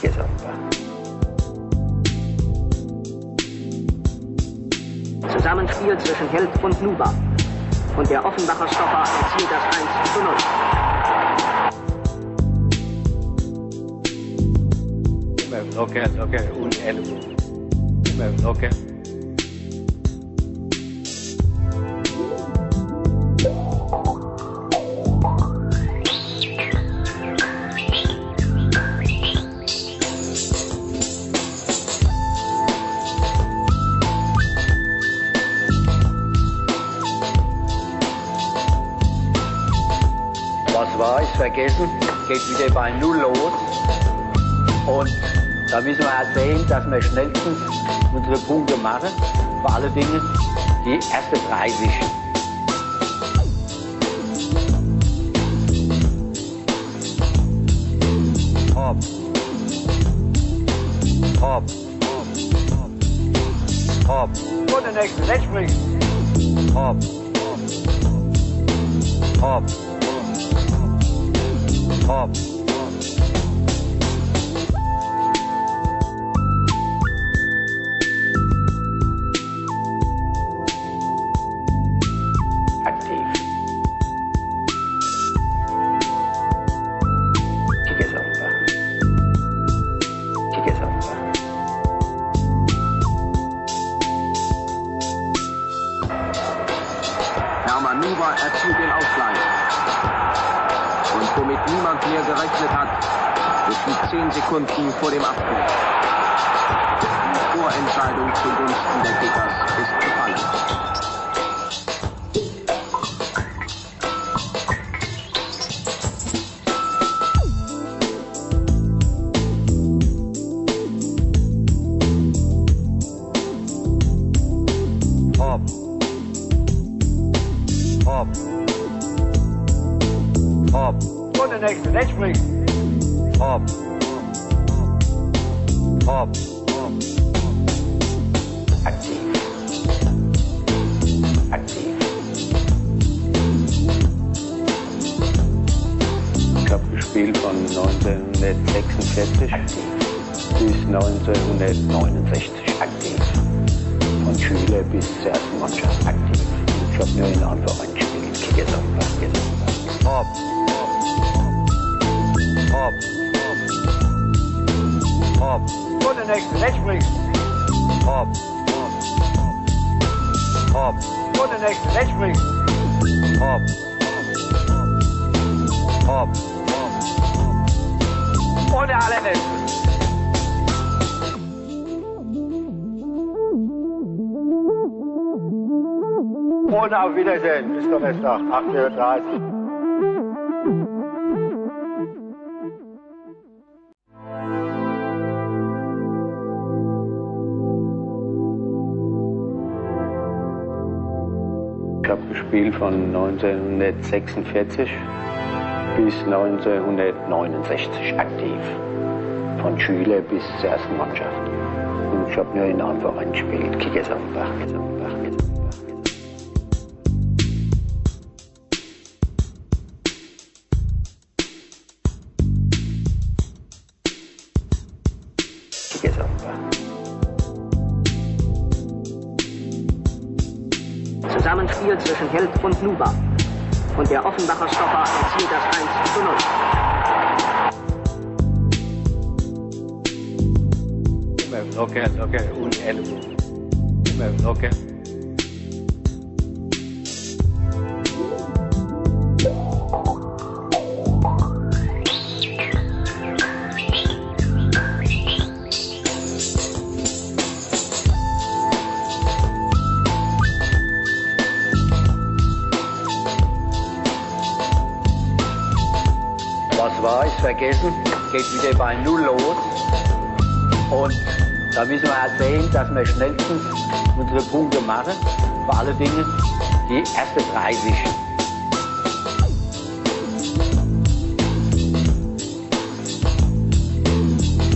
Kikesoppa. Zusammenspiel zwischen Held und Nuba. Und der Offenbacher Stopper erzielt das 1 zu 0. Okay, okay, un Ellbogen. Okay. Vergessen. Geht wieder bei Null los. Und da müssen wir halt sehen, dass wir schnellstens unsere Punkte machen. Vor allen Dingen die erste drei wischen. Hopp. Hopp. Hopp. Und der nächste, jetzt Wiedersehen. Bis Donnerstag, 8.30 Uhr. Ich habe gespielt von 1946 bis 1969 aktiv. Von Schüler bis zur ersten Mannschaft. Und ich habe nur in einem Verein gespielt. Kickersoppa. Offenbacher Stopper erzielt das 1 zu 0. Okay, okay, un Ellbogen. Okay. Geht wieder bei Null los. Und da müssen wir halt sehen, dass wir schnellstens unsere Punkte machen. Vor allen Dingen die erste drei wischen.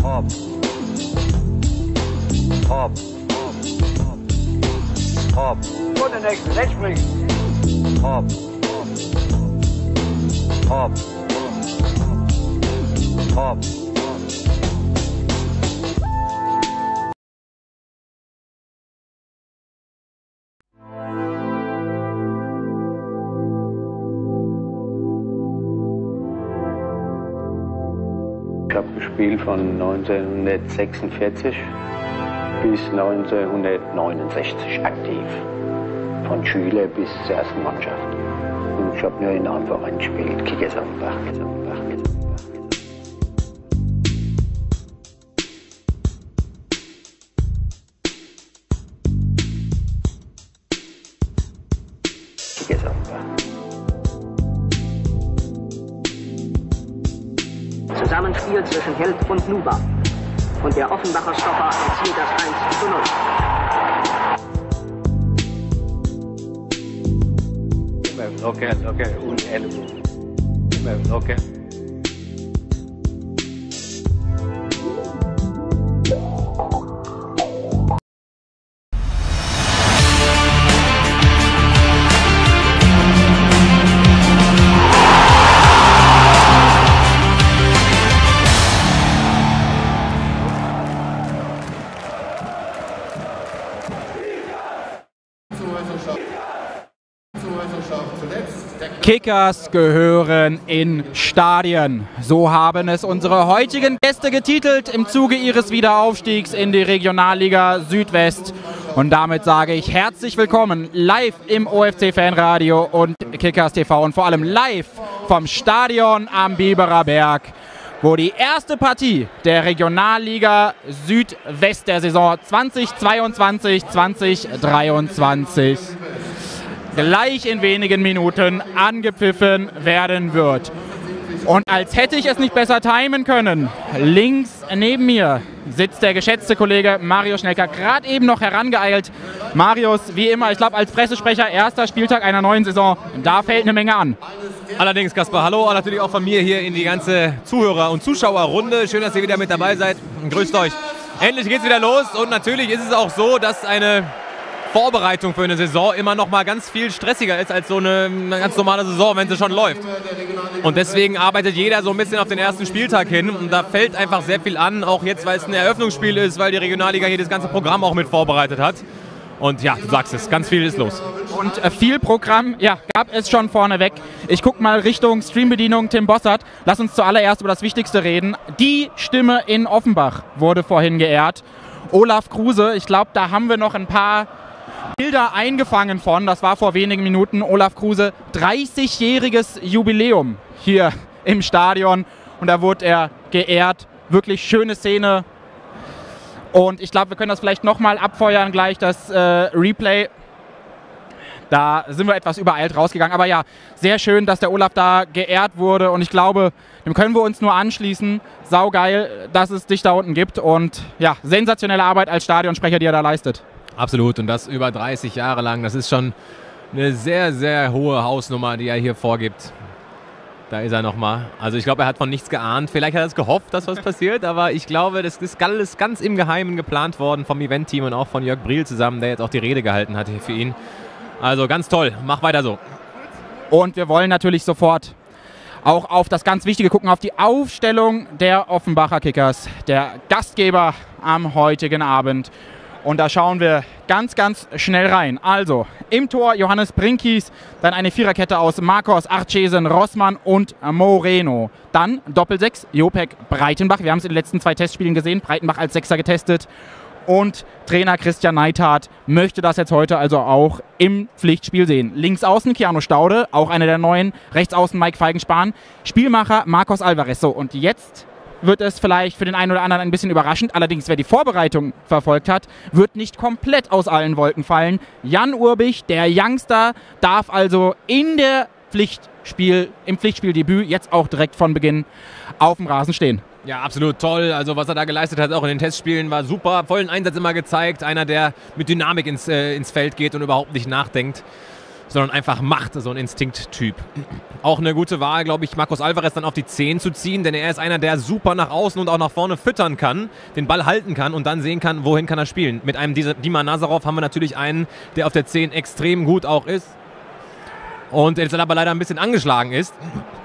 Hopp. Hopp. Hopp. Und der nächste, jetzt von 1946 bis 1969 aktiv. Von Schüler bis zur ersten Mannschaft. Und ich habe nur in einem Verein gespielt, Kickers Offenbacher Stopper Kickers gehören in Stadien. So haben es unsere heutigen Gäste getitelt im Zuge ihres Wiederaufstiegs in die Regionalliga Südwest. Und damit sage ich herzlich willkommen live im OFC Fanradio und Kickers TV und vor allem live vom Stadion am Biberer Berg, wo die erste Partie der Regionalliga Südwest der Saison 2022-2023 gleich in wenigen Minuten angepfiffen werden wird. Und als hätte ich es nicht besser timen können, links neben mir sitzt der geschätzte Kollege Mario Schnelker, gerade eben noch herangeeilt. Marius, wie immer, ich glaube als Pressesprecher, erster Spieltag einer neuen Saison, da fällt eine Menge an. Allerdings, Kaspar, hallo, und natürlich auch von mir hier in die ganze Zuhörer- und Zuschauerrunde. Schön, dass ihr wieder mit dabei seid. Grüßt euch. Endlich geht's wieder los und natürlich ist es auch so, dass eine Vorbereitung für eine Saison immer noch mal ganz viel stressiger ist als so eine, ganz normale Saison, wenn sie schon läuft. Und deswegen arbeitet jeder so ein bisschen auf den ersten Spieltag hin und da fällt einfach sehr viel an, auch jetzt, weil es ein Eröffnungsspiel ist, weil die Regionalliga hier das ganze Programm auch mit vorbereitet hat. Und ja, du sagst es, ganz viel ist los. Und äh, viel Programm, ja, gab es schon vorneweg. Ich gucke mal Richtung Streambedienung Tim Bossert. Lass uns zuallererst über das Wichtigste reden. Die Stimme in Offenbach wurde vorhin geehrt. Olaf Kruse, ich glaube, da haben wir noch ein paar Bilder eingefangen von, das war vor wenigen Minuten, Olaf Kruse, 30-jähriges Jubiläum hier im Stadion und da wurde er geehrt. Wirklich schöne Szene. Und ich glaube, wir können das vielleicht nochmal abfeuern, gleich das äh, Replay. Da sind wir etwas übereilt rausgegangen. Aber ja, sehr schön, dass der Olaf da geehrt wurde. Und ich glaube, dem können wir uns nur anschließen. Saugeil, dass es dich da unten gibt. Und ja, sensationelle Arbeit als Stadionsprecher, die er da leistet. Absolut und das über 30 Jahre lang. Das ist schon eine sehr, sehr hohe Hausnummer, die er hier vorgibt. Da ist er nochmal. Also ich glaube, er hat von nichts geahnt. Vielleicht hat er es gehofft, dass was passiert, aber ich glaube, das ist alles ganz im Geheimen geplant worden vom Event-Team und auch von Jörg Briel zusammen, der jetzt auch die Rede gehalten hat hier für ihn. Also ganz toll. Mach weiter so. Und wir wollen natürlich sofort auch auf das ganz Wichtige gucken, auf die Aufstellung der Offenbacher Kickers, der Gastgeber am heutigen Abend. Und da schauen wir ganz, ganz schnell rein. Also im Tor Johannes Brinkies, dann eine Viererkette aus Marcos, Archesen, Rossmann und Moreno. Dann Doppelsechs, Jopek, Breitenbach. Wir haben es in den letzten zwei Testspielen gesehen. Breitenbach als Sechser getestet. Und Trainer Christian Neithardt möchte das jetzt heute also auch im Pflichtspiel sehen. Links außen Keanu Staude, auch einer der neuen. Rechts außen Mike Feigenspahn. Spielmacher Marcos Alvarez. So, und jetzt wird es vielleicht für den einen oder anderen ein bisschen überraschend. Allerdings, wer die Vorbereitung verfolgt hat, wird nicht komplett aus allen Wolken fallen. Jan Urbich, der Youngster, darf also in der Pflichtspiel, im Pflichtspieldebüt jetzt auch direkt von Beginn auf dem Rasen stehen. Ja, absolut toll. Also was er da geleistet hat, auch in den Testspielen, war super. Vollen Einsatz immer gezeigt. Einer, der mit Dynamik ins, äh, ins Feld geht und überhaupt nicht nachdenkt sondern einfach macht, so ein Instinkttyp. Auch eine gute Wahl, glaube ich, Marcos Alvarez dann auf die 10 zu ziehen, denn er ist einer, der super nach außen und auch nach vorne füttern kann, den Ball halten kann und dann sehen kann, wohin kann er spielen. Mit einem Dima Nazarov haben wir natürlich einen, der auf der 10 extrem gut auch ist. Und jetzt aber leider ein bisschen angeschlagen ist.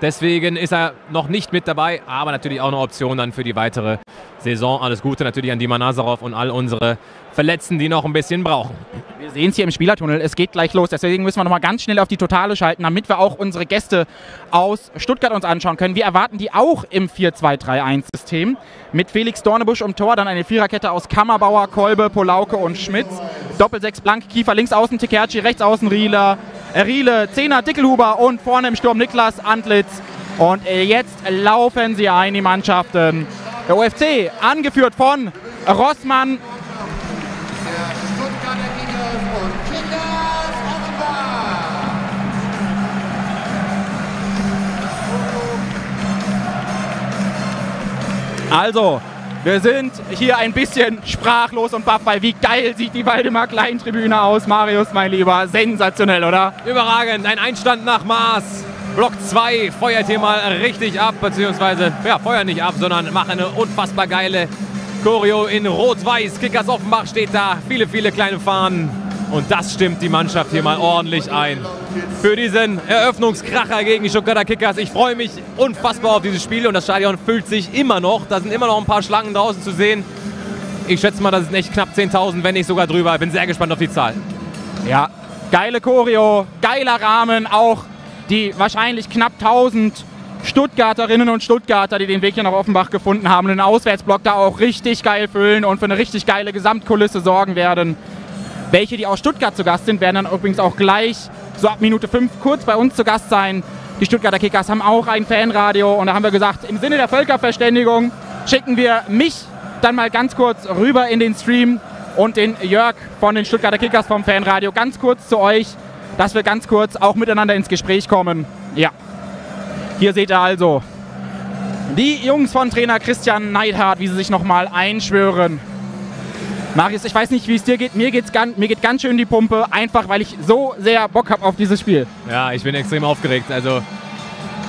Deswegen ist er noch nicht mit dabei, aber natürlich auch eine Option dann für die weitere Saison. Alles Gute natürlich an Dima Nazarov und all unsere Verletzten, die noch ein bisschen brauchen. Wir sehen es hier im Spielertunnel, es geht gleich los. Deswegen müssen wir nochmal ganz schnell auf die Totale schalten, damit wir auch unsere Gäste aus Stuttgart uns anschauen können. Wir erwarten die auch im 4-2-3-1-System. Mit Felix Dornebusch um Tor, dann eine Viererkette aus Kammerbauer, Kolbe, Polauke und Schmitz. Doppelsechs Blank, Kiefer, links außen Tekerci, rechts außen Rieler, Riele, Zehner, Dickelhuber und vorne im Sturm Niklas Antlitz. Und äh, jetzt laufen sie ein, die Mannschaften. Der UFC, angeführt von Rossmann. Also, wir sind hier ein bisschen sprachlos und baff, weil wie geil sieht die Waldemar Kleintribüne aus, Marius, mein Lieber. Sensationell, oder? Überragend, ein Einstand nach Maß. Block 2 feuert hier mal richtig ab, beziehungsweise, ja, feuert nicht ab, sondern macht eine unfassbar geile Choreo in Rot-Weiß. Kickers Offenbach steht da, viele, viele kleine Fahnen. Und das stimmt die Mannschaft hier mal ordentlich ein. Für diesen Eröffnungskracher gegen die Stuttgarter Kickers. Ich freue mich unfassbar auf dieses Spiel und das Stadion füllt sich immer noch. Da sind immer noch ein paar Schlangen draußen zu sehen. Ich schätze mal, das sind echt knapp 10.000, wenn nicht sogar drüber. Bin sehr gespannt auf die Zahl. Ja, geile Choreo, geiler Rahmen, auch die wahrscheinlich knapp 1000 Stuttgarterinnen und Stuttgarter, die den Weg hier nach Offenbach gefunden haben, den Auswärtsblock da auch richtig geil füllen und für eine richtig geile Gesamtkulisse sorgen werden. Welche, die aus Stuttgart zu Gast sind, werden dann übrigens auch gleich so ab Minute 5 kurz bei uns zu Gast sein. Die Stuttgarter Kickers haben auch ein Fanradio und da haben wir gesagt, im Sinne der Völkerverständigung schicken wir mich dann mal ganz kurz rüber in den Stream und den Jörg von den Stuttgarter Kickers vom Fanradio ganz kurz zu euch, dass wir ganz kurz auch miteinander ins Gespräch kommen. Ja, hier seht ihr also die Jungs von Trainer Christian Neidhardt, wie sie sich nochmal einschwören. Marius, ich weiß nicht, wie es dir geht. Mir, geht's ganz, mir geht ganz schön die Pumpe, einfach weil ich so sehr Bock habe auf dieses Spiel. Ja, ich bin extrem aufgeregt. Also,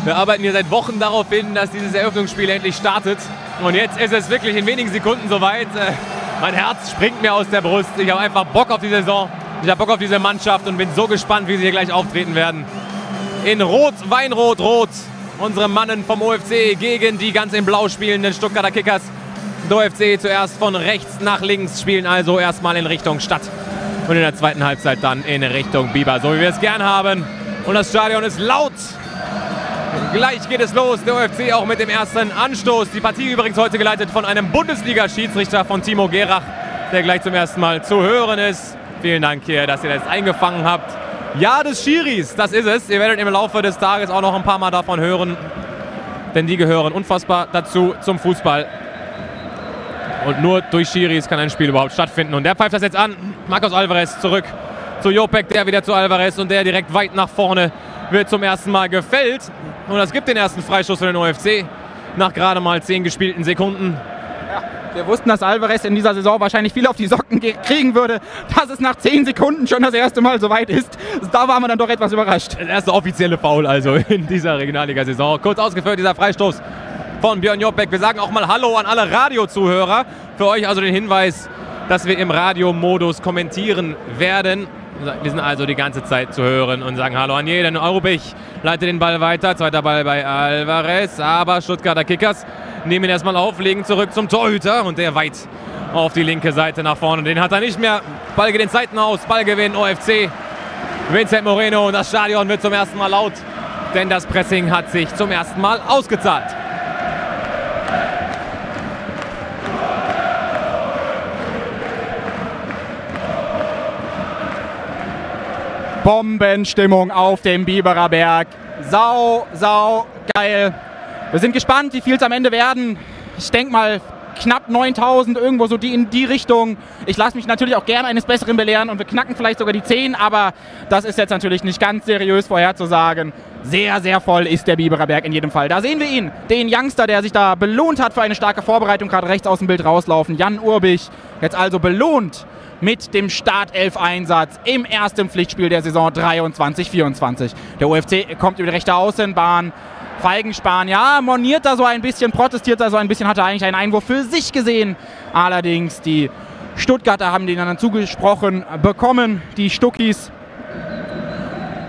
wir arbeiten hier seit Wochen darauf hin, dass dieses Eröffnungsspiel endlich startet. Und jetzt ist es wirklich in wenigen Sekunden soweit. Äh, mein Herz springt mir aus der Brust. Ich habe einfach Bock auf die Saison. Ich habe Bock auf diese Mannschaft und bin so gespannt, wie sie hier gleich auftreten werden. In Rot, Weinrot, Rot. Unsere Mannen vom OFC gegen die ganz in Blau spielenden Stuttgarter Kickers. Der OFC zuerst von rechts nach links, spielen also erstmal in Richtung Stadt. Und in der zweiten Halbzeit dann in Richtung Biber, so wie wir es gern haben. Und das Stadion ist laut. Gleich geht es los. Der OFC auch mit dem ersten Anstoß. Die Partie übrigens heute geleitet von einem Bundesliga-Schiedsrichter von Timo Gerach, der gleich zum ersten Mal zu hören ist. Vielen Dank hier, dass ihr das eingefangen habt. Ja, des Schiris, das ist es. Ihr werdet im Laufe des Tages auch noch ein paar Mal davon hören, denn die gehören unfassbar dazu zum Fußball. Und nur durch Schiris kann ein Spiel überhaupt stattfinden. Und der pfeift das jetzt an. Marcos Alvarez zurück zu Jopek, der wieder zu Alvarez und der direkt weit nach vorne wird zum ersten Mal gefällt. Und das gibt den ersten Freistoß für den OFC nach gerade mal zehn gespielten Sekunden. Wir wussten, dass Alvarez in dieser Saison wahrscheinlich viel auf die Socken kriegen würde. Dass es nach 10 Sekunden schon das erste Mal so weit ist, da waren wir dann doch etwas überrascht. Das erste offizielle Foul also in dieser Regionalliga-Saison. Kurz ausgeführt, dieser Freistoß von Björn Jopek. Wir sagen auch mal Hallo an alle Radiozuhörer. Für euch also den Hinweis, dass wir im Radiomodus kommentieren werden. Wir sind also die ganze Zeit zu hören und sagen Hallo an jeden. Eurobich leitet den Ball weiter. Zweiter Ball bei Alvarez. Aber Stuttgarter Kickers nehmen ihn erstmal auf, legen zurück zum Torhüter und der weit auf die linke Seite nach vorne. Den hat er nicht mehr. Ball geht den Seiten aus. Ballgewinn OFC. Vincent Moreno und das Stadion wird zum ersten Mal laut, denn das Pressing hat sich zum ersten Mal ausgezahlt. Bombenstimmung auf dem Biberer Berg. Sau, sau geil. Wir sind gespannt, wie viel es am Ende werden. Ich denke mal knapp 9000, irgendwo so die in die Richtung. Ich lasse mich natürlich auch gerne eines Besseren belehren und wir knacken vielleicht sogar die 10, aber das ist jetzt natürlich nicht ganz seriös vorherzusagen. Sehr, sehr voll ist der Biberer Berg in jedem Fall. Da sehen wir ihn, den Youngster, der sich da belohnt hat für eine starke Vorbereitung, gerade rechts aus dem Bild rauslaufen. Jan Urbich, jetzt also belohnt mit dem Startelf-Einsatz im ersten Pflichtspiel der Saison 23-24. Der UFC kommt über die rechte Außenbahn. Feigenspahn, ja, moniert da so ein bisschen, protestiert da so ein bisschen, hat er eigentlich einen Einwurf für sich gesehen. Allerdings die Stuttgarter haben den dann zugesprochen bekommen, die Stuckis.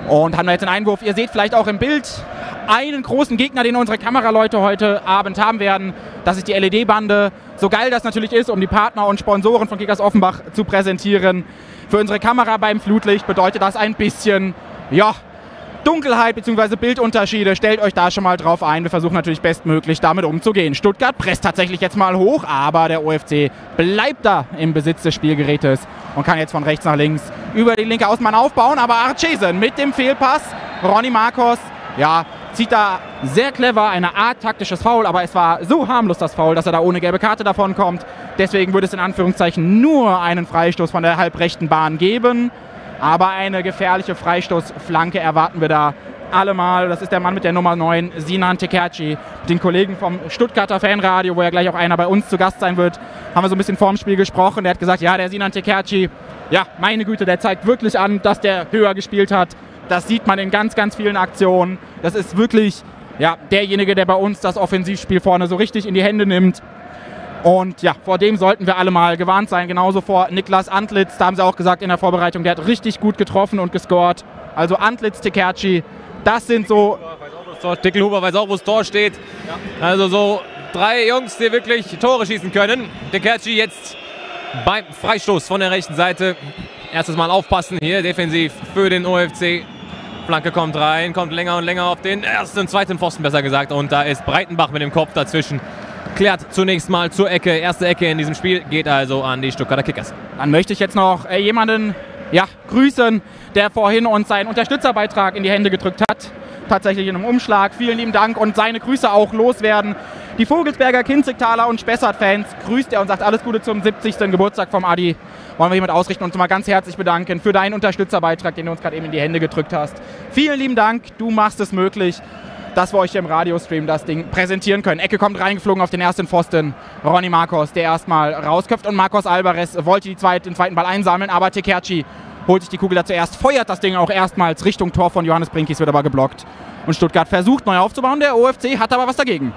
Und haben da jetzt einen Einwurf. Ihr seht vielleicht auch im Bild einen großen Gegner, den unsere Kameraleute heute Abend haben werden. Das ist die LED-Bande. So geil das natürlich ist, um die Partner und Sponsoren von Kickers Offenbach zu präsentieren. Für unsere Kamera beim Flutlicht bedeutet das ein bisschen, ja, Dunkelheit bzw. Bildunterschiede. Stellt euch da schon mal drauf ein. Wir versuchen natürlich bestmöglich damit umzugehen. Stuttgart presst tatsächlich jetzt mal hoch, aber der OFC bleibt da im Besitz des Spielgerätes und kann jetzt von rechts nach links über die linke Außenbahn aufbauen. Aber Archesen mit dem Fehlpass. Ronny Marcos, ja, zieht da sehr clever eine Art taktisches Foul, aber es war so harmlos das Foul, dass er da ohne gelbe Karte davon kommt. Deswegen würde es in Anführungszeichen nur einen Freistoß von der halbrechten Bahn geben. Aber eine gefährliche Freistoßflanke erwarten wir da allemal. Das ist der Mann mit der Nummer 9, Sinan Tekerci, den Kollegen vom Stuttgarter Fanradio, wo ja gleich auch einer bei uns zu Gast sein wird. Haben wir so ein bisschen vorm Spiel gesprochen. Der hat gesagt, ja, der Sinan Tekerci, ja, meine Güte, der zeigt wirklich an, dass der höher gespielt hat. Das sieht man in ganz, ganz vielen Aktionen. Das ist wirklich ja, derjenige, der bei uns das Offensivspiel vorne so richtig in die Hände nimmt. Und ja, vor dem sollten wir alle mal gewarnt sein. Genauso vor Niklas Antlitz. Da haben sie auch gesagt in der Vorbereitung, der hat richtig gut getroffen und gescored. Also Antlitz, Tekerci, das sind so. Dickelhuber weiß auch, wo das Tor steht. Also so drei Jungs, die wirklich Tore schießen können. Tekerci jetzt beim Freistoß von der rechten Seite. Erstes Mal aufpassen hier, defensiv für den OFC. Flanke kommt rein, kommt länger und länger auf den ersten zweiten Pfosten, besser gesagt. Und da ist Breitenbach mit dem Kopf dazwischen klärt zunächst mal zur Ecke. Erste Ecke in diesem Spiel geht also an die Stuttgarter Kickers. Dann möchte ich jetzt noch äh, jemanden ja, grüßen, der vorhin uns seinen Unterstützerbeitrag in die Hände gedrückt hat. Tatsächlich in einem Umschlag. Vielen lieben Dank und seine Grüße auch loswerden. Die Vogelsberger, Kinzigtaler und Spessart-Fans grüßt er und sagt alles Gute zum 70. Geburtstag vom Adi. Wollen wir hiermit ausrichten und uns mal ganz herzlich bedanken für deinen Unterstützerbeitrag, den du uns gerade eben in die Hände gedrückt hast. Vielen lieben Dank, du machst es möglich dass wir euch hier im Radiostream das Ding präsentieren können. Ecke kommt reingeflogen auf den ersten Pfosten. Ronny Marcos, der erstmal rausköpft und Marcos Alvarez wollte zweit, den zweiten Ball einsammeln, aber Tekerci holt sich die Kugel da zuerst, feuert das Ding auch erstmals Richtung Tor von Johannes Brinkis, wird aber geblockt. Und Stuttgart versucht neu aufzubauen, der OFC hat aber was dagegen.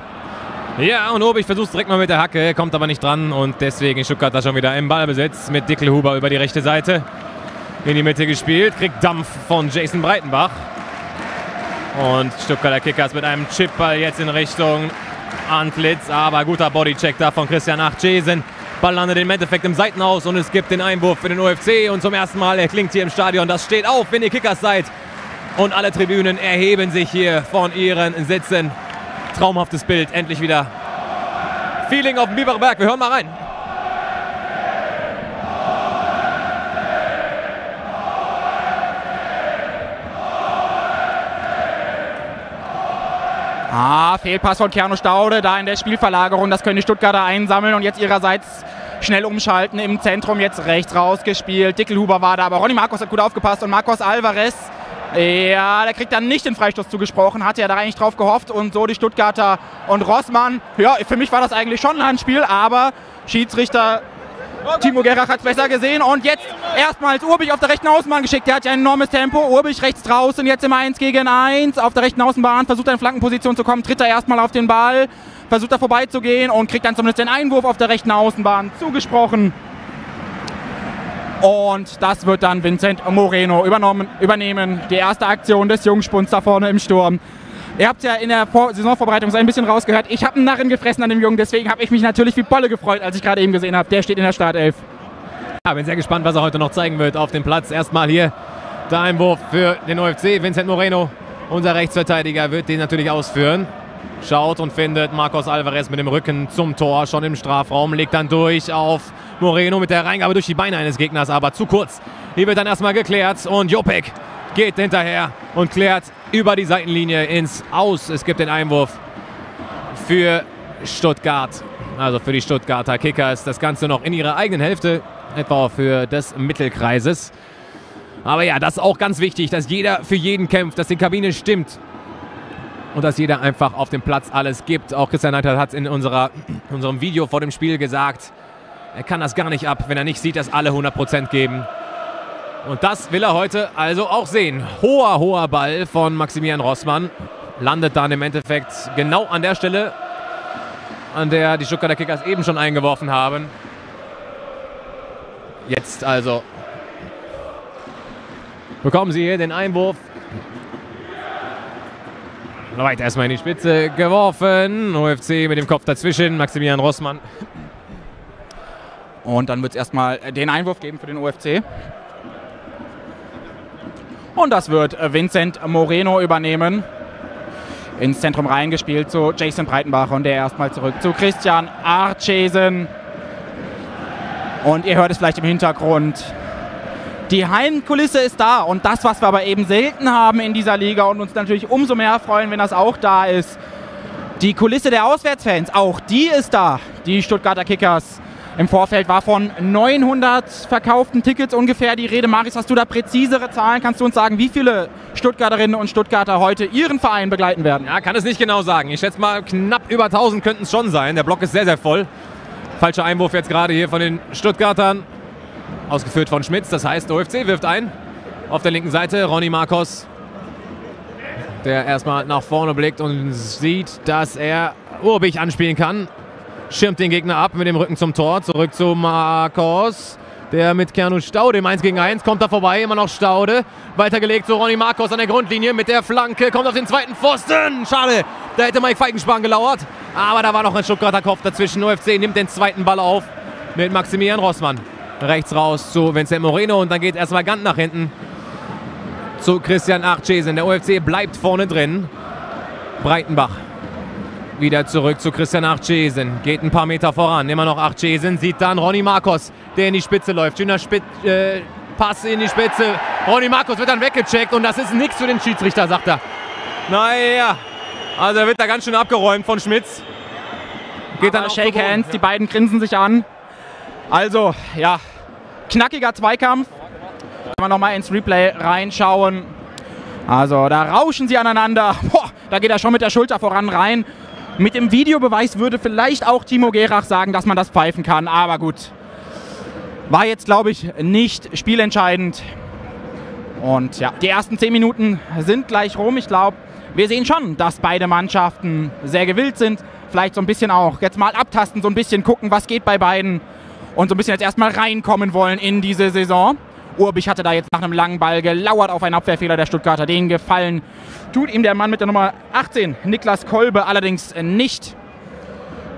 Ja, und Obig versucht direkt mal mit der Hacke, kommt aber nicht dran und deswegen Stuttgart da schon wieder im Ballbesitz mit Dickelhuber über die rechte Seite. In die Mitte gespielt, kriegt Dampf von Jason Breitenbach. Und Stuttgarter Kickers mit einem Chipball jetzt in Richtung Antlitz. Aber guter Bodycheck da von Christian Achjesen. Ball landet im Endeffekt im Seitenhaus und es gibt den Einwurf für den UFC. Und zum ersten Mal erklingt hier im Stadion. Das steht auf, wenn ihr Kickers seid. Und alle Tribünen erheben sich hier von ihren Sitzen. Traumhaftes Bild. Endlich wieder Feeling auf dem Biberberg. Wir hören mal rein. Ah, Fehlpass von Kerno Staude, da in der Spielverlagerung. Das können die Stuttgarter einsammeln und jetzt ihrerseits schnell umschalten. Im Zentrum jetzt rechts rausgespielt. Dickelhuber war da, aber Ronny Marcos hat gut aufgepasst und Marcos Alvarez, ja, der kriegt dann nicht den Freistoß zugesprochen, hatte ja da eigentlich drauf gehofft und so die Stuttgarter und Rossmann. Ja, für mich war das eigentlich schon ein Handspiel, aber Schiedsrichter Timo Gerach hat es besser gesehen und jetzt erstmals Urbich auf der rechten Außenbahn geschickt. Der hat ja ein enormes Tempo. Urbich rechts draußen, jetzt im 1 gegen 1 auf der rechten Außenbahn, versucht in Flankenposition zu kommen, tritt er erstmal auf den Ball, versucht da vorbeizugehen und kriegt dann zumindest den Einwurf auf der rechten Außenbahn zugesprochen. Und das wird dann Vincent Moreno übernommen, übernehmen. Die erste Aktion des Jungspuns da vorne im Sturm. Ihr habt ja in der Vor Saisonvorbereitung so ein bisschen rausgehört. Ich habe einen Narren gefressen an dem Jungen, deswegen habe ich mich natürlich wie Bolle gefreut, als ich gerade eben gesehen habe. Der steht in der Startelf. Ja, bin sehr gespannt, was er heute noch zeigen wird auf dem Platz. Erstmal hier der Einwurf für den OFC. Vincent Moreno, unser Rechtsverteidiger, wird den natürlich ausführen. Schaut und findet Marcos Alvarez mit dem Rücken zum Tor, schon im Strafraum, legt dann durch auf Moreno mit der Reingabe durch die Beine eines Gegners, aber zu kurz. Hier wird dann erstmal geklärt und Jopek geht hinterher und klärt über die Seitenlinie ins Aus. Es gibt den Einwurf für Stuttgart, also für die Stuttgarter Kickers. Das Ganze noch in ihrer eigenen Hälfte, etwa für des Mittelkreises. Aber ja, das ist auch ganz wichtig, dass jeder für jeden kämpft, dass die Kabine stimmt und dass jeder einfach auf dem Platz alles gibt. Auch Christian Neidhardt hat es in unserer, unserem Video vor dem Spiel gesagt, er kann das gar nicht ab, wenn er nicht sieht, dass alle 100% geben. Und das will er heute also auch sehen. Hoher, hoher Ball von Maximilian Rossmann. Landet dann im Endeffekt genau an der Stelle, an der die Stuttgarter Kickers eben schon eingeworfen haben. Jetzt also bekommen sie hier den Einwurf Weit erstmal in die Spitze geworfen. OFC mit dem Kopf dazwischen. Maximilian Rossmann. Und dann wird es erstmal den Einwurf geben für den UFC. Und das wird Vincent Moreno übernehmen. Ins Zentrum reingespielt zu Jason Breitenbach und der erstmal zurück zu Christian Archesen. Und ihr hört es vielleicht im Hintergrund. Die Heimkulisse ist da und das, was wir aber eben selten haben in dieser Liga und uns natürlich umso mehr freuen, wenn das auch da ist. Die Kulisse der Auswärtsfans, auch die ist da. Die Stuttgarter Kickers im Vorfeld war von 900 verkauften Tickets ungefähr die Rede. Maris, hast du da präzisere Zahlen? Kannst du uns sagen, wie viele Stuttgarterinnen und Stuttgarter heute ihren Verein begleiten werden? Ja, kann es nicht genau sagen. Ich schätze mal, knapp über 1000 könnten es schon sein. Der Block ist sehr, sehr voll. Falscher Einwurf jetzt gerade hier von den Stuttgartern. Ausgeführt von Schmitz. Das heißt, der OFC wirft ein. Auf der linken Seite Ronny Marcos, der erstmal nach vorne blickt und sieht, dass er Urbich anspielen kann schirmt den Gegner ab mit dem Rücken zum Tor. Zurück zu Marcos. Der mit Kernu Staude im 1 gegen 1 kommt da vorbei, immer noch Staude. Weitergelegt zu Ronny Marcos an der Grundlinie mit der Flanke, kommt auf den zweiten Pfosten. Schade, da hätte Mike Feigenspahn gelauert. Aber da war noch ein Stuttgarter Kopf dazwischen. UFC nimmt den zweiten Ball auf mit Maximilian Rossmann. Rechts raus zu Vincent Moreno und dann geht erstmal Gant nach hinten zu Christian Archesen. Der UFC bleibt vorne drin. Breitenbach wieder zurück zu Christian Achesen. Geht ein paar Meter voran. Immer noch Achesen. Sieht dann Ronny Marcos, der in die Spitze läuft. Schöner Spit äh, Pass in die Spitze. Ronny Marcos wird dann weggecheckt und das ist nichts für den Schiedsrichter, sagt er. Naja, also er wird da ganz schön abgeräumt von Schmitz. Geht dann Shake Hands, die beiden grinsen sich an. Also, ja, knackiger Zweikampf. Kann man nochmal ins Replay reinschauen. Also, da rauschen sie aneinander. Boah, da geht er schon mit der Schulter voran rein. Mit dem Videobeweis würde vielleicht auch Timo Gerach sagen, dass man das pfeifen kann. Aber gut, war jetzt, glaube ich, nicht spielentscheidend. Und ja, die ersten zehn Minuten sind gleich rum. Ich glaube, wir sehen schon, dass beide Mannschaften sehr gewillt sind. Vielleicht so ein bisschen auch jetzt mal abtasten, so ein bisschen gucken, was geht bei beiden. Und so ein bisschen jetzt erstmal reinkommen wollen in diese Saison. Urbich hatte da jetzt nach einem langen Ball gelauert auf einen Abwehrfehler der Stuttgarter. Den gefallen tut ihm der Mann mit der Nummer 18, Niklas Kolbe, allerdings nicht.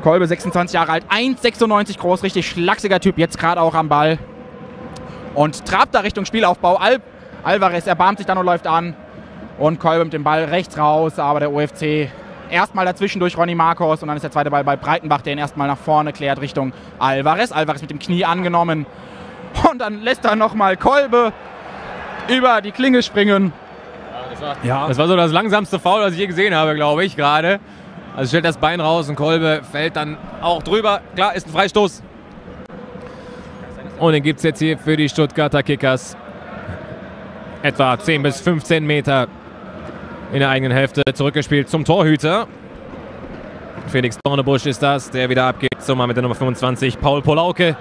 Kolbe, 26 Jahre alt, 1,96 groß, richtig schlachsiger Typ, jetzt gerade auch am Ball. Und trabt da Richtung Spielaufbau. Al Alvarez erbarmt sich dann und läuft an. Und Kolbe mit dem Ball rechts raus, aber der UFC erstmal dazwischen durch Ronny Marcos und dann ist der zweite Ball bei Breitenbach, der ihn erstmal nach vorne klärt Richtung Alvarez. Alvarez mit dem Knie angenommen. Und dann lässt er nochmal Kolbe über die Klinge springen. Das war, ja. das war so das langsamste Foul, was ich je gesehen habe, glaube ich, gerade. Also stellt das Bein raus und Kolbe fällt dann auch drüber. Klar, ist ein Freistoß. Und den gibt es jetzt hier für die Stuttgarter Kickers. Etwa 10 bis 15 Meter in der eigenen Hälfte zurückgespielt zum Torhüter. Felix Dornebusch ist das, der wieder abgibt. So mal mit der Nummer 25, Paul Polauke.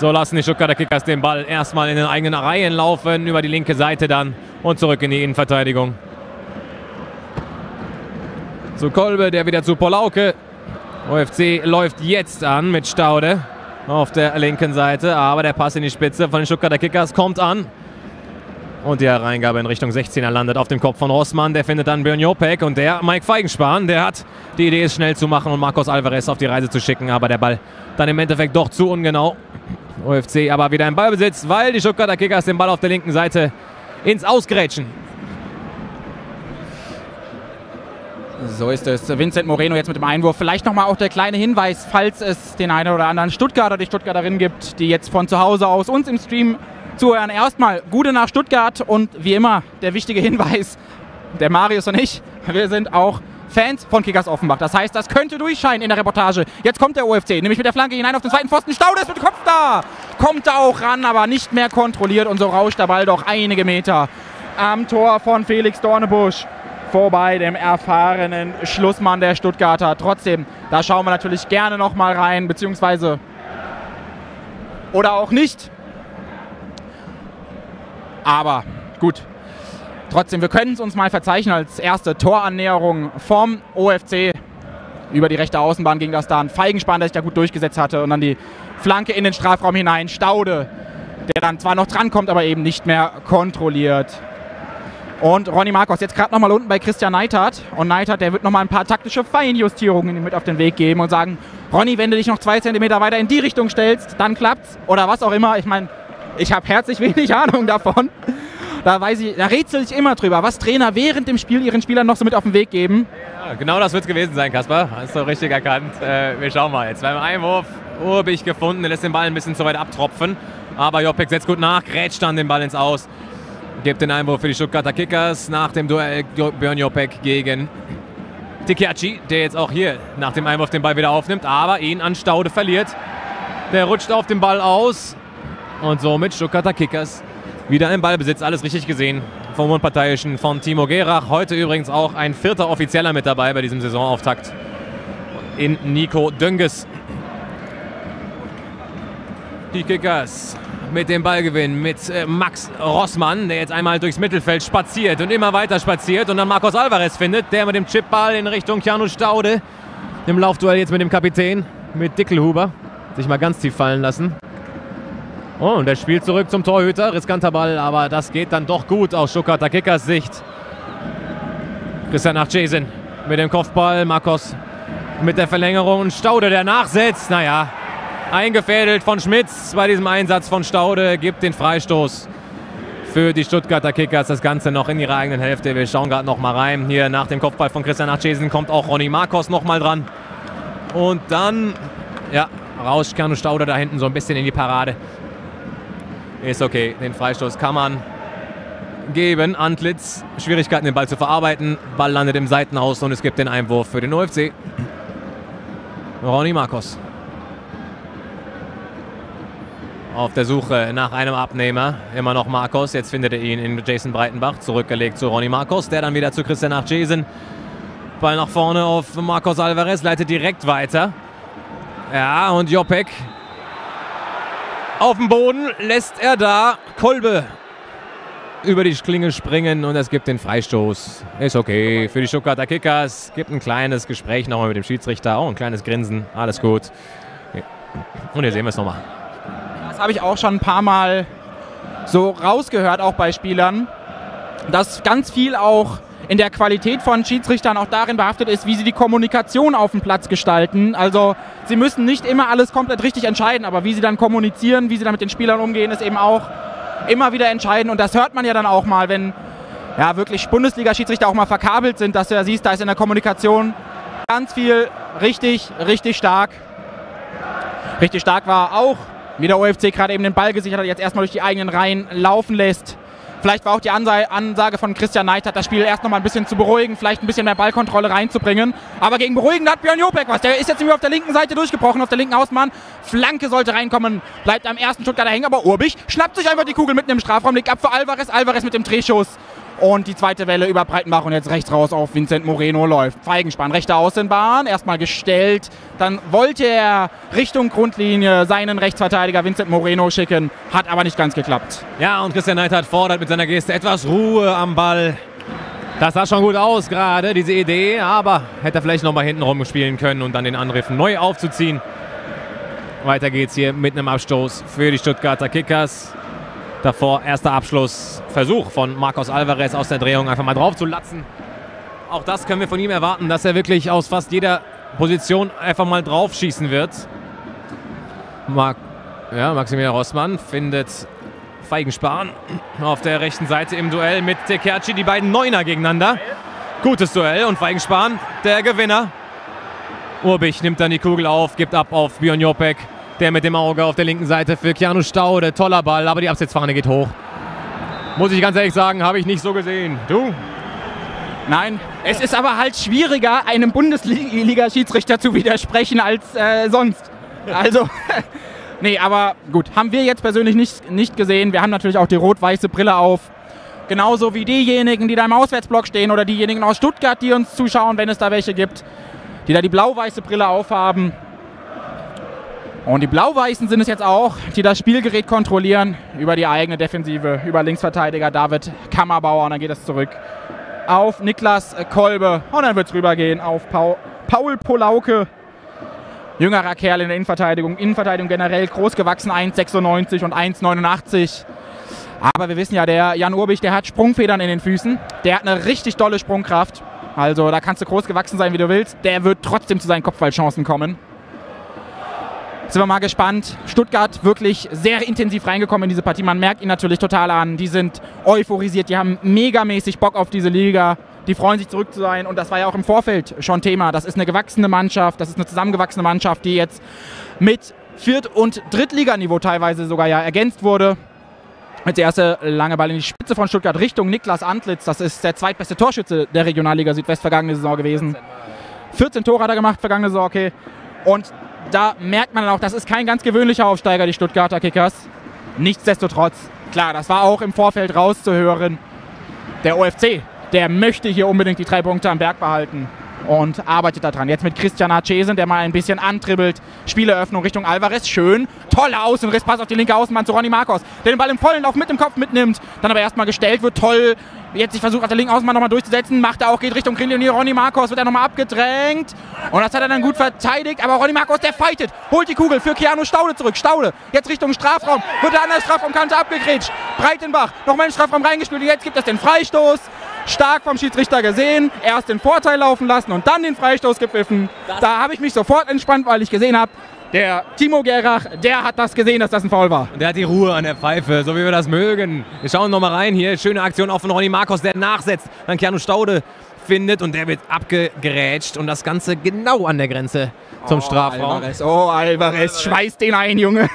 So lassen die Stuttgarter Kickers den Ball erstmal in den eigenen Reihen laufen, über die linke Seite dann und zurück in die Innenverteidigung. Zu Kolbe, der wieder zu Polauke. OFC läuft jetzt an mit Staude auf der linken Seite, aber der Pass in die Spitze von den Stuttgarter Kickers kommt an. Und die Hereingabe in Richtung 16er landet auf dem Kopf von Rossmann. Der findet dann Björn Jopek und der Mike Feigenspahn. Der hat die Idee, es schnell zu machen und Marcos Alvarez auf die Reise zu schicken. Aber der Ball dann im Endeffekt doch zu ungenau. OFC aber wieder im Ballbesitz, weil die Stuttgarter Kickers den Ball auf der linken Seite ins Ausgrätschen. So ist es. Vincent Moreno jetzt mit dem Einwurf. Vielleicht nochmal auch der kleine Hinweis, falls es den einen oder anderen Stuttgarter, die Stuttgarterin gibt, die jetzt von zu Hause aus uns im Stream zuhören. Erstmal Gute nach Stuttgart und wie immer der wichtige Hinweis, der Marius und ich, wir sind auch Fans von Kickers Offenbach. Das heißt, das könnte durchscheinen in der Reportage. Jetzt kommt der UFC, nämlich mit der Flanke hinein auf den zweiten Pfosten. Staudes mit dem Kopf da. Kommt da auch ran, aber nicht mehr kontrolliert. Und so rauscht der Ball doch einige Meter am Tor von Felix Dornebusch vorbei, dem erfahrenen Schlussmann der Stuttgarter. Trotzdem, da schauen wir natürlich gerne noch mal rein, beziehungsweise oder auch nicht. Aber gut, Trotzdem, wir können es uns mal verzeichnen als erste Torannäherung vom OFC. Über die rechte Außenbahn ging das dann. Feigenspann, der sich da gut durchgesetzt hatte. Und dann die Flanke in den Strafraum hinein. Staude, der dann zwar noch drankommt, aber eben nicht mehr kontrolliert. Und Ronny Marcos jetzt gerade nochmal unten bei Christian Neithardt. Und Neithardt, der wird nochmal ein paar taktische Feinjustierungen mit auf den Weg geben und sagen, Ronny, wenn du dich noch zwei Zentimeter weiter in die Richtung stellst, dann klappt's. Oder was auch immer. Ich meine, ich habe herzlich wenig Ahnung davon. Da weiß ich, da rätsel ich immer drüber, was Trainer während dem Spiel ihren Spielern noch so mit auf den Weg geben. Ja, genau das wird es gewesen sein, Kasper. Hast du richtig erkannt. Äh, wir schauen mal jetzt. Beim Einwurf Urbich gefunden, er lässt den Ball ein bisschen zu weit abtropfen. Aber Jopek setzt gut nach, grätscht dann den Ball ins Aus. Gibt den Einwurf für die Stuttgarter Kickers nach dem Duell Björn Jopek gegen Tikiachi, der jetzt auch hier nach dem Einwurf den Ball wieder aufnimmt, aber ihn an Staude verliert. Der rutscht auf den Ball aus und somit Stuttgarter Kickers wieder im Ballbesitz. Alles richtig gesehen vom Unparteiischen von Timo Gerach. Heute übrigens auch ein vierter Offizieller mit dabei bei diesem Saisonauftakt in Nico Dönges. Die Kickers mit dem Ballgewinn mit äh, Max Rossmann, der jetzt einmal durchs Mittelfeld spaziert und immer weiter spaziert und dann Marcos Alvarez findet, der mit dem Chipball in Richtung Keanu Staude im Laufduell jetzt mit dem Kapitän, mit Dickelhuber, sich mal ganz tief fallen lassen. Oh, und der spielt zurück zum Torhüter, riskanter Ball, aber das geht dann doch gut aus Stuttgarter Kickers Sicht. Christian nach Jason mit dem Kopfball, Marcos mit der Verlängerung Staude, der nachsetzt. Naja, eingefädelt von Schmitz bei diesem Einsatz von Staude, gibt den Freistoß für die Stuttgarter Kickers. Das Ganze noch in ihrer eigenen Hälfte. Wir schauen gerade noch mal rein. Hier nach dem Kopfball von Christian Achesen kommt auch Ronny Marcos noch mal dran. Und dann, ja, rauscht Kanu Staude da hinten so ein bisschen in die Parade. Ist okay, den Freistoß kann man geben. Antlitz, Schwierigkeiten, den Ball zu verarbeiten. Ball landet im Seitenhaus und es gibt den Einwurf für den UFC. Ronny Marcos auf der Suche nach einem Abnehmer. Immer noch Marcos. Jetzt findet er ihn in Jason Breitenbach. Zurückgelegt zu Ronny Marcos. Der dann wieder zu Christian nach Jason. Ball nach vorne auf Marcos Alvarez. Leitet direkt weiter. Ja, und Jopek auf dem Boden lässt er da Kolbe über die Klinge springen und es gibt den Freistoß. Ist okay für die Stuttgarter Kickers. Gibt ein kleines Gespräch nochmal mit dem Schiedsrichter. Auch ein kleines Grinsen. Alles gut. Und hier sehen wir es nochmal habe ich auch schon ein paar Mal so rausgehört, auch bei Spielern, dass ganz viel auch in der Qualität von Schiedsrichtern auch darin behaftet ist, wie sie die Kommunikation auf dem Platz gestalten. Also sie müssen nicht immer alles komplett richtig entscheiden, aber wie sie dann kommunizieren, wie sie dann mit den Spielern umgehen, ist eben auch immer wieder entscheidend. Und das hört man ja dann auch mal, wenn ja wirklich Bundesliga-Schiedsrichter auch mal verkabelt sind, dass du ja siehst, da ist in der Kommunikation ganz viel richtig, richtig stark. Richtig stark war auch wie der OFC gerade eben den Ball gesichert hat, jetzt erstmal durch die eigenen Reihen laufen lässt. Vielleicht war auch die Ansage von Christian Neidhardt, das Spiel erst noch mal ein bisschen zu beruhigen, vielleicht ein bisschen mehr Ballkontrolle reinzubringen. Aber gegen beruhigen hat Björn Jopek was. Der ist jetzt irgendwie auf der linken Seite durchgebrochen, auf der linken Außenbahn. Flanke sollte reinkommen, bleibt am ersten Stuttgarter hängen, aber Urbich schnappt sich einfach die Kugel mitten im Strafraum, legt ab für Alvarez. Alvarez mit dem Drehschuss und die zweite Welle über Breitenbach und jetzt rechts raus auf Vincent Moreno läuft. Feigenspann, rechte Außenbahn, erstmal gestellt. Dann wollte er Richtung Grundlinie seinen Rechtsverteidiger Vincent Moreno schicken, hat aber nicht ganz geklappt. Ja, und Christian Neidhardt fordert mit seiner Geste etwas Ruhe am Ball. Das sah schon gut aus gerade, diese Idee, aber hätte er vielleicht nochmal hinten rumspielen können und dann den Angriff neu aufzuziehen. Weiter geht's hier mit einem Abstoß für die Stuttgarter Kickers. Davor erster Abschlussversuch von Marcos Alvarez aus der Drehung einfach mal drauf zu latzen. Auch das können wir von ihm erwarten, dass er wirklich aus fast jeder Position einfach mal drauf schießen wird. Mark, ja, Maximilian Rossmann findet Feigenspahn auf der rechten Seite im Duell mit Tekerci, die beiden Neuner gegeneinander. Gutes Duell und Feigenspahn, der Gewinner. Urbich nimmt dann die Kugel auf, gibt ab auf Björn Jopek. Der mit dem Auge auf der linken Seite für Keanu Staude. Toller Ball, aber die Absetzfahne geht hoch. Muss ich ganz ehrlich sagen, habe ich nicht so gesehen. Du? Nein, es ist aber halt schwieriger, einem Bundesliga-Schiedsrichter zu widersprechen als äh, sonst. Also, nee, aber gut, haben wir jetzt persönlich nicht, nicht gesehen. Wir haben natürlich auch die rot-weiße Brille auf. Genauso wie diejenigen, die da im Auswärtsblock stehen oder diejenigen aus Stuttgart, die uns zuschauen, wenn es da welche gibt, die da die blau-weiße Brille aufhaben. Und die Blau-Weißen sind es jetzt auch, die das Spielgerät kontrollieren über die eigene Defensive, über Linksverteidiger David Kammerbauer. Und dann geht es zurück auf Niklas Kolbe. Und dann wird es rübergehen auf Paul, Polauke. Jüngerer Kerl in der Innenverteidigung. Innenverteidigung generell groß gewachsen, 1,96 und 1,89. Aber wir wissen ja, der Jan Urbich, der hat Sprungfedern in den Füßen. Der hat eine richtig dolle Sprungkraft. Also da kannst du groß gewachsen sein, wie du willst. Der wird trotzdem zu seinen Kopfballchancen kommen. Sind wir mal gespannt. Stuttgart wirklich sehr intensiv reingekommen in diese Partie. Man merkt ihn natürlich total an. Die sind euphorisiert. Die haben megamäßig Bock auf diese Liga. Die freuen sich zurück zu sein. Und das war ja auch im Vorfeld schon Thema. Das ist eine gewachsene Mannschaft. Das ist eine zusammengewachsene Mannschaft, die jetzt mit Viert- und Drittliganiveau teilweise sogar ja ergänzt wurde. Als erste lange Ball in die Spitze von Stuttgart Richtung Niklas Antlitz. Das ist der zweitbeste Torschütze der Regionalliga Südwest vergangene Saison gewesen. 14 Tore hat er gemacht vergangene Saison, okay. Und da merkt man auch, das ist kein ganz gewöhnlicher Aufsteiger, die Stuttgarter Kickers. Nichtsdestotrotz, klar, das war auch im Vorfeld rauszuhören. Der OFC, der möchte hier unbedingt die drei Punkte am Berg behalten und arbeitet daran. Jetzt mit Christian Archesen, der mal ein bisschen antribbelt. Spieleröffnung Richtung Alvarez. Schön. Toller Außenriss. Pass auf die linke Außenbahn zu Ronny Marcos. Der den Ball im vollen Lauf mit dem Kopf mitnimmt. Dann aber erstmal gestellt wird. Toll. Jetzt sich versucht auf der linken Außenbahn nochmal durchzusetzen. Macht er auch, geht Richtung Grillonier. Ronny Marcos wird er nochmal abgedrängt. Und das hat er dann gut verteidigt. Aber Ronny Marcos, der fightet. Holt die Kugel für Keanu Staude zurück. Staude. Jetzt Richtung Strafraum. Wird er an der Strafraumkante abgegrätscht. Breitenbach. Nochmal in den Strafraum reingespielt. Und jetzt gibt es den Freistoß stark vom Schiedsrichter gesehen, erst den Vorteil laufen lassen und dann den Freistoß gepfiffen. Da habe ich mich sofort entspannt, weil ich gesehen habe, der Timo Gerach, der hat das gesehen, dass das ein Foul war. Und der hat die Ruhe an der Pfeife, so wie wir das mögen. Wir schauen nochmal rein hier. Schöne Aktion auch von Ronny Marcos, der nachsetzt. Dann Keanu Staude findet und der wird abgerätscht. Und das Ganze genau an der Grenze zum oh, Strafraum. Alvarez, oh, Alvarez, schmeiß den ein, Junge.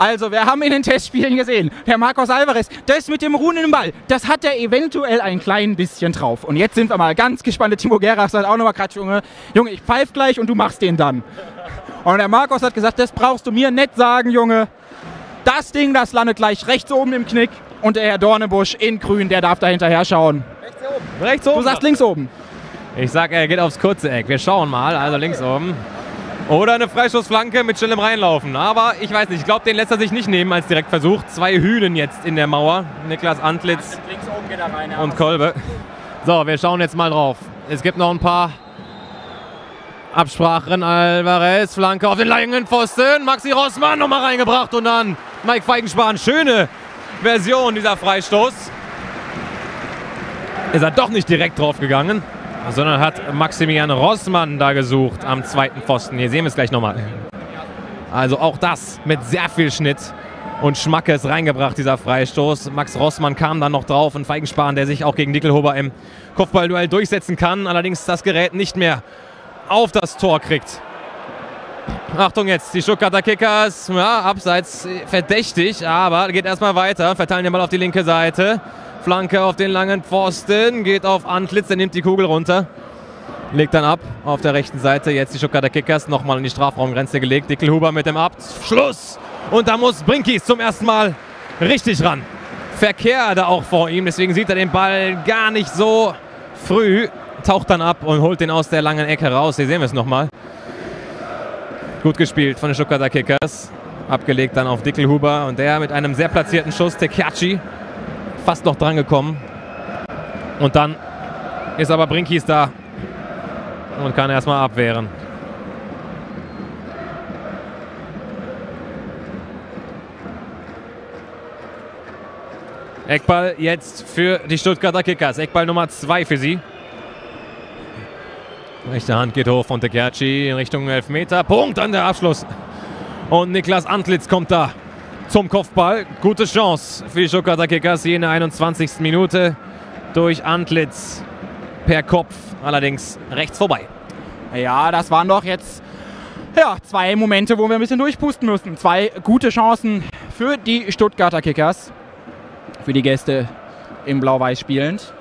Also, wir haben in den Testspielen gesehen, Herr Marcos Alvarez, das mit dem ruhenden Ball, das hat er eventuell ein klein bisschen drauf. Und jetzt sind wir mal ganz gespannt. Der Timo Gerach sagt auch nochmal gerade, Junge, Junge, ich pfeif gleich und du machst den dann. Und der Marcos hat gesagt, das brauchst du mir nicht sagen, Junge. Das Ding, das landet gleich rechts oben im Knick. Und der Herr Dornebusch in grün, der darf da hinterher schauen. Rechts oben. Rechts oben. Du sagst links oben. Ich sag, er geht aufs kurze Eck. Wir schauen mal. Also links oben. Oder eine Freistoßflanke mit schnellem Reinlaufen. Aber ich weiß nicht, ich glaube, den lässt er sich nicht nehmen als Direktversuch. Zwei Hühnen jetzt in der Mauer. Niklas Antlitz rein, und Kolbe. So, wir schauen jetzt mal drauf. Es gibt noch ein paar Absprachen. Alvarez, Flanke auf den langen Pfosten. Maxi Rossmann nochmal reingebracht und dann Mike Feigenspahn. Schöne Version dieser Freistoß. Ist er doch nicht direkt drauf gegangen sondern hat Maximilian Rossmann da gesucht am zweiten Pfosten. Hier sehen wir es gleich nochmal. Also auch das mit sehr viel Schnitt und Schmackes reingebracht, dieser Freistoß. Max Rossmann kam dann noch drauf und Feigenspahn, der sich auch gegen Dickelhuber im Kopfballduell durchsetzen kann, allerdings das Gerät nicht mehr auf das Tor kriegt. Achtung jetzt, die Stuttgarter Kickers, ja, abseits verdächtig, aber geht erstmal weiter, verteilen den Ball auf die linke Seite. Flanke auf den langen Pfosten, geht auf Antlitz, der nimmt die Kugel runter. Legt dann ab auf der rechten Seite. Jetzt die Stuttgarter Kickers nochmal in die Strafraumgrenze gelegt. Dickelhuber mit dem Abschluss. Und da muss Brinkis zum ersten Mal richtig ran. Verkehr da auch vor ihm. Deswegen sieht er den Ball gar nicht so früh. Taucht dann ab und holt den aus der langen Ecke raus. Hier sehen wir es nochmal. Gut gespielt von den Stuttgarter Kickers. Abgelegt dann auf Dickelhuber. Und der mit einem sehr platzierten Schuss. Tekiachi fast noch dran gekommen. Und dann ist aber Brinkis da und kann erstmal abwehren. Eckball jetzt für die Stuttgarter Kickers. Eckball Nummer 2 für sie. Rechte Hand geht hoch von Tekerci in Richtung Elfmeter. Punkt an der Abschluss. Und Niklas Antlitz kommt da zum Kopfball. Gute Chance für die Stuttgarter Kickers hier in der 21. Minute durch Antlitz per Kopf, allerdings rechts vorbei. Ja, das waren doch jetzt ja, zwei Momente, wo wir ein bisschen durchpusten müssen. Zwei gute Chancen für die Stuttgarter Kickers, für die Gäste im Blau-Weiß spielend.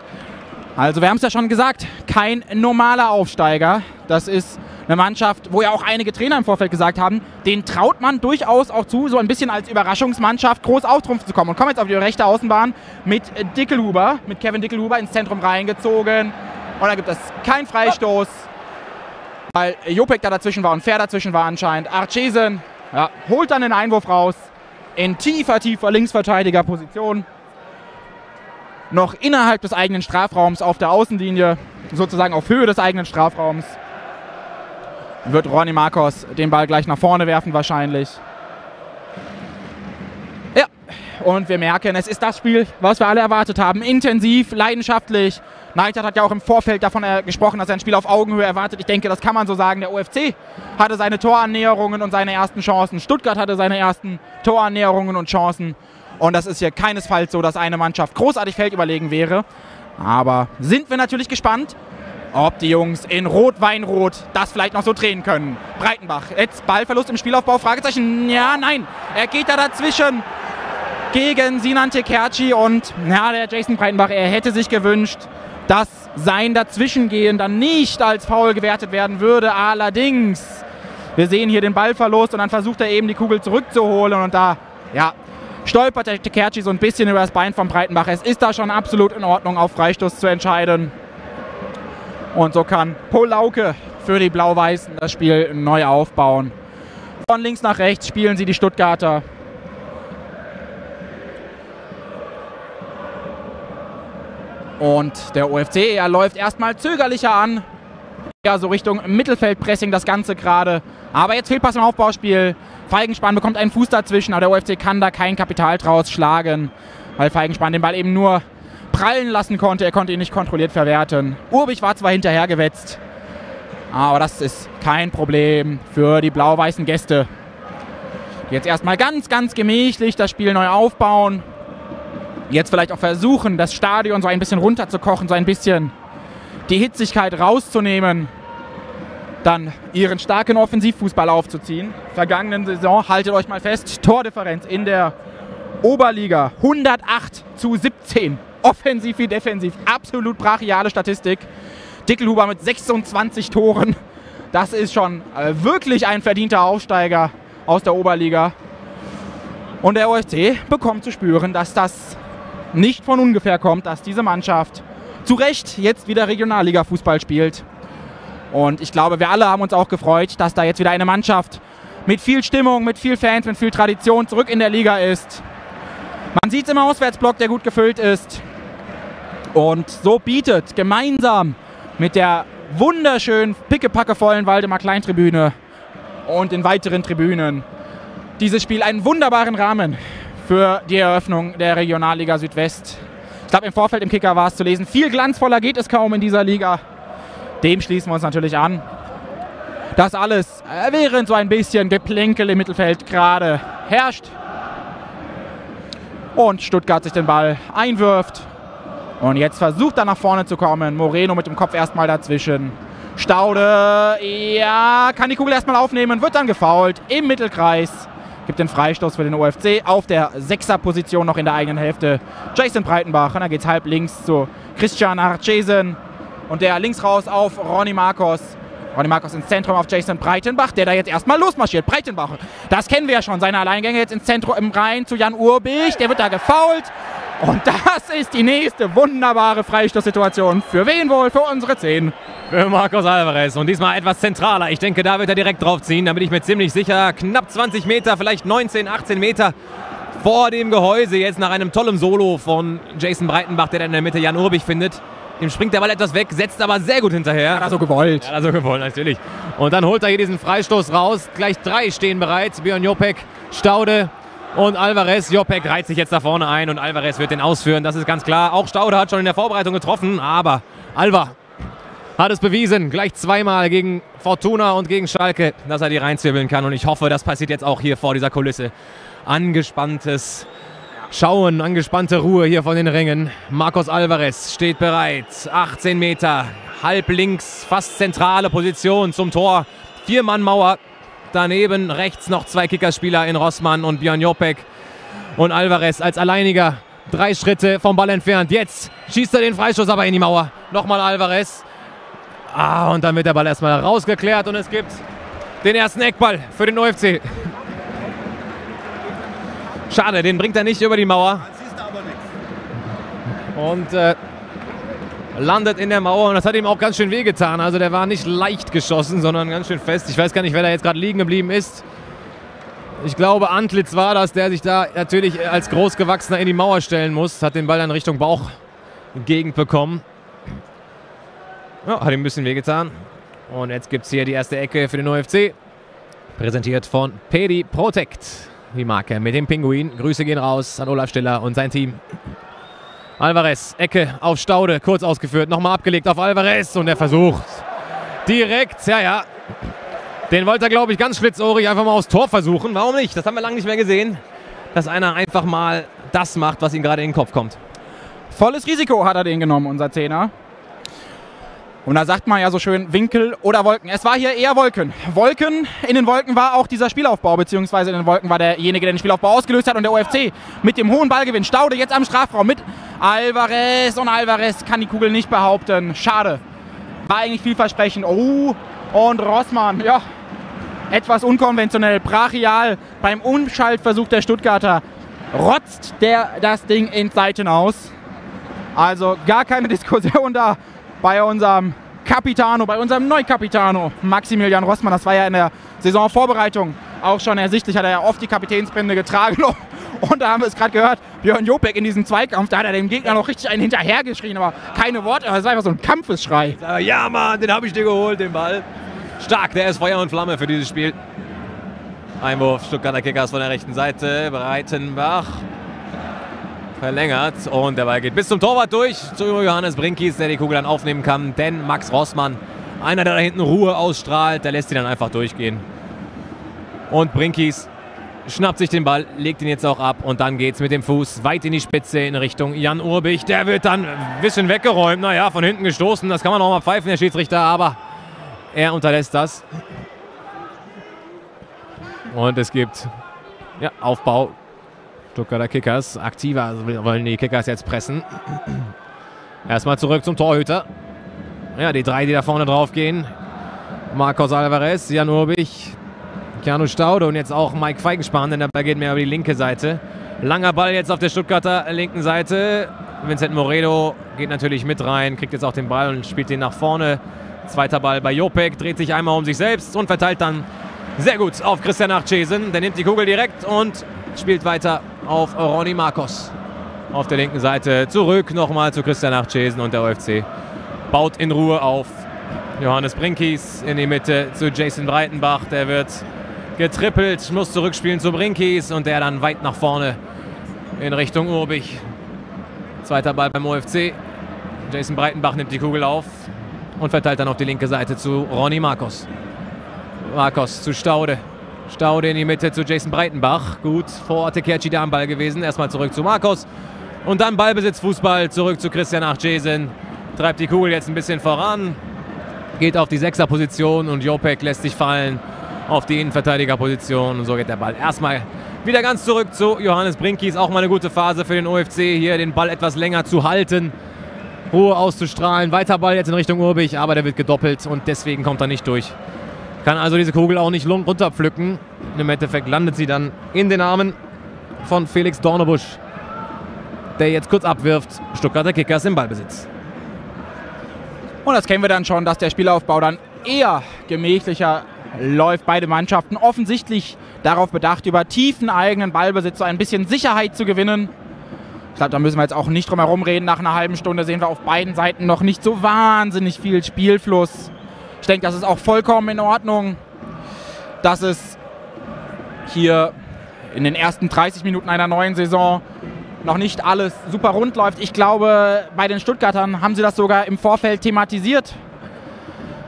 Also wir haben es ja schon gesagt, kein normaler Aufsteiger. Das ist eine Mannschaft, wo ja auch einige Trainer im Vorfeld gesagt haben, den traut man durchaus auch zu, so ein bisschen als Überraschungsmannschaft groß auftrumpfen zu kommen. Und kommen jetzt auf die rechte Außenbahn mit Dickelhuber, mit Kevin Dickelhuber ins Zentrum reingezogen. Und da gibt es keinen Freistoß, weil Jopek da dazwischen war und Fair dazwischen war anscheinend. Archesen ja, holt dann den Einwurf raus in tiefer, tiefer Linksverteidigerposition. Noch innerhalb des eigenen Strafraums auf der Außenlinie, sozusagen auf Höhe des eigenen Strafraums wird Ronny Marcos den Ball gleich nach vorne werfen wahrscheinlich. Ja, und wir merken, es ist das Spiel, was wir alle erwartet haben. Intensiv, leidenschaftlich. Neidhardt hat ja auch im Vorfeld davon äh, gesprochen, dass er ein Spiel auf Augenhöhe erwartet. Ich denke, das kann man so sagen. Der OFC hatte seine Torannäherungen und seine ersten Chancen. Stuttgart hatte seine ersten Torannäherungen und Chancen. Und das ist hier keinesfalls so, dass eine Mannschaft großartig feldüberlegen wäre. Aber sind wir natürlich gespannt, ob die Jungs in Rot-Weinrot das vielleicht noch so drehen können. Breitenbach, jetzt Ballverlust im Spielaufbau, Fragezeichen, ja, nein, er geht da dazwischen gegen Sinan Tekerci und ja, der Jason Breitenbach, er hätte sich gewünscht, dass sein Dazwischengehen dann nicht als Foul gewertet werden würde. Allerdings, wir sehen hier den Ballverlust und dann versucht er eben die Kugel zurückzuholen und da, ja, stolpert der Tekerci so ein bisschen über das Bein von Breitenbach. Es ist da schon absolut in Ordnung, auf Freistoß zu entscheiden. Und so kann Paul Lauke für die Blau-Weißen das Spiel neu aufbauen. Von links nach rechts spielen sie die Stuttgarter. Und der OFC, er läuft erstmal zögerlicher an. Ja, so Richtung Mittelfeldpressing das Ganze gerade. Aber jetzt fehlt Pass im Aufbauspiel. Feigenspann bekommt einen Fuß dazwischen, aber der OFC kann da kein Kapital draus schlagen, weil Feigenspann den Ball eben nur prallen lassen konnte. Er konnte ihn nicht kontrolliert verwerten. Urbich war zwar hinterhergewetzt, aber das ist kein Problem für die blau-weißen Gäste. Jetzt erstmal ganz, ganz gemächlich das Spiel neu aufbauen. Jetzt vielleicht auch versuchen, das Stadion so ein bisschen runterzukochen, so ein bisschen die Hitzigkeit rauszunehmen. Dann ihren starken Offensivfußball aufzuziehen. Vergangenen Saison, haltet euch mal fest, Tordifferenz in der Oberliga 108 zu 17 offensiv wie defensiv. Absolut brachiale Statistik. Dickelhuber mit 26 Toren. Das ist schon äh, wirklich ein verdienter Aufsteiger aus der Oberliga. Und der OFC bekommt zu spüren, dass das nicht von ungefähr kommt, dass diese Mannschaft zu Recht jetzt wieder Regionalliga-Fußball spielt. Und ich glaube, wir alle haben uns auch gefreut, dass da jetzt wieder eine Mannschaft mit viel Stimmung, mit viel Fans, mit viel Tradition zurück in der Liga ist. Man sieht es im Auswärtsblock, der gut gefüllt ist. Und so bietet gemeinsam mit der wunderschön pickepackevollen Waldemar Kleintribüne und den weiteren Tribünen dieses Spiel einen wunderbaren Rahmen für die Eröffnung der Regionalliga Südwest. Ich glaube, im Vorfeld im Kicker war es zu lesen. Viel glanzvoller geht es kaum in dieser Liga. Dem schließen wir uns natürlich an. Das alles, äh, während so ein bisschen Geplänkel im Mittelfeld gerade herrscht. Und Stuttgart sich den Ball einwirft und jetzt versucht er nach vorne zu kommen. Moreno mit dem Kopf erstmal dazwischen. Staude, ja, kann die Kugel erstmal aufnehmen, wird dann gefault im Mittelkreis. Gibt den Freistoß für den OFC auf der Sechser-Position noch in der eigenen Hälfte. Jason Breitenbach. Und dann geht es halb links zu Christian Arcesen. Und der links raus auf Ronny Marcos. Ronny Marcos ins Zentrum auf Jason Breitenbach, der da jetzt erstmal losmarschiert. Breitenbach, das kennen wir ja schon. Seine Alleingänge jetzt ins Zentrum im Rhein zu Jan Urbich. Der wird da gefault. Und das ist die nächste wunderbare Freistoßsituation. Für wen wohl? Für unsere 10. Für Marcos Alvarez. Und diesmal etwas zentraler. Ich denke, da wird er direkt drauf ziehen. Da bin ich mir ziemlich sicher. Knapp 20 Meter, vielleicht 19, 18 Meter vor dem Gehäuse. Jetzt nach einem tollen Solo von Jason Breitenbach, der dann in der Mitte Jan Urbich findet. Dem springt der Ball etwas weg, setzt aber sehr gut hinterher. Hat er so gewollt. Hat er so gewollt, natürlich. Und dann holt er hier diesen Freistoß raus. Gleich drei stehen bereit. Björn Jopek, Staude und Alvarez. Jopek reiht sich jetzt da vorne ein und Alvarez wird den ausführen. Das ist ganz klar. Auch Staude hat schon in der Vorbereitung getroffen, aber Alva hat es bewiesen. Gleich zweimal gegen Fortuna und gegen Schalke, dass er die reinzwirbeln kann. Und ich hoffe, das passiert jetzt auch hier vor dieser Kulisse. Angespanntes Schauen, angespannte Ruhe hier von den Ringen. Marcos Alvarez steht bereit. 18 Meter, halb links, fast zentrale Position zum Tor. Vier-Mann-Mauer. Daneben rechts noch zwei Kickerspieler in Rossmann und Björn Jopek. Und Alvarez als alleiniger drei Schritte vom Ball entfernt. Jetzt schießt er den Freistoß aber in die Mauer. Nochmal Alvarez. Ah, und dann wird der Ball erstmal rausgeklärt und es gibt den ersten Eckball für den OFC. Schade, den bringt er nicht über die Mauer. Und äh, landet in der Mauer und das hat ihm auch ganz schön wehgetan. Also der war nicht leicht geschossen, sondern ganz schön fest. Ich weiß gar nicht, wer da jetzt gerade liegen geblieben ist. Ich glaube, Antlitz war das, der sich da natürlich als Großgewachsener in die Mauer stellen muss. Hat den Ball dann Richtung Bauchgegend bekommen. Ja, hat ihm ein bisschen wehgetan. Und jetzt gibt es hier die erste Ecke für den OFC. Präsentiert von Pedi Protect. Die Marke mit dem Pinguin. Grüße gehen raus an Olaf Stiller und sein Team. Alvarez, Ecke auf Staude, kurz ausgeführt, nochmal abgelegt auf Alvarez und er versucht direkt, ja, ja. Den wollte er, glaube ich, ganz schlitzohrig einfach mal aufs Tor versuchen. Warum nicht? Das haben wir lange nicht mehr gesehen, dass einer einfach mal das macht, was ihm gerade in den Kopf kommt. Volles Risiko hat er den genommen, unser Zehner. Und da sagt man ja so schön Winkel oder Wolken. Es war hier eher Wolken. Wolken, in den Wolken war auch dieser Spielaufbau, beziehungsweise in den Wolken war derjenige, der den Spielaufbau ausgelöst hat und der OFC mit dem hohen Ballgewinn. Staude jetzt am Strafraum mit Alvarez und Alvarez kann die Kugel nicht behaupten. Schade. War eigentlich vielversprechend. Oh, und Rossmann, ja, etwas unkonventionell, brachial beim Umschaltversuch der Stuttgarter. Rotzt der das Ding in Seiten aus. Also gar keine Diskussion da bei unserem Capitano, bei unserem Neukapitano Maximilian Rossmann. Das war ja in der Saisonvorbereitung auch schon ersichtlich, hat er ja oft die Kapitänsbrände getragen. Und da haben wir es gerade gehört, Björn Jopek in diesem Zweikampf, da hat er dem Gegner noch richtig einen hinterhergeschrien, aber keine Worte, das war einfach so ein Kampfesschrei. Ja, Mann, den habe ich dir geholt, den Ball. Stark, der ist Feuer und Flamme für dieses Spiel. Einwurf Stuttgarter Kickers von der rechten Seite. Breitenbach verlängert und der Ball geht bis zum Torwart durch zu Johannes Brinkis, der die Kugel dann aufnehmen kann. Denn Max Rossmann, einer, der da hinten Ruhe ausstrahlt, der lässt ihn dann einfach durchgehen. Und Brinkis schnappt sich den Ball, legt ihn jetzt auch ab und dann geht es mit dem Fuß weit in die Spitze in Richtung Jan Urbich. Der wird dann ein bisschen weggeräumt, naja, von hinten gestoßen. Das kann man auch mal pfeifen, der Schiedsrichter, aber er unterlässt das. Und es gibt ja, Aufbau. Stuttgarter Kickers aktiver, wollen die Kickers jetzt pressen. Erstmal zurück zum Torhüter. Ja, die drei, die da vorne drauf gehen. Marcos Alvarez, Jan Urbich, Keanu Staude und jetzt auch Mike Feigenspan, denn der Ball geht mehr über die linke Seite. Langer Ball jetzt auf der Stuttgarter linken Seite. Vincent Moreno geht natürlich mit rein, kriegt jetzt auch den Ball und spielt den nach vorne. Zweiter Ball bei Jopek, dreht sich einmal um sich selbst und verteilt dann sehr gut auf Christian Nachchesen. Der nimmt die Kugel direkt und spielt weiter auf Ronny Marcos. Auf der linken Seite zurück nochmal zu Christian Nachchesen und der OFC baut in Ruhe auf. Johannes Brinkis in die Mitte zu Jason Breitenbach. Der wird getrippelt, muss zurückspielen zu Brinkis und der dann weit nach vorne in Richtung Urbich. Zweiter Ball beim OFC. Jason Breitenbach nimmt die Kugel auf und verteilt dann auf die linke Seite zu Ronny Marcos. Marcos zu Staude. Staude in die Mitte zu Jason Breitenbach. Gut vor Tekerci da am Ball gewesen. Erstmal zurück zu Marcos. Und dann Ballbesitz Fußball zurück zu Christian Achjesen. Treibt die Kugel jetzt ein bisschen voran. Geht auf die Sechserposition und Jopek lässt sich fallen auf die Innenverteidigerposition. Und so geht der Ball erstmal wieder ganz zurück zu Johannes Brinkis. Auch mal eine gute Phase für den OFC hier, den Ball etwas länger zu halten. Ruhe auszustrahlen. Weiter Ball jetzt in Richtung Urbich, aber der wird gedoppelt und deswegen kommt er nicht durch. Kann also diese Kugel auch nicht runterpflücken. Im Endeffekt landet sie dann in den Armen von Felix Dornebusch, der jetzt kurz abwirft. Stuttgarter Kickers im Ballbesitz. Und das kennen wir dann schon, dass der Spielaufbau dann eher gemächlicher läuft. Beide Mannschaften offensichtlich darauf bedacht, über tiefen eigenen Ballbesitz so ein bisschen Sicherheit zu gewinnen. Ich glaube, da müssen wir jetzt auch nicht drum herum reden. Nach einer halben Stunde sehen wir auf beiden Seiten noch nicht so wahnsinnig viel Spielfluss. Ich denke, das ist auch vollkommen in Ordnung, dass es hier in den ersten 30 Minuten einer neuen Saison noch nicht alles super rund läuft. Ich glaube, bei den Stuttgartern haben sie das sogar im Vorfeld thematisiert.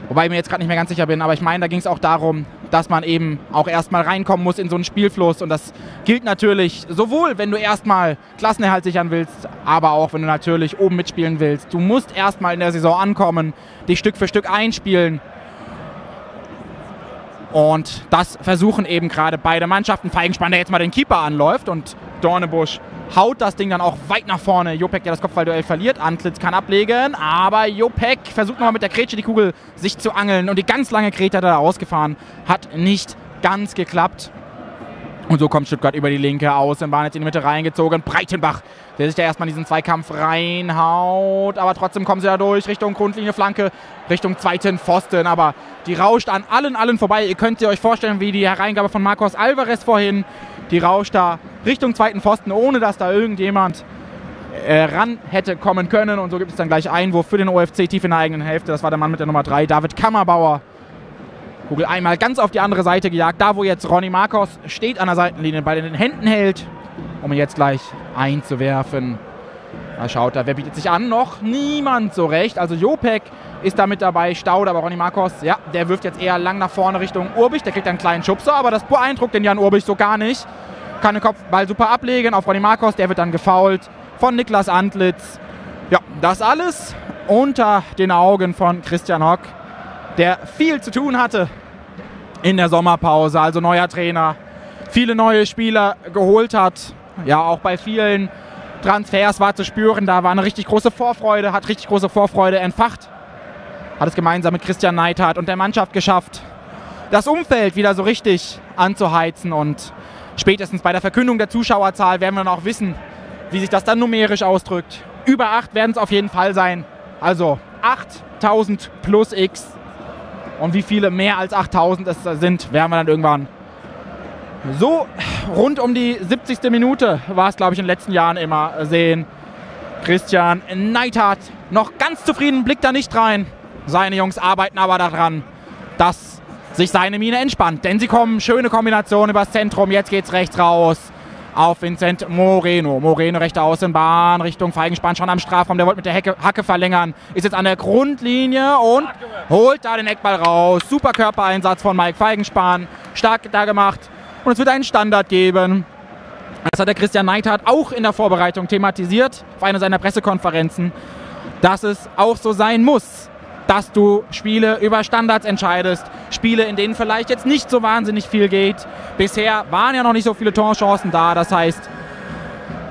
Wobei ich mir jetzt gerade nicht mehr ganz sicher bin, aber ich meine, da ging es auch darum, dass man eben auch erstmal reinkommen muss in so einen Spielfluss. Und das gilt natürlich sowohl, wenn du erstmal Klassenerhalt sichern willst, aber auch, wenn du natürlich oben mitspielen willst. Du musst erstmal in der Saison ankommen, dich Stück für Stück einspielen. Und das versuchen eben gerade beide Mannschaften. Feigenspann, der jetzt mal den Keeper anläuft und Dornebusch haut das Ding dann auch weit nach vorne. Jopek, der das Kopfballduell verliert. Antlitz kann ablegen, aber Jopek versucht nochmal mit der Grätsche die Kugel sich zu angeln. Und die ganz lange Gräte hat er da ausgefahren. Hat nicht ganz geklappt. Und so kommt Stuttgart über die linke Außenbahn jetzt in die Mitte reingezogen. Breitenbach, der sich da erstmal in diesen Zweikampf reinhaut. Aber trotzdem kommen sie da durch Richtung Grundlinie, Flanke, Richtung zweiten Pfosten. Aber die rauscht an allen, allen vorbei. Ihr könnt euch vorstellen, wie die Hereingabe von Marcos Alvarez vorhin. Die rauscht da Richtung zweiten Pfosten, ohne dass da irgendjemand äh, ran hätte kommen können. Und so gibt es dann gleich Einwurf für den OFC tief in der eigenen Hälfte. Das war der Mann mit der Nummer 3, David Kammerbauer. Kugel einmal ganz auf die andere Seite gejagt. Da, wo jetzt Ronny Marcos steht an der Seitenlinie, bei den Händen hält, um jetzt gleich einzuwerfen. Da schaut er, wer bietet sich an? Noch niemand so recht. Also Jopek ist da mit dabei, Staude, aber Ronny Marcos, ja, der wirft jetzt eher lang nach vorne Richtung Urbich. Der kriegt einen kleinen Schubser, aber das beeindruckt den Jan Urbich so gar nicht. Kann den Kopfball super ablegen auf Ronny Marcos, der wird dann gefault von Niklas Antlitz. Ja, das alles unter den Augen von Christian Hock, der viel zu tun hatte in der Sommerpause, also neuer Trainer, viele neue Spieler geholt hat. Ja, auch bei vielen Transfers war zu spüren, da war eine richtig große Vorfreude, hat richtig große Vorfreude entfacht. Hat es gemeinsam mit Christian Neidhardt und der Mannschaft geschafft, das Umfeld wieder so richtig anzuheizen. Und spätestens bei der Verkündung der Zuschauerzahl werden wir dann auch wissen, wie sich das dann numerisch ausdrückt. Über 8 werden es auf jeden Fall sein. Also 8000 plus X. Und wie viele mehr als 8000 es sind, werden wir dann irgendwann so rund um die 70. Minute war es, glaube ich, in den letzten Jahren immer sehen. Christian Neidhardt noch ganz zufrieden, blickt da nicht rein. Seine Jungs arbeiten aber daran, dass sich seine Mine entspannt. Denn sie kommen, schöne Kombination übers Zentrum. Jetzt geht's rechts raus auf Vincent Moreno. Moreno rechte Außenbahn Richtung Feigenspann schon am Strafraum. Der wollte mit der Hecke, Hacke verlängern. Ist jetzt an der Grundlinie und holt da den Eckball raus. Super Körpereinsatz von Mike Feigenspann. Stark da gemacht. Und es wird einen Standard geben. Das hat der Christian Neidhardt auch in der Vorbereitung thematisiert, auf einer seiner Pressekonferenzen, dass es auch so sein muss, dass du Spiele über Standards entscheidest. Spiele, in denen vielleicht jetzt nicht so wahnsinnig viel geht. Bisher waren ja noch nicht so viele Torchancen da. Das heißt,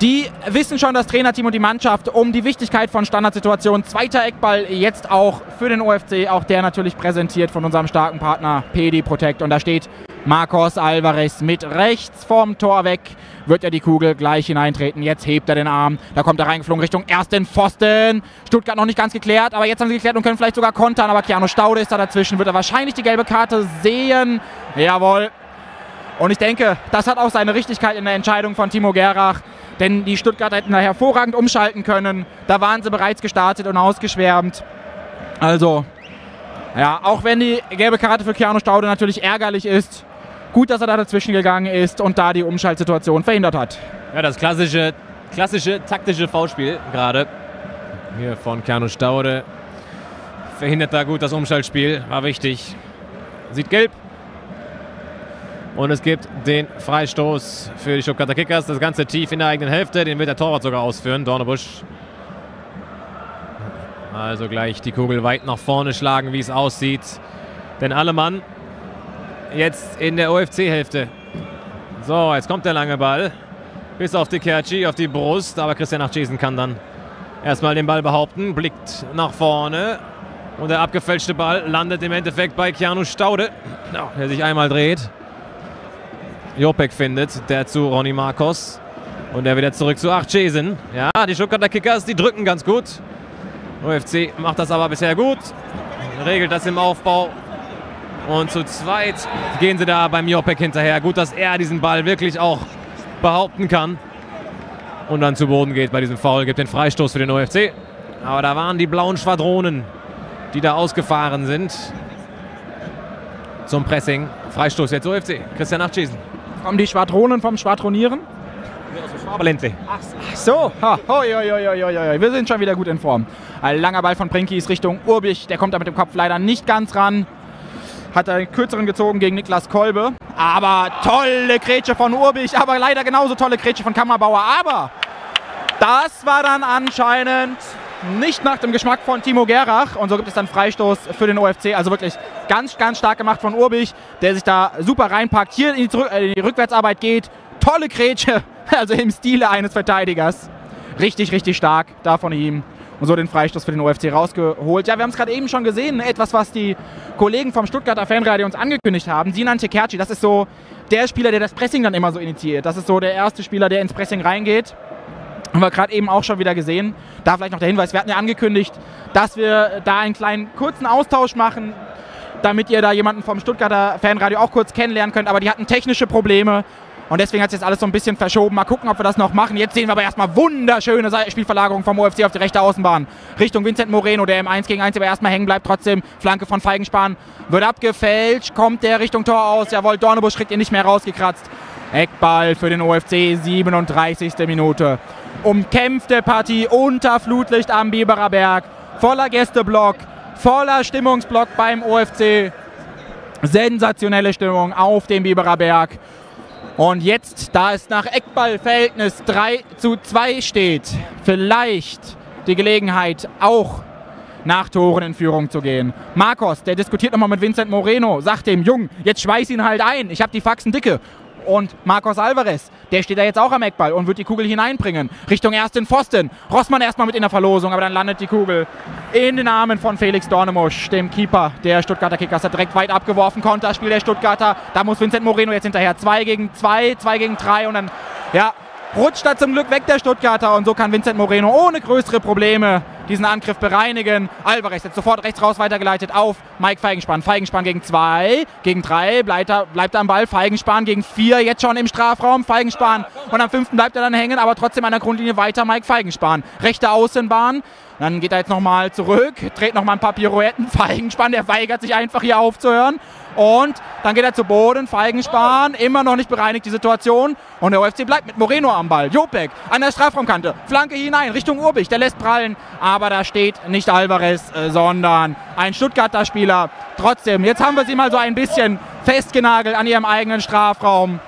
die wissen schon, das Trainerteam und die Mannschaft, um die Wichtigkeit von Standardsituationen. Zweiter Eckball jetzt auch für den OFC, auch der natürlich präsentiert von unserem starken Partner PD Protect. Und da steht Marcos Alvarez mit rechts vom Tor weg. Wird er die Kugel gleich hineintreten. Jetzt hebt er den Arm. Da kommt er reingeflogen Richtung ersten Pfosten. Stuttgart noch nicht ganz geklärt, aber jetzt haben sie geklärt und können vielleicht sogar kontern. Aber Keanu Staude ist da dazwischen. Wird er wahrscheinlich die gelbe Karte sehen. Jawohl. Und ich denke, das hat auch seine Richtigkeit in der Entscheidung von Timo Gerach. Denn die Stuttgarter hätten da hervorragend umschalten können. Da waren sie bereits gestartet und ausgeschwärmt. Also, ja, auch wenn die gelbe Karte für Keanu Staude natürlich ärgerlich ist, gut, dass er da dazwischen gegangen ist und da die Umschaltsituation verhindert hat. Ja, das klassische, klassische taktische Foulspiel gerade hier von Keanu Staude. Verhindert da gut das Umschaltspiel, war wichtig. Sieht gelb. Und es gibt den Freistoß für die Stuttgarter Kickers. Das Ganze tief in der eigenen Hälfte. Den wird der Torwart sogar ausführen, Dornebusch. Also gleich die Kugel weit nach vorne schlagen, wie es aussieht. Denn Allemann jetzt in der OFC-Hälfte. So, jetzt kommt der lange Ball. Bis auf die Kerchi, auf die Brust. Aber Christian Achjesen kann dann erstmal den Ball behaupten. Blickt nach vorne. Und der abgefälschte Ball landet im Endeffekt bei Keanu Staude, der sich einmal dreht. Jopek findet, der zu Ronny Marcos. Und der wieder zurück zu Achjesen. Ja, die Stuttgarter Kickers, die drücken ganz gut. UFC macht das aber bisher gut. Regelt das im Aufbau. Und zu zweit gehen sie da beim Jopek hinterher. Gut, dass er diesen Ball wirklich auch behaupten kann. Und dann zu Boden geht bei diesem Foul. Gibt den Freistoß für den OFC. Aber da waren die blauen Schwadronen, die da ausgefahren sind. Zum Pressing. Freistoß jetzt OFC. Christian Nachschießen. Kommen die Schwadronen vom Schwadronieren? Valente. Ach so, ha, hoi, hoi, hoi, hoi. wir sind schon wieder gut in Form. Ein langer Ball von Prinkis Richtung Urbich, der kommt da mit dem Kopf leider nicht ganz ran. Hat einen kürzeren gezogen gegen Niklas Kolbe. Aber tolle Grätsche von Urbich, aber leider genauso tolle Grätsche von Kammerbauer. Aber das war dann anscheinend nicht nach dem Geschmack von Timo Gerach. Und so gibt es dann Freistoß für den OFC. Also wirklich ganz, ganz stark gemacht von Urbich, der sich da super reinpackt, hier in die, Zurück äh, in die Rückwärtsarbeit geht. Tolle Grätsche, also im Stile eines Verteidigers. Richtig, richtig stark da von ihm. Und so den Freistoß für den OFC rausgeholt. Ja, wir haben es gerade eben schon gesehen. Etwas, was die Kollegen vom Stuttgarter Fanradio uns angekündigt haben. Sinan Tekerci, das ist so der Spieler, der das Pressing dann immer so initiiert. Das ist so der erste Spieler, der ins Pressing reingeht. Haben wir gerade eben auch schon wieder gesehen. Da vielleicht noch der Hinweis, wir hatten ja angekündigt, dass wir da einen kleinen kurzen Austausch machen, damit ihr da jemanden vom Stuttgarter Fanradio auch kurz kennenlernen könnt. Aber die hatten technische Probleme Und deswegen hat sich jetzt alles so ein bisschen verschoben. Mal gucken, ob wir das noch machen. Jetzt sehen wir aber erstmal wunderschöne Spielverlagerung vom OFC auf die rechte Außenbahn. Richtung Vincent Moreno, der im 1 gegen 1 aber erstmal hängen bleibt. Trotzdem Flanke von Feigenspahn. Wird abgefälscht, kommt der Richtung Tor aus. Jawohl, Dornebusch kriegt ihn nicht mehr rausgekratzt. Eckball für den OFC, 37. Minute. Umkämpfte Partie unter Flutlicht am Biberer Berg. Voller Gästeblock, voller Stimmungsblock beim OFC. Sensationelle Stimmung auf dem Biberer Berg. Und jetzt, da es nach Eckballverhältnis 3 zu 2 steht, vielleicht die Gelegenheit auch nach Toren in Führung zu gehen. Marcos, der diskutiert nochmal mit Vincent Moreno, sagt dem Jungen, jetzt schweiß ihn halt ein, ich habe die Faxen dicke. Und Marcos Alvarez, der steht da jetzt auch am Eckball und wird die Kugel hineinbringen. Richtung ersten Pfosten. Rossmann erstmal mit in der Verlosung, aber dann landet die Kugel in den Armen von Felix Dornemusch, dem Keeper der Stuttgarter Kickers. Hat direkt weit abgeworfen, Konterspiel der Stuttgarter. Da muss Vincent Moreno jetzt hinterher. 2 gegen 2, 2 gegen 3 und dann, ja, rutscht da zum Glück weg der Stuttgarter und so kann Vincent Moreno ohne größere Probleme diesen Angriff bereinigen. Alvarez jetzt sofort rechts raus weitergeleitet auf Mike Feigenspann. Feigenspann gegen zwei, gegen drei, bleibt er, bleibt am Ball. Feigenspann gegen vier, jetzt schon im Strafraum. Feigenspann und am fünften bleibt er dann hängen, aber trotzdem an der Grundlinie weiter Mike Feigenspann. Rechte Außenbahn, dann geht er jetzt nochmal zurück, dreht nochmal ein paar Pirouetten. Feigenspann, der weigert sich einfach hier aufzuhören. Und dann geht er zu Boden, Feigenspan, immer noch nicht bereinigt die Situation. Und der UFC bleibt mit Moreno am Ball. Jopek an der Strafraumkante, Flanke hinein, Richtung Urbich, der lässt prallen. Aber da steht nicht Alvarez, äh, sondern ein Stuttgarter Spieler. Trotzdem, jetzt haben wir sie mal so ein bisschen festgenagelt an ihrem eigenen Strafraum.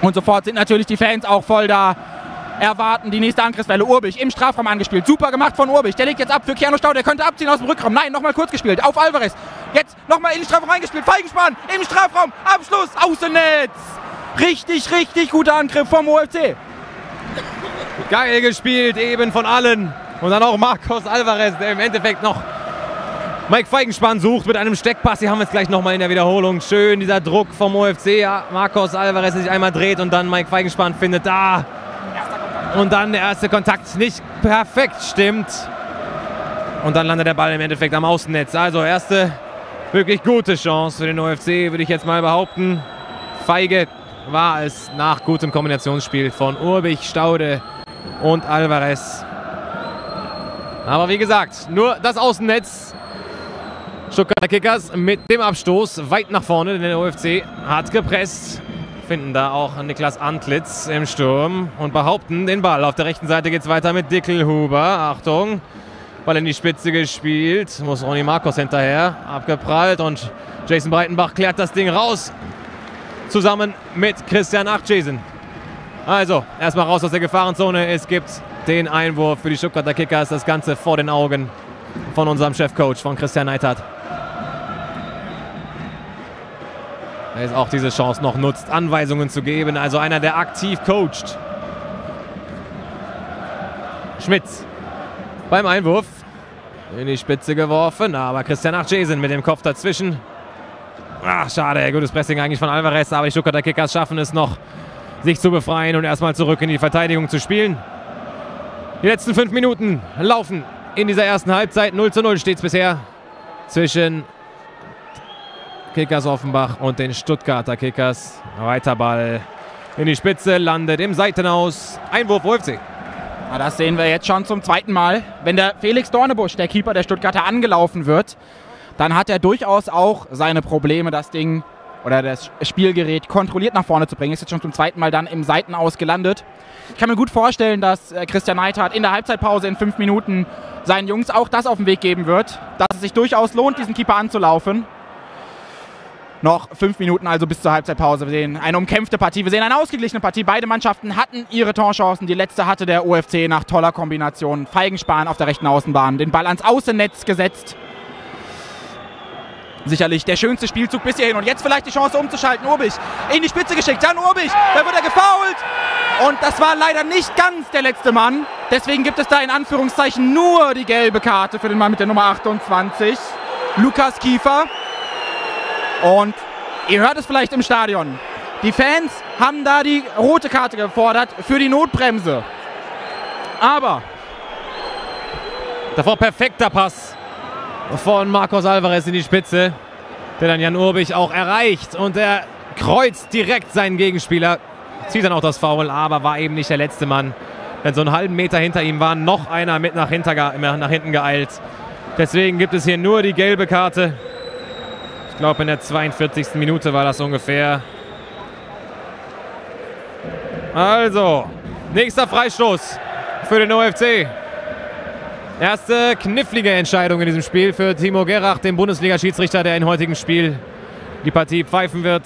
Und sofort sind natürlich die Fans auch voll da erwarten die nächste Angriffswelle. Urbich im Strafraum angespielt. Super gemacht von Urbich. Der legt jetzt ab für Keanu Stau. Der könnte abziehen aus dem Rückraum. Nein, nochmal kurz gespielt. Auf Alvarez. Jetzt nochmal in den Strafraum reingespielt. Feigenspann im Strafraum. Abschluss. Außennetz. Richtig, richtig guter Angriff vom OFC. Geil gespielt, eben von allen. Und dann auch Marcos Alvarez, der im Endeffekt noch Mike Feigenspann sucht mit einem Steckpass. Hier haben wir es gleich nochmal in der Wiederholung. Schön dieser Druck vom OFC. Ja, Marcos Alvarez sich einmal dreht und dann Mike Feigenspann findet da und dann der erste Kontakt nicht perfekt stimmt. Und dann landet der Ball im Endeffekt am Außennetz. Also erste wirklich gute Chance für den OFC, würde ich jetzt mal behaupten. Feige war es nach gutem Kombinationsspiel von Urbich, Staude und Alvarez. Aber wie gesagt, nur das Außennetz. Stuttgarter Kickers mit dem Abstoß weit nach vorne, denn der OFC hat gepresst finden da auch Niklas Antlitz im Sturm und behaupten den Ball. Auf der rechten Seite geht es weiter mit Dickelhuber. Achtung, Ball in die Spitze gespielt. Muss Ronny Marcos hinterher. Abgeprallt und Jason Breitenbach klärt das Ding raus. Zusammen mit Christian Achtschesen. Also, erstmal raus aus der Gefahrenzone. Es gibt den Einwurf für die Stuttgarter Kickers. Das Ganze vor den Augen von unserem Chefcoach, von Christian Neithardt. Er ist auch diese Chance noch nutzt, Anweisungen zu geben. Also einer, der aktiv coacht. Schmitz beim Einwurf in die Spitze geworfen, aber Christian Achjesen mit dem Kopf dazwischen. Ach, schade, gutes Pressing eigentlich von Alvarez, aber die Stuttgarter Kickers schaffen es noch, sich zu befreien und erstmal zurück in die Verteidigung zu spielen. Die letzten fünf Minuten laufen in dieser ersten Halbzeit. 0 zu 0 steht es bisher zwischen Kickers Offenbach und den Stuttgarter Kickers. Weiter Ball in die Spitze, landet im Seitenhaus. Einwurf UFC. Ja, das sehen wir jetzt schon zum zweiten Mal. Wenn der Felix Dornebusch, der Keeper der Stuttgarter, angelaufen wird, dann hat er durchaus auch seine Probleme, das Ding oder das Spielgerät kontrolliert nach vorne zu bringen. Ist jetzt schon zum zweiten Mal dann im Seitenaus gelandet. Ich kann mir gut vorstellen, dass äh, Christian Neidhardt in der Halbzeitpause in fünf Minuten seinen Jungs auch das auf den Weg geben wird, dass es sich durchaus lohnt, diesen Keeper anzulaufen. Noch fünf Minuten also bis zur Halbzeitpause. Wir sehen eine umkämpfte Partie. Wir sehen eine ausgeglichene Partie. Beide Mannschaften hatten ihre Torchancen. Die letzte hatte der OFC nach toller Kombination. Feigenspahn auf der rechten Außenbahn. Den Ball ans Außennetz gesetzt. Sicherlich der schönste Spielzug bis hierhin. Und jetzt vielleicht die Chance umzuschalten. Urbich in die Spitze geschickt. Jan Urbich, da wird er gefault. Und das war leider nicht ganz der letzte Mann. Deswegen gibt es da in Anführungszeichen nur die gelbe Karte für den Mann mit der Nummer 28. Lukas Kiefer. Und ihr hört es vielleicht im Stadion. Die Fans haben da die rote Karte gefordert für die Notbremse. Aber davor perfekter Pass von Marcos Alvarez in die Spitze, der dann Jan Urbich auch erreicht. Und der kreuzt direkt seinen Gegenspieler. Zieht dann auch das Foul, aber war eben nicht der letzte Mann. Denn so einen halben Meter hinter ihm war noch einer mit nach hinten geeilt. Deswegen gibt es hier nur die gelbe Karte. Ich glaube, in der 42. Minute war das ungefähr. Also, nächster Freistoß für den OFC. Erste knifflige Entscheidung in diesem Spiel für Timo Gerach, den Bundesliga-Schiedsrichter, der im heutigen Spiel die Partie pfeifen wird.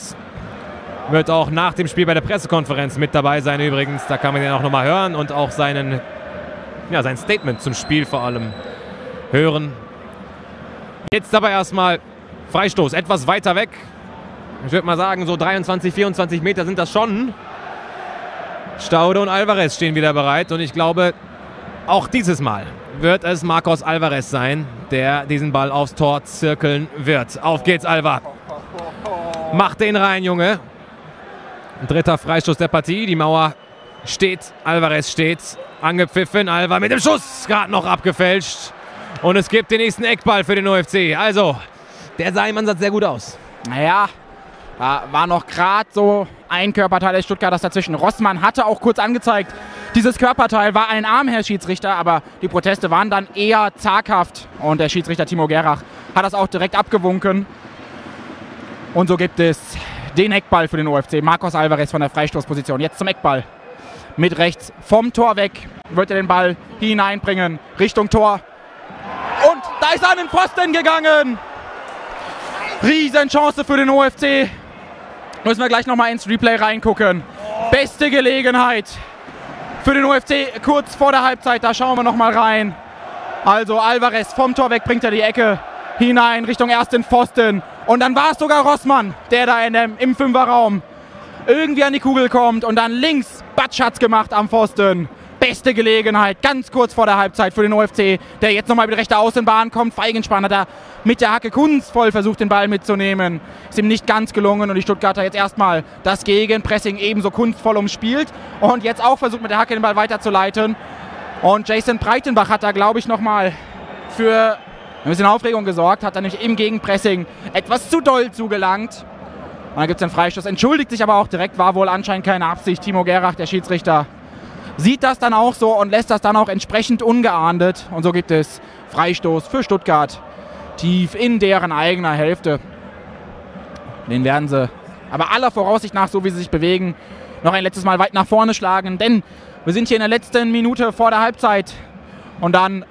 Wird auch nach dem Spiel bei der Pressekonferenz mit dabei sein übrigens. Da kann man ihn auch nochmal hören und auch seinen, ja, sein Statement zum Spiel vor allem hören. Jetzt aber erstmal Freistoß, etwas weiter weg. Ich würde mal sagen, so 23, 24 Meter sind das schon. Staude und Alvarez stehen wieder bereit und ich glaube, auch dieses Mal wird es Marcos Alvarez sein, der diesen Ball aufs Tor zirkeln wird. Auf geht's, Alva. Mach den rein, Junge. Dritter Freistoß der Partie. Die Mauer steht. Alvarez steht. Angepfiffen. Alva mit dem Schuss. Gerade noch abgefälscht. Und es gibt den nächsten Eckball für den OFC. Also, der sah im Ansatz sehr gut aus. Naja, da war noch gerade so ein Körperteil des Stuttgarters dazwischen. Rossmann hatte auch kurz angezeigt, dieses Körperteil war ein Arm, Herr Schiedsrichter, aber die Proteste waren dann eher zaghaft. Und der Schiedsrichter Timo Gerach hat das auch direkt abgewunken. Und so gibt es den Eckball für den OFC. Marcos Alvarez von der Freistoßposition. Jetzt zum Eckball. Mit rechts vom Tor weg wird er den Ball hineinbringen. Richtung Tor. Und da ist er an den Pfosten gegangen. Riesenchance für den OFC. Müssen wir gleich nochmal ins Replay reingucken. Beste Gelegenheit für den UFC kurz vor der Halbzeit. Da schauen wir nochmal rein. Also Alvarez vom Tor weg bringt er die Ecke hinein Richtung ersten Pfosten. Und dann war es sogar Rossmann, der da in dem, im Fünferraum irgendwie an die Kugel kommt und dann links Batschatz gemacht am Pfosten. Beste Gelegenheit, ganz kurz vor der Halbzeit für den OFC, der jetzt nochmal über die rechte Außenbahn kommt. Feigenspann hat er mit der Hacke kunstvoll versucht, den Ball mitzunehmen. Ist ihm nicht ganz gelungen und die Stuttgarter jetzt erstmal das Gegenpressing ebenso kunstvoll umspielt und jetzt auch versucht, mit der Hacke den Ball weiterzuleiten. Und Jason Breitenbach hat da, glaube ich, nochmal für ein bisschen Aufregung gesorgt, hat dann nämlich im Gegenpressing etwas zu doll zugelangt. Und dann gibt es den Freistoß, entschuldigt sich aber auch direkt, war wohl anscheinend keine Absicht. Timo Gerach, der Schiedsrichter, sieht das dann auch so und lässt das dann auch entsprechend ungeahndet. Und so gibt es Freistoß für Stuttgart tief in deren eigener Hälfte. Den werden sie aber aller Voraussicht nach, so wie sie sich bewegen, noch ein letztes Mal weit nach vorne schlagen. Denn wir sind hier in der letzten Minute vor der Halbzeit. Und dann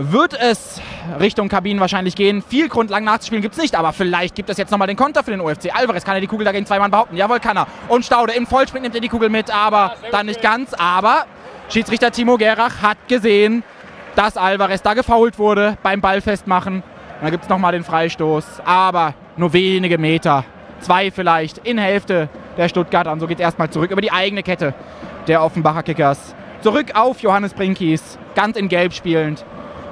wird es Richtung Kabinen wahrscheinlich gehen. Viel Grund lang nachzuspielen gibt es nicht, aber vielleicht gibt es jetzt nochmal den Konter für den UFC. Alvarez kann er die Kugel dagegen zweimal behaupten. Jawohl, kann er. Und Staude im Vollsprint nimmt er die Kugel mit, aber dann nicht ganz. Aber Schiedsrichter Timo Gerach hat gesehen, dass Alvarez da gefault wurde beim Ballfestmachen. Und dann gibt es nochmal den Freistoß, aber nur wenige Meter. Zwei vielleicht in Hälfte der Stuttgarter. Und so geht es erstmal zurück über die eigene Kette der Offenbacher Kickers. Zurück auf Johannes Brinkis, ganz in Gelb spielend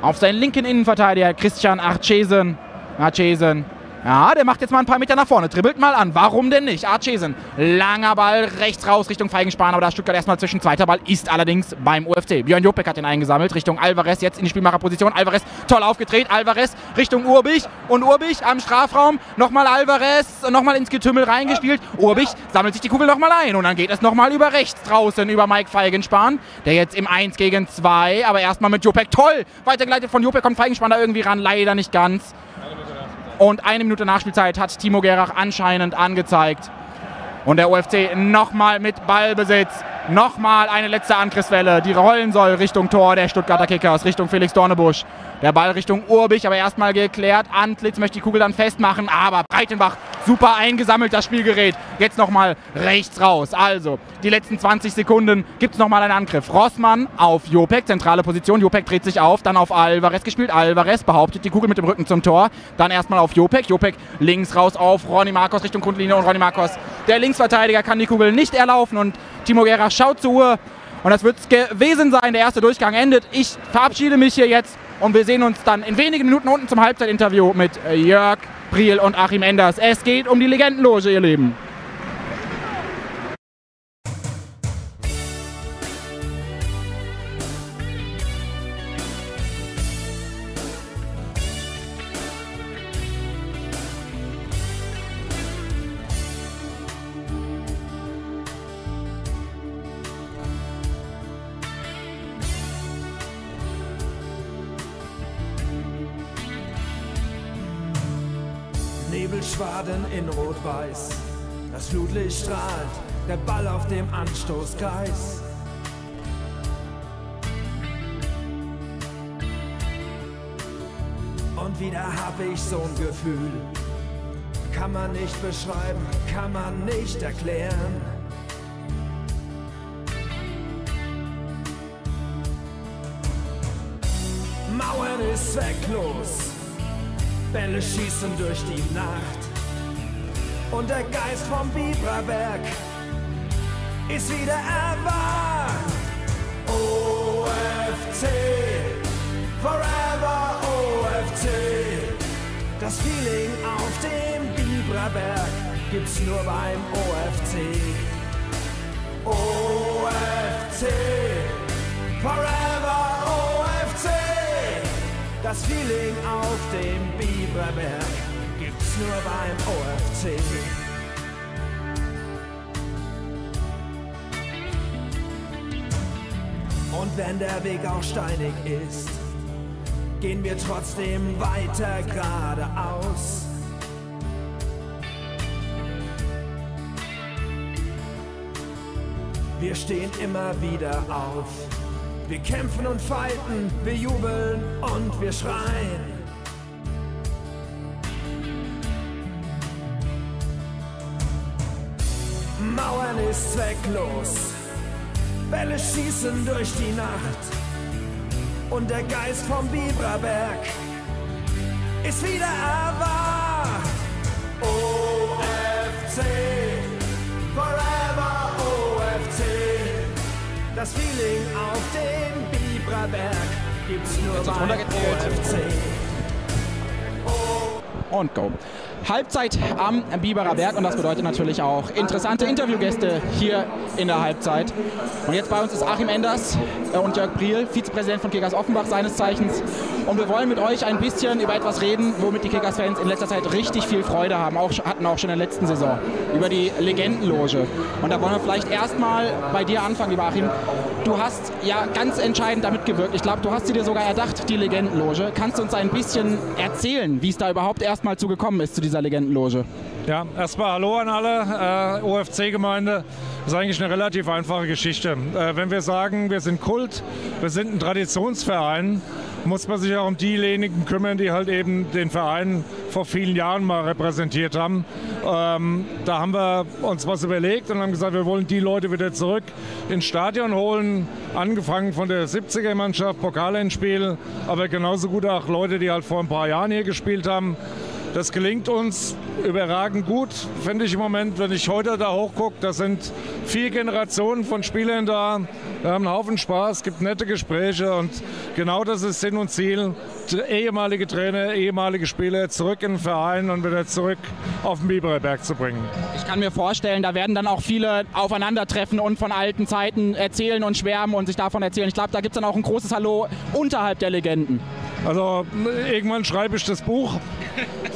auf seinen linken Innenverteidiger Christian Archesen. Archesen ja, der macht jetzt mal ein paar Meter nach vorne. Dribbelt mal an. Warum denn nicht? Archesen. Langer Ball rechts raus Richtung Feigenspan. Aber da Stuttgart erstmal zwischen. Zweiter Ball ist allerdings beim UFC. Björn Jopek hat den eingesammelt. Richtung Alvarez jetzt in die Spielmacherposition. Alvarez toll aufgedreht. Alvarez Richtung Urbich. Und Urbich am Strafraum. Nochmal Alvarez. Nochmal ins Getümmel reingespielt. Urbich sammelt sich die Kugel nochmal ein. Und dann geht es nochmal über rechts draußen über Mike Feigenspan. Der jetzt im 1 gegen 2. Aber erstmal mit Jopek. Toll. Weitergeleitet von Jopek kommt Feigenspan da irgendwie ran. Leider nicht ganz. Und eine Minute Nachspielzeit hat Timo Gerach anscheinend angezeigt. Und der UFC nochmal mit Ballbesitz. Nochmal eine letzte Angriffswelle, die rollen soll Richtung Tor der Stuttgarter Kickers, Richtung Felix Dornebusch. Der Ball Richtung Urbich, aber erstmal geklärt. Antlitz möchte die Kugel dann festmachen, aber Breitenbach super eingesammelt, das Spielgerät. Jetzt nochmal rechts raus. Also, die letzten 20 Sekunden gibt es nochmal einen Angriff. Rossmann auf Jopek, zentrale Position. Jopek dreht sich auf, dann auf Alvarez gespielt. Alvarez behauptet die Kugel mit dem Rücken zum Tor. Dann erstmal auf Jopek. Jopek links raus auf Ronny Marcos Richtung Grundlinie und Ronny Marcos, der Linksverteidiger, kann die Kugel nicht erlaufen und Timo Guerra schaut zur Uhr. Und das wird es gewesen sein. Der erste Durchgang endet. Ich verabschiede mich hier jetzt und wir sehen uns dann in wenigen Minuten unten zum Halbzeitinterview mit Jörg Priel und Achim Enders. Es geht um die Legendenloge, ihr Lieben. Flutlicht strahlt, der Ball auf dem Anstoßkreis. Und wieder hab ich so'n Gefühl. Kann man nicht beschreiben, kann man nicht erklären. Mauern ist zwecklos, Bälle schießen durch die Nacht. Und der Geist vom Biberberg ist wieder erwacht. OFC, forever OFC. Das Feeling auf dem Biberberg gibt's nur beim OFC. OFC, forever OFC. Das Feeling auf dem Biberberg nur beim OFC. Und wenn der Weg auch steinig ist, gehen wir trotzdem weiter geradeaus. Wir stehen immer wieder auf. Wir kämpfen und fighten, wir jubeln und wir schreien. Ist zwecklos, Bälle schießen durch die Nacht und der Geist vom Biberberg ist wieder erwacht. OFC, forever OFC. Das Feeling auf dem Biberberg gibt's nur bei. OFC. Und go. Halbzeit am Biberer Berg und das bedeutet natürlich auch interessante Interviewgäste hier in der Halbzeit. Und jetzt bei uns ist Achim Enders äh, und Jörg Priel, Vizepräsident von Kickers Offenbach seines Zeichens. Und wir wollen mit euch ein bisschen über etwas reden, womit die Kickers-Fans in letzter Zeit richtig viel Freude haben, auch, hatten auch schon in der letzten Saison, über die Legendenloge. Und da wollen wir vielleicht erstmal bei dir anfangen, lieber Achim. Du hast ja ganz entscheidend damit gewirkt. Ich glaube, du hast sie dir sogar erdacht, die Legendenloge. Kannst du uns ein bisschen erzählen, wie es da überhaupt erstmal zu gekommen ist, zu dieser Legendenloge? Ja, erstmal Hallo an alle. Äh, OFC-Gemeinde ist eigentlich eine relativ einfache Geschichte. Äh, wenn wir sagen, wir sind Kult, wir sind ein Traditionsverein, muss man sich auch um diejenigen kümmern, die halt eben den Verein vor vielen Jahren mal repräsentiert haben. Ähm, da haben wir uns was überlegt und haben gesagt, wir wollen die Leute wieder zurück ins Stadion holen. Angefangen von der 70er-Mannschaft, Pokalendspiel, aber genauso gut auch Leute, die halt vor ein paar Jahren hier gespielt haben. Das gelingt uns überragend gut, finde ich im Moment, wenn ich heute da hochgucke. Das sind vier Generationen von Spielern da. Wir haben einen Haufen Spaß, es gibt nette Gespräche und genau das ist Sinn und Ziel. Ehemalige Trainer, ehemalige Spieler zurück in den Verein und wieder zurück auf den Biberer Berg zu bringen. Ich kann mir vorstellen, da werden dann auch viele aufeinandertreffen und von alten Zeiten erzählen und schwärmen und sich davon erzählen. Ich glaube, da gibt es dann auch ein großes Hallo unterhalb der Legenden. Also irgendwann schreibe ich das Buch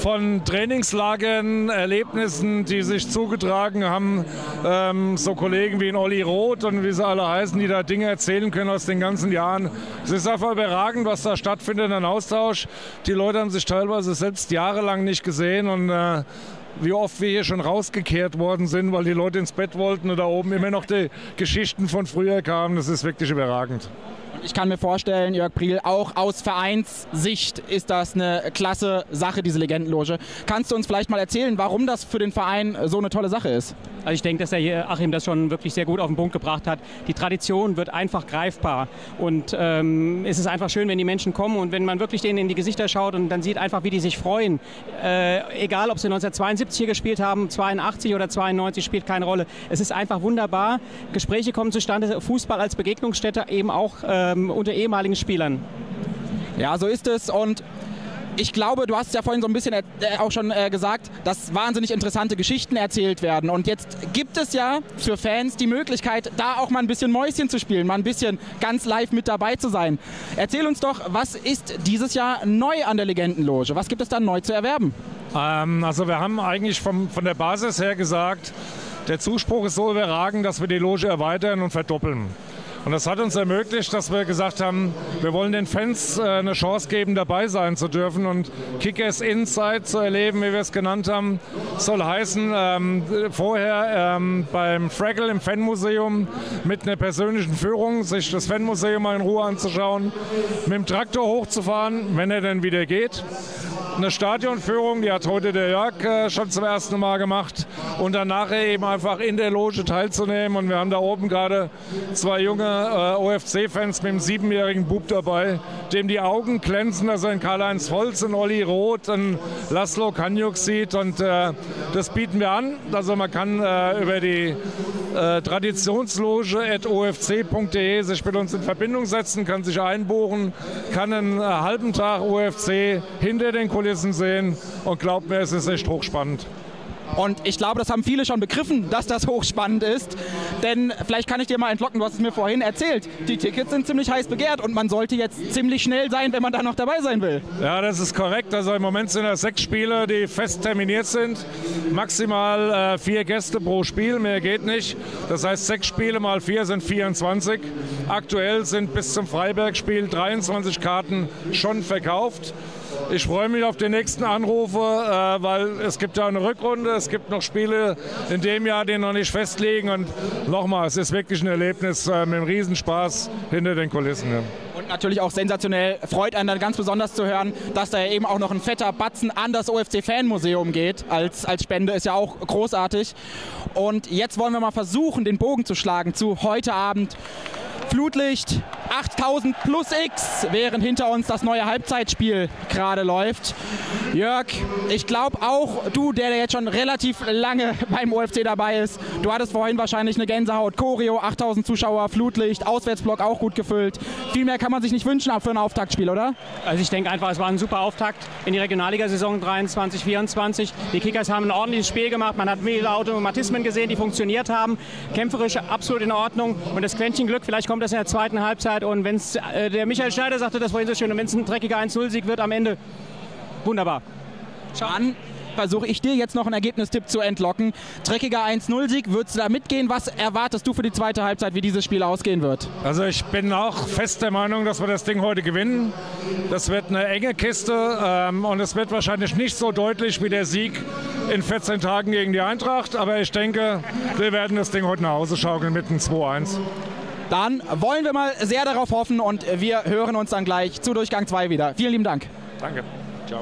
von Trainingslagern, Erlebnissen, die sich zugetragen haben. Ähm, so Kollegen wie in Olli Roth und wie sie alle heißen, die da Dinge erzählen können aus den ganzen Jahren. Es ist einfach überragend, was da stattfindet, ein Austausch. Die Leute haben sich teilweise selbst jahrelang nicht gesehen und äh, wie oft wir hier schon rausgekehrt worden sind, weil die Leute ins Bett wollten und da oben immer noch die Geschichten von früher kamen. Das ist wirklich überragend. Ich kann mir vorstellen, Jörg Priel, auch aus Vereinssicht ist das eine klasse Sache, diese Legendenloge. Kannst du uns vielleicht mal erzählen, warum das für den Verein so eine tolle Sache ist? Also ich denke, dass der hier Achim das schon wirklich sehr gut auf den Punkt gebracht hat. Die Tradition wird einfach greifbar und ähm, es ist einfach schön, wenn die Menschen kommen und wenn man wirklich denen in die Gesichter schaut und dann sieht einfach, wie die sich freuen. Äh, egal, ob sie 1972 hier gespielt haben, 82 oder 92, spielt keine Rolle. Es ist einfach wunderbar. Gespräche kommen zustande, Fußball als Begegnungsstätte eben auch ähm, unter ehemaligen Spielern. Ja, so ist es und ich glaube, du hast es ja vorhin so ein bisschen äh, auch schon äh, gesagt, dass wahnsinnig interessante Geschichten erzählt werden. Und jetzt gibt es ja für Fans die Möglichkeit, da auch mal ein bisschen Mäuschen zu spielen, mal ein bisschen ganz live mit dabei zu sein. Erzähl uns doch, was ist dieses Jahr neu an der Legendenloge? Was gibt es da neu zu erwerben? Ähm, also wir haben eigentlich vom, von der Basis her gesagt, der Zuspruch ist so überragend, dass wir die Loge erweitern und verdoppeln. Und das hat uns ermöglicht, dass wir gesagt haben, wir wollen den Fans äh, eine Chance geben, dabei sein zu dürfen und Kickers Inside zu erleben, wie wir es genannt haben, soll heißen, ähm, vorher ähm, beim Fraggle im Fanmuseum mit einer persönlichen Führung sich das Fanmuseum mal in Ruhe anzuschauen, mit dem Traktor hochzufahren, wenn er denn wieder geht. Eine Stadionführung, die hat heute der Jörg äh, schon zum ersten Mal gemacht und dann nachher eben einfach in der Loge teilzunehmen. Und wir haben da oben gerade zwei junge äh, OFC-Fans mit einem siebenjährigen Bub dabei, dem die Augen glänzen, dass er einen Karl-Heinz Volz, einen Olli Roth, einen Laszlo Kanyuk sieht. Und äh, das bieten wir an. Also man kann äh, über die äh, traditionsloge.ofc.de sich mit uns in Verbindung setzen, kann sich einbuchen, kann einen äh, halben Tag OFC hinter den Kulissen sehen und glaubt mir, es ist echt hochspannend. Und ich glaube, das haben viele schon begriffen, dass das hochspannend ist. Denn vielleicht kann ich dir mal entlocken, du hast es mir vorhin erzählt. Die Tickets sind ziemlich heiß begehrt und man sollte jetzt ziemlich schnell sein, wenn man da noch dabei sein will. Ja, das ist korrekt. Also im Moment sind das sechs Spiele, die fest terminiert sind. Maximal äh, vier Gäste pro Spiel, mehr geht nicht. Das heißt, sechs Spiele mal vier sind 24. Aktuell sind bis zum Freiberg-Spiel 23 Karten schon verkauft. Ich freue mich auf die nächsten Anrufe, äh, weil es gibt ja eine Rückrunde, es gibt noch Spiele in dem Jahr, die noch nicht festlegen. Und nochmal, es ist wirklich ein Erlebnis äh, mit einem Riesenspaß hinter den Kulissen. Ja. Und natürlich auch sensationell, freut einen dann ganz besonders zu hören, dass da eben auch noch ein fetter Batzen an das OFC-Fanmuseum geht. Als, als Spende ist ja auch großartig. Und jetzt wollen wir mal versuchen, den Bogen zu schlagen zu heute Abend. Flutlicht 8000 plus X, während hinter uns das neue Halbzeitspiel gerade läuft. Jörg, ich glaube auch du, der jetzt schon relativ lange beim OFC dabei ist, du hattest vorhin wahrscheinlich eine Gänsehaut. Choreo, 8000 Zuschauer, Flutlicht, Auswärtsblock auch gut gefüllt. Viel mehr kann man sich nicht wünschen für ein Auftaktspiel, oder? Also ich denke einfach, es war ein super Auftakt in die Regionalliga-Saison 23, 24. Die Kickers haben ein ordentliches Spiel gemacht. Man hat viele Automatismen gesehen, die funktioniert haben. Kämpferisch absolut in Ordnung. Und das Quäntchen Glück, vielleicht kommt das in der zweiten Halbzeit. Und wenn es, äh, der Michael Schneider sagte das vorhin so schön, und wenn es ein dreckiger 1-0-Sieg wird am Ende, wunderbar. Dann versuche ich dir jetzt noch einen Ergebnistipp zu entlocken. Dreckiger 1-0-Sieg, würdest du da mitgehen? Was erwartest du für die zweite Halbzeit, wie dieses Spiel ausgehen wird? Also ich bin auch fest der Meinung, dass wir das Ding heute gewinnen. Das wird eine enge Kiste ähm, und es wird wahrscheinlich nicht so deutlich wie der Sieg in 14 Tagen gegen die Eintracht. Aber ich denke, wir werden das Ding heute nach Hause schaukeln mit einem 2-1. Dann wollen wir mal sehr darauf hoffen und wir hören uns dann gleich zu Durchgang 2 wieder. Vielen lieben Dank. Danke. Ciao.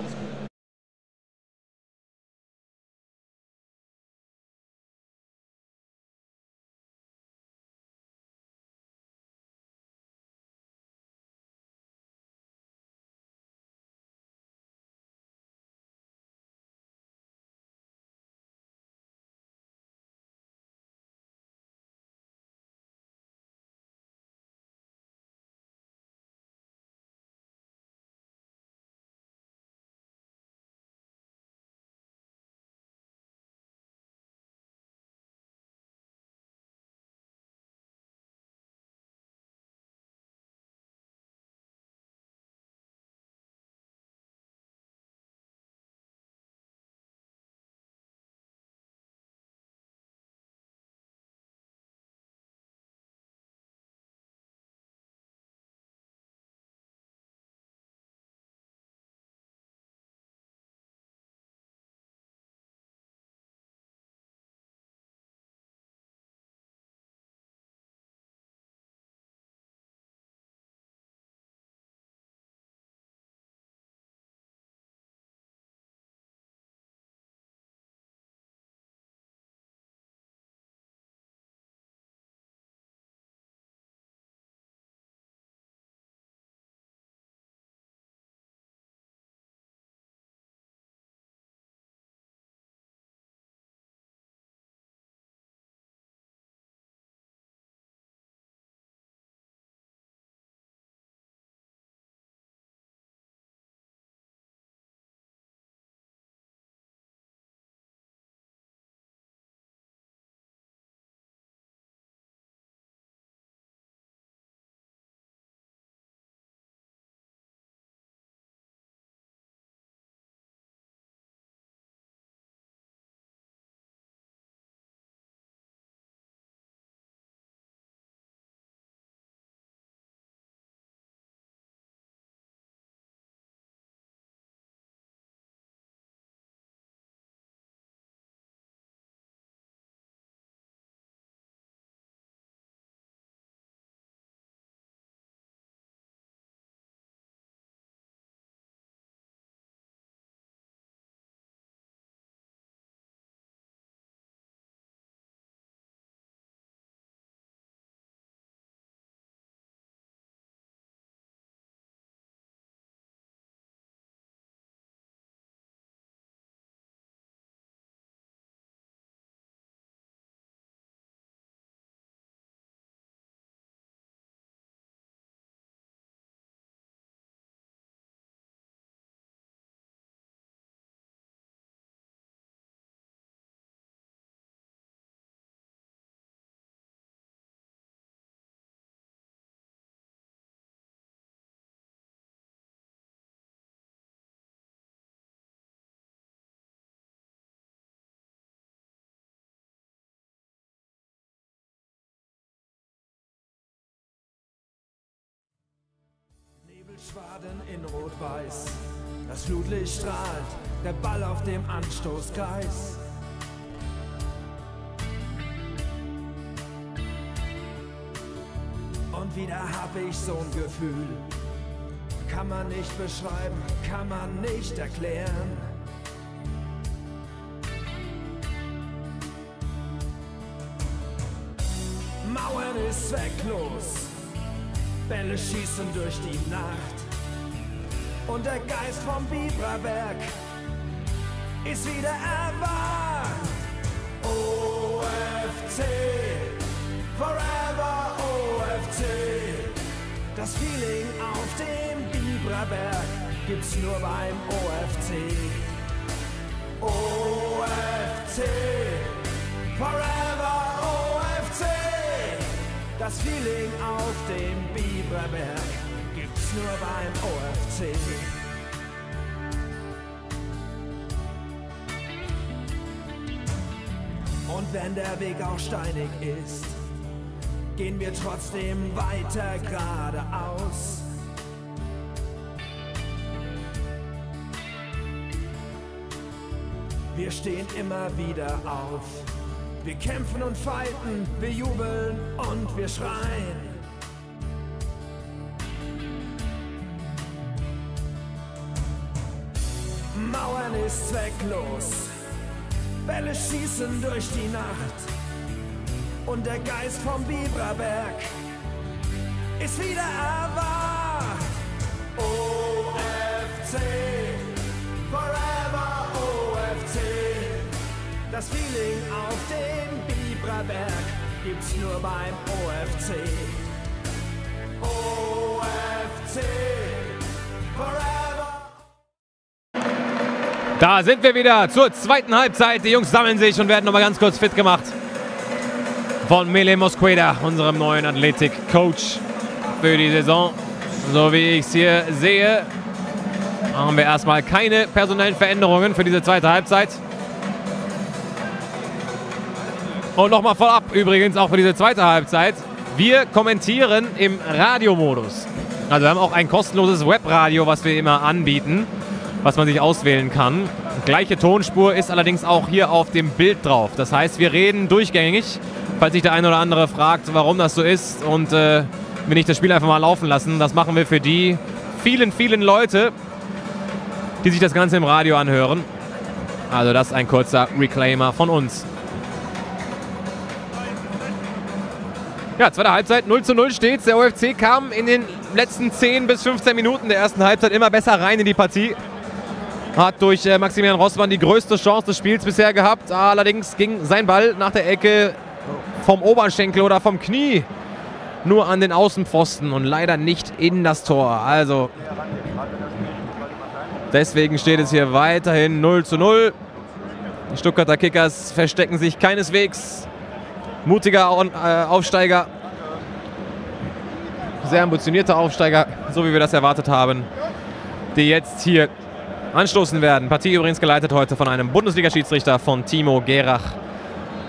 Schwaden in Rot-Weiß. Das Flutlicht strahlt, der Ball auf dem Anstoßkreis. Und wieder hab ich so ein Gefühl. Kann man nicht beschreiben, kann man nicht erklären. Mauern ist zwecklos, Bälle schießen durch die Nacht. Und der Geist vom Biberberg ist wieder erwacht. OFC, forever OFC. Das Feeling auf dem Biberberg gibt's nur beim OFC. OFC, forever OFC. Das Feeling auf dem Biberberg gibt's nur beim OFC. Und wenn der Weg auch steinig ist, gehen wir trotzdem weiter geradeaus. Wir stehen immer wieder auf. Wir kämpfen und fighten, wir jubeln und wir schreien. Mauern ist zwecklos, Bälle schießen durch die Nacht und der Geist vom Biberberg ist wieder erwacht. OFC, Das Feeling auf dem Biberberg gibt's nur beim OFC. OFC, forever. Da sind wir wieder zur zweiten Halbzeit. Die Jungs sammeln sich und werden nochmal ganz kurz fit gemacht. Von Mele Mosqueda, unserem neuen Athletik-Coach für die Saison. So wie ich es hier sehe, haben wir erstmal keine personellen Veränderungen für diese zweite Halbzeit. Und nochmal vorab übrigens auch für diese zweite Halbzeit. Wir kommentieren im Radiomodus. Also wir haben auch ein kostenloses Webradio, was wir immer anbieten, was man sich auswählen kann. Gleiche Tonspur ist allerdings auch hier auf dem Bild drauf. Das heißt, wir reden durchgängig, falls sich der eine oder andere fragt, warum das so ist und äh, wir nicht das Spiel einfach mal laufen lassen. Das machen wir für die vielen, vielen Leute, die sich das Ganze im Radio anhören. Also das ist ein kurzer Reclaimer von uns. Ja, zweite Halbzeit 0 zu 0 steht. Der OFC kam in den letzten 10 bis 15 Minuten der ersten Halbzeit immer besser rein in die Partie. Hat durch äh, Maximilian Rossmann die größte Chance des Spiels bisher gehabt. Allerdings ging sein Ball nach der Ecke vom Oberschenkel oder vom Knie nur an den Außenpfosten und leider nicht in das Tor. Also deswegen steht es hier weiterhin 0 zu 0. Die Stuttgarter Kickers verstecken sich keineswegs. Mutiger äh, Aufsteiger. Sehr ambitionierter Aufsteiger, so wie wir das erwartet haben. Die jetzt hier anstoßen werden. Partie übrigens geleitet heute von einem Bundesliga-Schiedsrichter von Timo Gerach.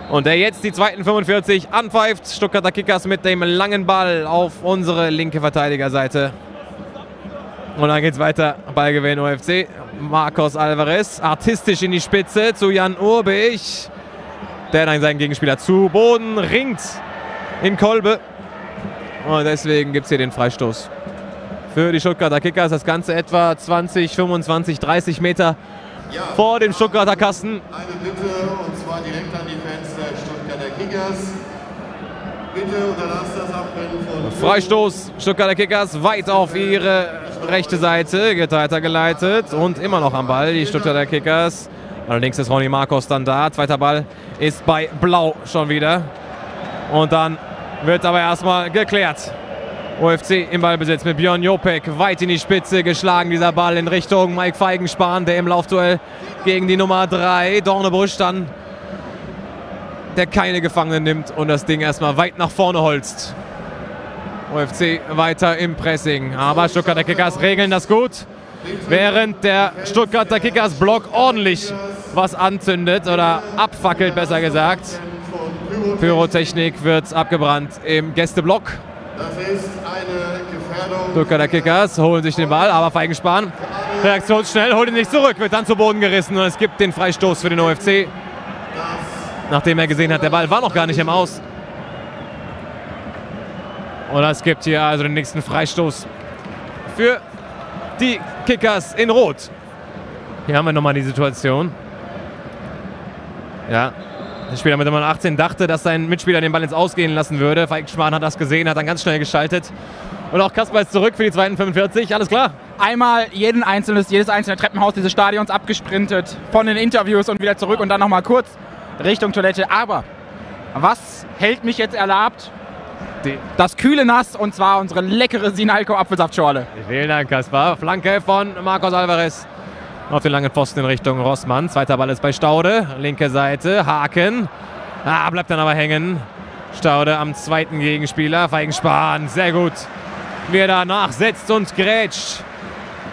Und der jetzt die zweiten 45 anpfeift. Stuttgarter Kickers mit dem langen Ball auf unsere linke Verteidigerseite. Und dann geht's weiter. Ballgewinn OFC. Marcos Alvarez artistisch in die Spitze zu Jan Urbich. Der dann seinen Gegenspieler zu Boden ringt in Kolbe. Und deswegen gibt es hier den Freistoß für die Stuttgarter Kickers. Das Ganze etwa 20, 25, 30 Meter Ja. vor dem Stuttgarter Kasten. Eine Bitte, und zwar direkt an die Fans der Stuttgarter Kickers. Bitte unterlasst das Abrennen von Freistoß, Stuttgarter Kickers weit auf ihre rechte Seite, geht weitergeleitet und immer noch am Ball, die Stuttgarter Kickers. Allerdings ist Ronny Marcos dann da. Zweiter Ball ist bei Blau schon wieder. Und dann wird aber erstmal geklärt. OFC im Ballbesitz mit Björn Jopek weit in die Spitze geschlagen. Dieser Ball in Richtung Mike Feigenspahn, der im Laufduell gegen die Nummer 3 Dornebusch dann der keine Gefangenen nimmt und das Ding erstmal weit nach vorne holzt. OFC weiter im Pressing, aber Stuttgarter Kickers regeln das gut, während der Stuttgarter Kickers Block ordentlich was anzündet oder abfackelt, besser gesagt. Pyrotechnik wird abgebrannt im Gästeblock. Das ist eine Stuttgarter Kickers holen sich den Ball, aber Feigenspahn reaktionsschnell, holt ihn nicht zurück, wird dann zu Boden gerissen und es gibt den Freistoß für den OFC. Nachdem er gesehen hat, der Ball war noch gar nicht im Aus. Und es gibt hier also den nächsten Freistoß für die Kickers in Rot. Hier haben wir nochmal die Situation. Ja, der Spieler mit Nummer 18 dachte, dass sein Mitspieler den Ball ins Ausgehen lassen würde. Feigenspahn hat das gesehen, hat dann ganz schnell geschaltet. Und auch Kasper ist zurück für die zweiten 45. Alles klar. Einmal jeden einzelnes, jedes einzelne Treppenhaus dieses Stadions abgesprintet von den Interviews und wieder zurück und dann nochmal kurz Richtung Toilette. Aber was hält mich jetzt erlaubt? Das kühle Nass und zwar unsere leckere Sinalco Apfelsaftschorle. Vielen Dank, Kaspar. Flanke von Marcos Alvarez auf den langen Pfosten in Richtung Rossmann. Zweiter Ball ist bei Staude. Linke Seite, Haken. Ah, bleibt dann aber hängen. Staude am zweiten Gegenspieler. Feigenspahn, sehr gut. Wie er da nachsetzt und grätscht.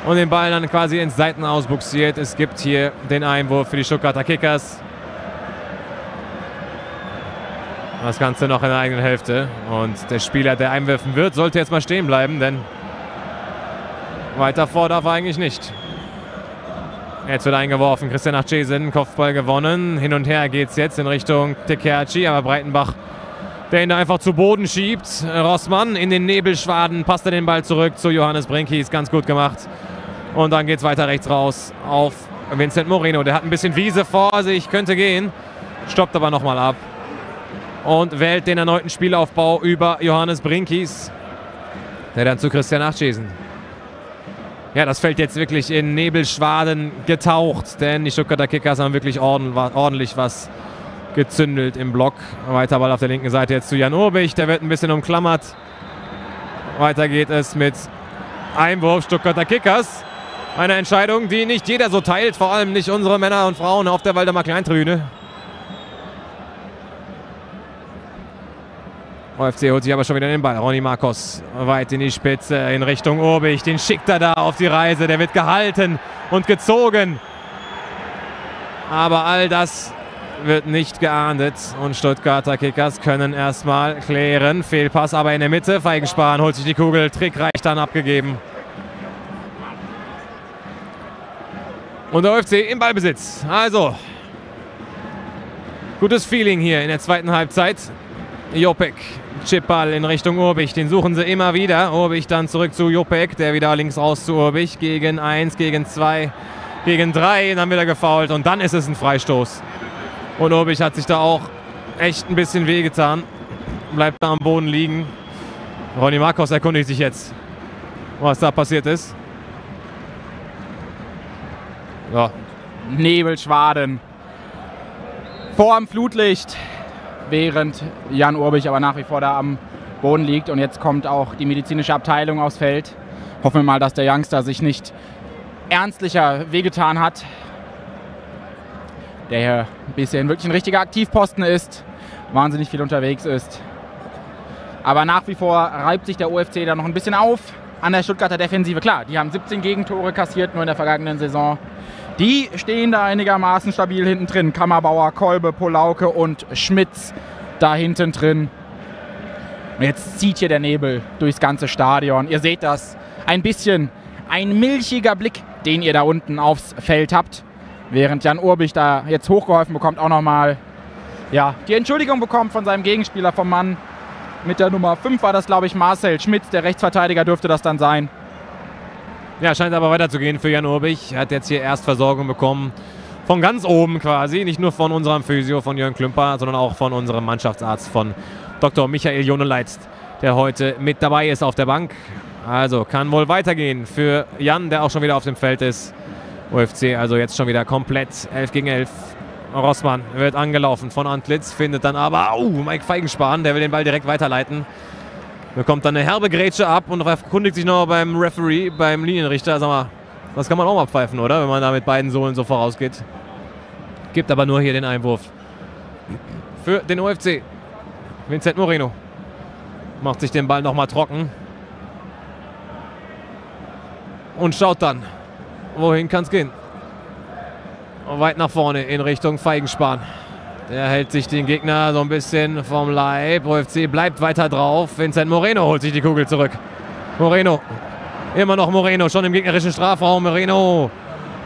Und den Ball dann quasi ins Seitenaus buxiert. Es gibt hier den Einwurf für die Stuttgarter Kickers. Das Ganze noch in der eigenen Hälfte. Und der Spieler, der einwerfen wird, sollte jetzt mal stehen bleiben, denn weiter vor darf er eigentlich nicht. Jetzt wird eingeworfen, Christian Achesen, Kopfball gewonnen. Hin und her geht es jetzt in Richtung Tekerci, aber Breitenbach, der ihn da einfach zu Boden schiebt. Rossmann in den Nebelschwaden, passt er den Ball zurück zu Johannes Brinkis, ganz gut gemacht. Und dann geht es weiter rechts raus auf Vincent Moreno. Der hat ein bisschen Wiese vor sich, könnte gehen, stoppt aber nochmal ab und wählt den erneuten Spielaufbau über Johannes Brinkis, der dann zu Christian Achschesen. Ja, das fällt jetzt wirklich in Nebelschwaden getaucht, denn die Stuttgarter Kickers haben wirklich ordentlich was gezündelt im Block. Weiter Ball auf der linken Seite jetzt zu Jan Urbich, der wird ein bisschen umklammert. Weiter geht es mit Einwurf Stuttgarter Kickers. Eine Entscheidung, die nicht jeder so teilt, vor allem nicht unsere Männer und Frauen auf der Waldemar Kleintribüne. OFC holt sich aber schon wieder den Ball. Ronny Marcos weit in die Spitze in Richtung Urbich. Den schickt er da auf die Reise. Der wird gehalten und gezogen. Aber all das wird nicht geahndet. Und Stuttgarter Kickers können erstmal klären. Fehlpass aber in der Mitte. Feigenspahn holt sich die Kugel. Trickreich dann abgegeben. Und der OFC im Ballbesitz. Also, gutes Feeling hier in der zweiten Halbzeit. Jopek Chipball in Richtung Urbich. Den suchen sie immer wieder. Urbich dann zurück zu Jopek, der wieder links raus zu Urbich. Gegen 1, gegen 2, gegen 3. Dann wird er gefault und dann ist es ein Freistoß. Und Urbich hat sich da auch echt ein bisschen wehgetan. Bleibt da am Boden liegen. Ronny Marcos erkundigt sich jetzt, was da passiert ist. Ja. Nebelschwaden. Vor dem Flutlicht während Jan Urbich aber nach wie vor da am Boden liegt. Und jetzt kommt auch die medizinische Abteilung aufs Feld. Hoffen wir mal, dass der Youngster sich nicht ernstlicher wehgetan hat. Der hier bisschen wirklich ein richtiger Aktivposten ist, wahnsinnig viel unterwegs ist. Aber nach wie vor reibt sich der OFC da noch ein bisschen auf an der Stuttgarter Defensive. Klar, die haben 17 Gegentore kassiert nur in der vergangenen Saison. Die stehen da einigermaßen stabil hinten drin. Kammerbauer, Kolbe, Polauke und Schmitz da hinten drin. Jetzt zieht hier der Nebel durchs ganze Stadion. Ihr seht das. Ein bisschen ein milchiger Blick, den ihr da unten aufs Feld habt. Während Jan Urbich da jetzt hochgeholfen bekommt, auch nochmal ja, die Entschuldigung bekommt von seinem Gegenspieler, vom Mann mit der Nummer 5 war das, glaube ich, Marcel Schmitz, der Rechtsverteidiger dürfte das dann sein. Ja, scheint aber weiterzugehen für Jan Urbich. Er hat jetzt hier Erstversorgung bekommen. Von ganz oben quasi. Nicht nur von unserem Physio, von Jörn Klümper, sondern auch von unserem Mannschaftsarzt, von Dr. Michael Joneleitz, der heute mit dabei ist auf der Bank. Also kann wohl weitergehen für Jan, der auch schon wieder auf dem Feld ist. UFC also jetzt schon wieder komplett 11 gegen 11. Rossmann wird angelaufen von Antlitz, findet dann aber, au, Mike Feigenspahn, der will den Ball direkt weiterleiten. Bekommt dann eine herbe Grätsche ab und erkundigt sich noch beim Referee, beim Linienrichter. Sag mal, das kann man auch mal pfeifen, oder? Wenn man da mit beiden Sohlen so vorausgeht. Gibt aber nur hier den Einwurf. Für den OFC. Vincent Moreno. Macht sich den Ball nochmal trocken. Und schaut dann, wohin kann es gehen. Weit nach vorne in Richtung Feigenspahn. Der hält sich den Gegner so ein bisschen vom Leib. OFC bleibt weiter drauf. Vincent Moreno holt sich die Kugel zurück. Moreno. Immer noch Moreno, schon im gegnerischen Strafraum. Moreno.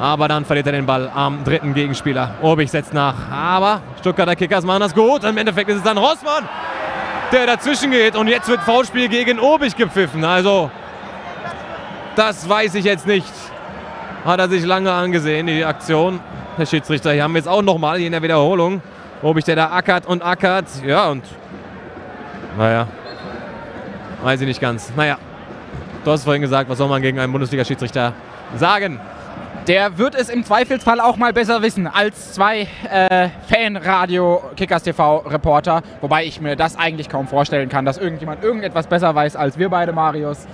Aber dann verliert er den Ball am dritten Gegenspieler. Obig setzt nach. Aber Stuttgarter Kickers machen das gut. Im Endeffekt ist es dann Rossmann, der dazwischen geht. Und jetzt wird Foulspiel gegen Obig gepfiffen. Also, das weiß ich jetzt nicht. Hat er sich lange angesehen, die Aktion. Der Schiedsrichter, hier haben wir jetzt auch nochmal in der Wiederholung. Obig, der da ackert und ackert. Ja, und naja, weiß ich nicht ganz. Naja, du hast vorhin gesagt, was soll man gegen einen Bundesliga-Schiedsrichter sagen? Der wird es im Zweifelsfall auch mal besser wissen als zwei äh, Fan-Radio-Kickers-TV-Reporter. Wobei ich mir das eigentlich kaum vorstellen kann, dass irgendjemand irgendetwas besser weiß als wir beide, Marius.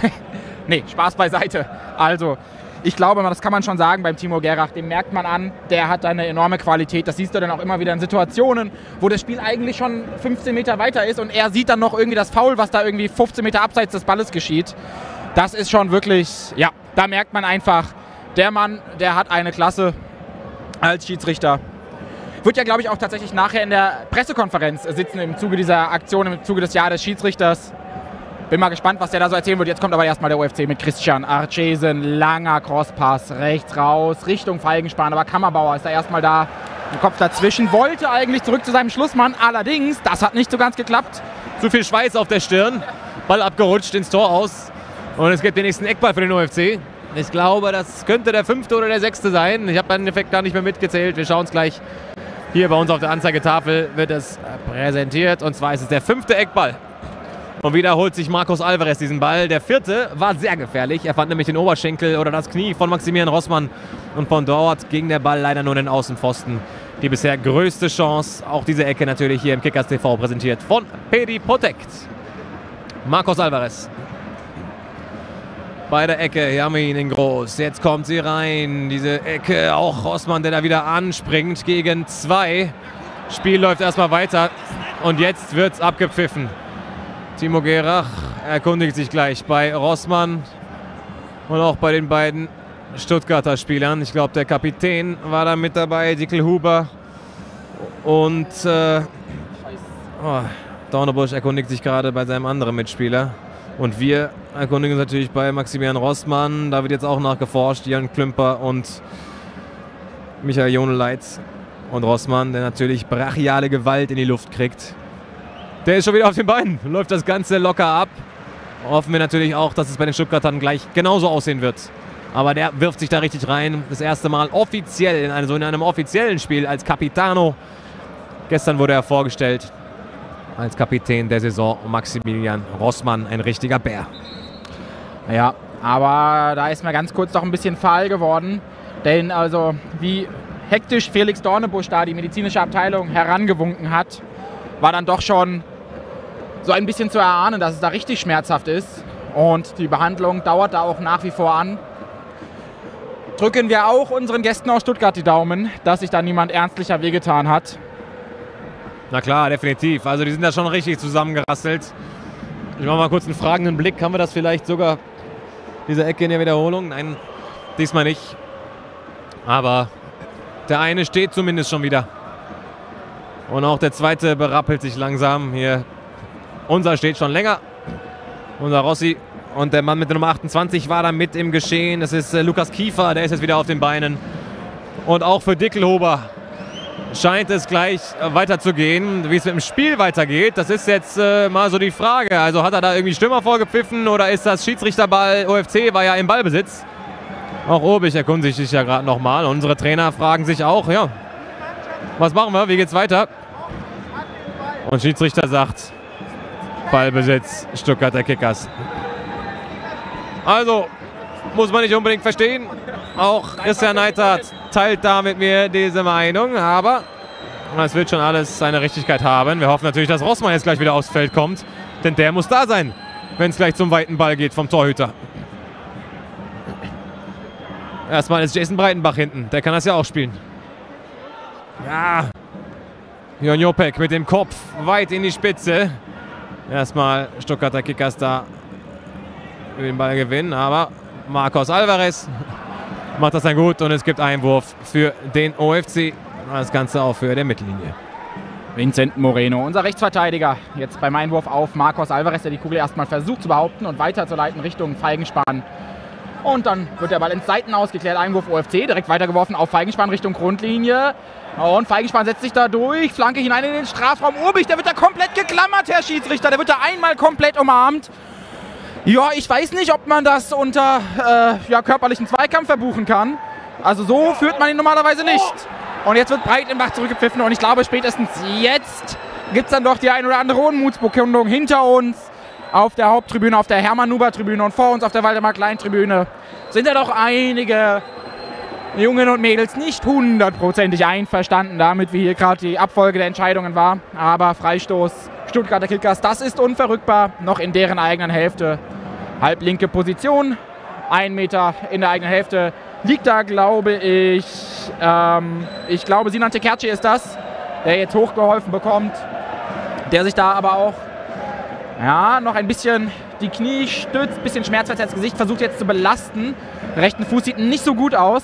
nee, Spaß beiseite. Also, ich glaube, das kann man schon sagen beim Timo Gerach. Dem merkt man an, der hat eine enorme Qualität. Das siehst du dann auch immer wieder in Situationen, wo das Spiel eigentlich schon 15 Meter weiter ist und er sieht dann noch irgendwie das Foul, was da irgendwie 15 Meter abseits des Balles geschieht. Das ist schon wirklich, ja, da merkt man einfach, der Mann, der hat eine Klasse als Schiedsrichter. Wird ja, glaube ich, auch tatsächlich nachher in der Pressekonferenz sitzen im Zuge dieser Aktion, im Zuge des Jahres des Schiedsrichters. Bin mal gespannt, was der da so erzählen wird. Jetzt kommt aber erstmal der UFC mit Christian Arcesen. Langer Crosspass, rechts raus, Richtung Feigenspan. Aber Kammerbauer ist da erstmal da. Im Kopf dazwischen. Wollte eigentlich zurück zu seinem Schlussmann. Allerdings, das hat nicht so ganz geklappt. Zu viel Schweiß auf der Stirn. Ball abgerutscht ins Tor aus. Und es gibt den nächsten Eckball für den UFC. Ich glaube, das könnte der fünfte oder der sechste sein. Ich habe den Effekt gar nicht mehr mitgezählt. Wir schauen es gleich. Hier bei uns auf der Anzeigetafel wird es präsentiert. Und zwar ist es der fünfte Eckball und wieder holt sich Markus Alvarez diesen Ball. Der vierte war sehr gefährlich. Er fand nämlich den Oberschenkel oder das Knie von Maximilian Rossmann. Und von dort ging der Ball leider nur in den Außenpfosten. Die bisher größte Chance, auch diese Ecke natürlich hier im Kickers TV präsentiert von Pedi Protect. Marcos Alvarez. Bei der Ecke, hier haben wir ihn in groß. Jetzt kommt sie rein. Diese Ecke, auch Rossmann, der da wieder anspringt gegen zwei. Spiel läuft erstmal weiter. Und jetzt wird es abgepfiffen. Timo Gerach erkundigt sich gleich bei Rossmann und auch bei den beiden Stuttgarter Spielern. Ich glaube, der Kapitän war da mit dabei, Dickel Huber. Und äh, oh, Dornebusch erkundigt sich gerade bei seinem anderen Mitspieler. Und wir erkundigen uns natürlich bei Maximilian Rossmann. Da wird jetzt auch nachgeforscht. Jan Klümper und Michael Joneleitz. Und Rossmann, der natürlich brachiale Gewalt in die Luft kriegt. Der ist schon wieder auf den Beinen. Läuft das Ganze locker ab. Hoffen wir natürlich auch, dass es bei den Stuttgartern gleich genauso aussehen wird. Aber der wirft sich da richtig rein. Das erste Mal offiziell, in einem, so in einem offiziellen Spiel als Capitano. Gestern wurde er vorgestellt als Kapitän der Saison Maximilian Rossmann, ein richtiger Bär. Ja, aber da ist mir ganz kurz doch ein bisschen fahl geworden. Denn also wie hektisch Felix Dornebusch da die medizinische Abteilung herangewunken hat, war dann doch schon so ein bisschen zu erahnen, dass es da richtig schmerzhaft ist. Und die Behandlung dauert da auch nach wie vor an. Drücken wir auch unseren Gästen aus Stuttgart die Daumen, dass sich da niemand ernstlicher wehgetan hat. Na klar, definitiv. Also die sind da schon richtig zusammengerasselt. Ich mache mal kurz einen fragenden Blick. Haben wir das vielleicht sogar, diese Ecke in der Wiederholung? Nein, diesmal nicht. Aber der eine steht zumindest schon wieder. Und auch der zweite berappelt sich langsam. Hier unser steht schon länger. Unser Rossi. Und der Mann mit der Nummer 28 war da mit im Geschehen. Das ist äh, Lukas Kiefer, der ist jetzt wieder auf den Beinen. Und auch für Dickelhober scheint es gleich äh, weiterzugehen. Wie es mit dem Spiel weitergeht, das ist jetzt äh, mal so die Frage. Also hat er da irgendwie Stürmer vorgepfiffen oder ist das Schiedsrichterball? OFC war ja im Ballbesitz. Auch Obig erkundigt sich ja gerade nochmal. Unsere Trainer fragen sich auch, ja, was machen wir? Wie geht's weiter? Und Schiedsrichter sagt, Ballbesitz Stuttgarter Kickers. Also, muss man nicht unbedingt verstehen. Auch Christian Neidhardt teilt da mit mir diese Meinung, aber es wird schon alles seine Richtigkeit haben. Wir hoffen natürlich, dass Rossmann jetzt gleich wieder aufs Feld kommt, denn der muss da sein, wenn es gleich zum weiten Ball geht vom Torhüter. Erstmal ist Jason Breitenbach hinten, der kann das ja auch spielen. Ja, Jon Jopek mit dem Kopf weit in die Spitze. Erstmal Stuttgarter Kickers da den Ball gewinnen, aber Marcos Alvarez macht das dann gut und es gibt Einwurf für den OFC. Das Ganze auf Höhe der Mittellinie. Vincent Moreno, unser Rechtsverteidiger, jetzt beim Einwurf auf Marcos Alvarez, der die Kugel erstmal versucht zu behaupten und weiterzuleiten Richtung Feigenspan. Und dann wird der Ball ins Seiten ausgeklärt. Einwurf OFC, direkt weitergeworfen auf Feigenspan Richtung Grundlinie. Und Feigenspan setzt sich da durch, Flanke hinein in den Strafraum. Urbich, der wird da komplett geklammert, Herr Schiedsrichter. Der wird da einmal komplett umarmt. Ja, ich weiß nicht, ob man das unter äh, ja, körperlichen Zweikampf verbuchen kann. Also so führt man ihn normalerweise nicht. Und jetzt wird Breitenbach zurückgepfiffen und ich glaube spätestens jetzt gibt es dann doch die ein oder andere Unmutsbekundung hinter uns auf der Haupttribüne, auf der Hermann-Nuber-Tribüne und vor uns auf der Waldemar-Klein-Tribüne sind ja doch einige Jungen und Mädels nicht hundertprozentig einverstanden damit, wie hier gerade die Abfolge der Entscheidungen war. Aber Freistoß Stuttgarter Kickers, das ist unverrückbar, noch in deren eigenen Hälfte. Halblinke Position, ein Meter in der eigenen Hälfte. Liegt da, glaube ich, ähm, ich glaube, Sinan Tekerci ist das, der jetzt hochgeholfen bekommt, der sich da aber auch ja, noch ein bisschen die Knie stützt, bisschen schmerzverzerrtes Gesicht, versucht jetzt zu belasten. Rechten Fuß sieht nicht so gut aus.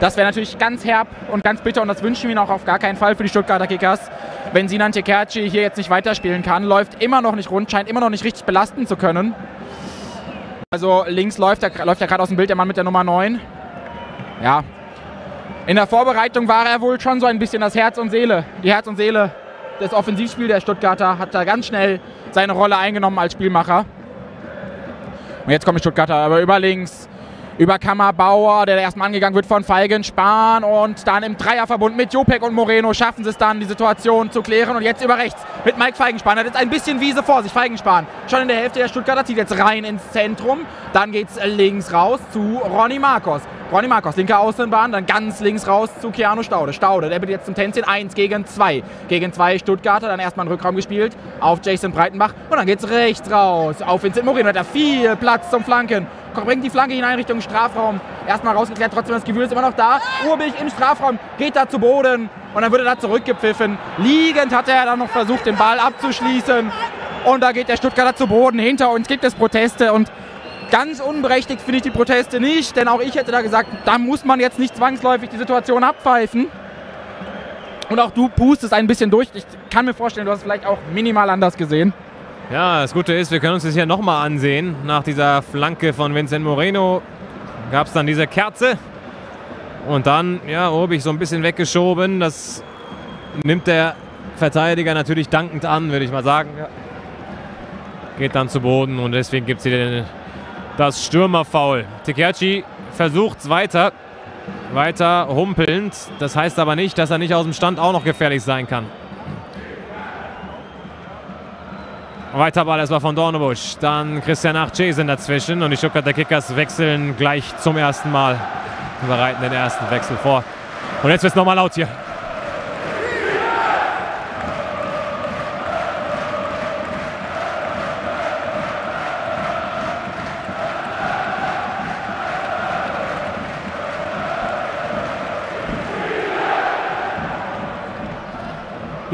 Das wäre natürlich ganz herb und ganz bitter und das wünschen wir ihn auch auf gar keinen Fall für die Stuttgarter Kickers. Wenn Sinan Tekerci hier jetzt nicht weiterspielen kann, läuft immer noch nicht rund, scheint immer noch nicht richtig belasten zu können. Also links läuft er, läuft er gerade aus dem Bild der Mann mit der Nummer 9. Ja, in der Vorbereitung war er wohl schon so ein bisschen das Herz und Seele. Die Herz und Seele des Offensivspiels der Stuttgarter hat da ganz schnell seine Rolle eingenommen als Spielmacher. Und jetzt kommen die Stuttgarter aber über links über Kammerbauer, der erstmal angegangen wird von Feigen Spahn und dann im Dreierverbund mit Jopek und Moreno schaffen sie es dann, die Situation zu klären und jetzt über rechts mit Mike Feigenspahn. Hat jetzt ein bisschen Wiese vor sich, Feigenspahn. Schon in der Hälfte der Stuttgarter zieht jetzt rein ins Zentrum. Dann geht es links raus zu Ronny Marcos. Ronny Marcos, linke Außenbahn, dann ganz links raus zu Keanu Staude. Staude, der wird jetzt zum Tänzchen 1 gegen 2. Gegen 2 Stuttgarter, dann erstmal einen Rückraum gespielt auf Jason Breitenbach und dann geht es rechts raus auf Vincent Moreno. Hat er viel Platz zum Flanken bringt die Flanke hinein Richtung Strafraum. Erstmal rausgeklärt, trotzdem das Gefühl ist immer noch da. Urbich im Strafraum, geht da zu Boden und dann wird er da zurückgepfiffen. Liegend hat er dann noch versucht, den Ball abzuschließen. Und da geht der Stuttgarter zu Boden. Hinter uns gibt es Proteste und ganz unberechtigt finde ich die Proteste nicht, denn auch ich hätte da gesagt, da muss man jetzt nicht zwangsläufig die Situation abpfeifen. Und auch du pustest ein bisschen durch. Ich kann mir vorstellen, du hast es vielleicht auch minimal anders gesehen. Ja, das Gute ist, wir können uns das hier nochmal ansehen. Nach dieser Flanke von Vincent Moreno gab es dann diese Kerze. Und dann, ja, habe ich so ein bisschen weggeschoben. Das nimmt der Verteidiger natürlich dankend an, würde ich mal sagen. Ja. Geht dann zu Boden und deswegen gibt es hier das Stürmerfoul. Tekerci versucht es weiter, weiter humpelnd. Das heißt aber nicht, dass er nicht aus dem Stand auch noch gefährlich sein kann. Weiter Ball erstmal von Dornebusch. Dann Christian Achcesen dazwischen. Und die Stuttgarter Kickers wechseln gleich zum ersten Mal. Wir bereiten den ersten Wechsel vor. Und jetzt wird es nochmal laut hier.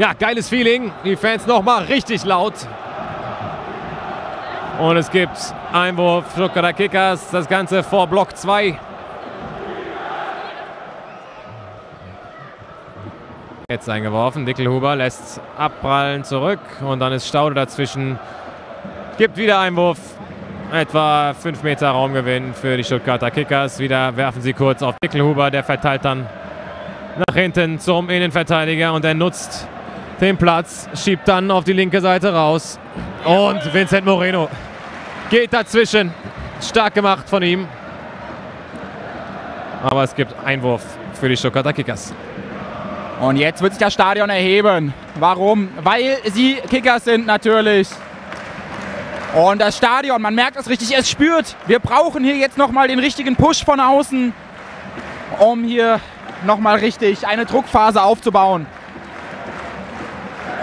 Ja, geiles Feeling. Die Fans nochmal richtig laut. Und es gibt Einwurf Stuttgarter Kickers, das Ganze vor Block 2. Jetzt eingeworfen, Dickelhuber lässt abprallen zurück und dann ist Staude dazwischen. Gibt wieder Einwurf, etwa 5 Meter Raumgewinn für die Stuttgarter Kickers. Wieder werfen sie kurz auf Dickelhuber, der verteilt dann nach hinten zum Innenverteidiger und er nutzt den Platz, schiebt dann auf die linke Seite raus. Und Vincent Moreno geht dazwischen. Stark gemacht von ihm. Aber es gibt Einwurf für die Stuttgarter Kickers. Und jetzt wird sich das Stadion erheben. Warum? Weil sie Kickers sind natürlich. Und das Stadion, man merkt es richtig, es spürt. Wir brauchen hier jetzt nochmal den richtigen Push von außen, um hier nochmal richtig eine Druckphase aufzubauen.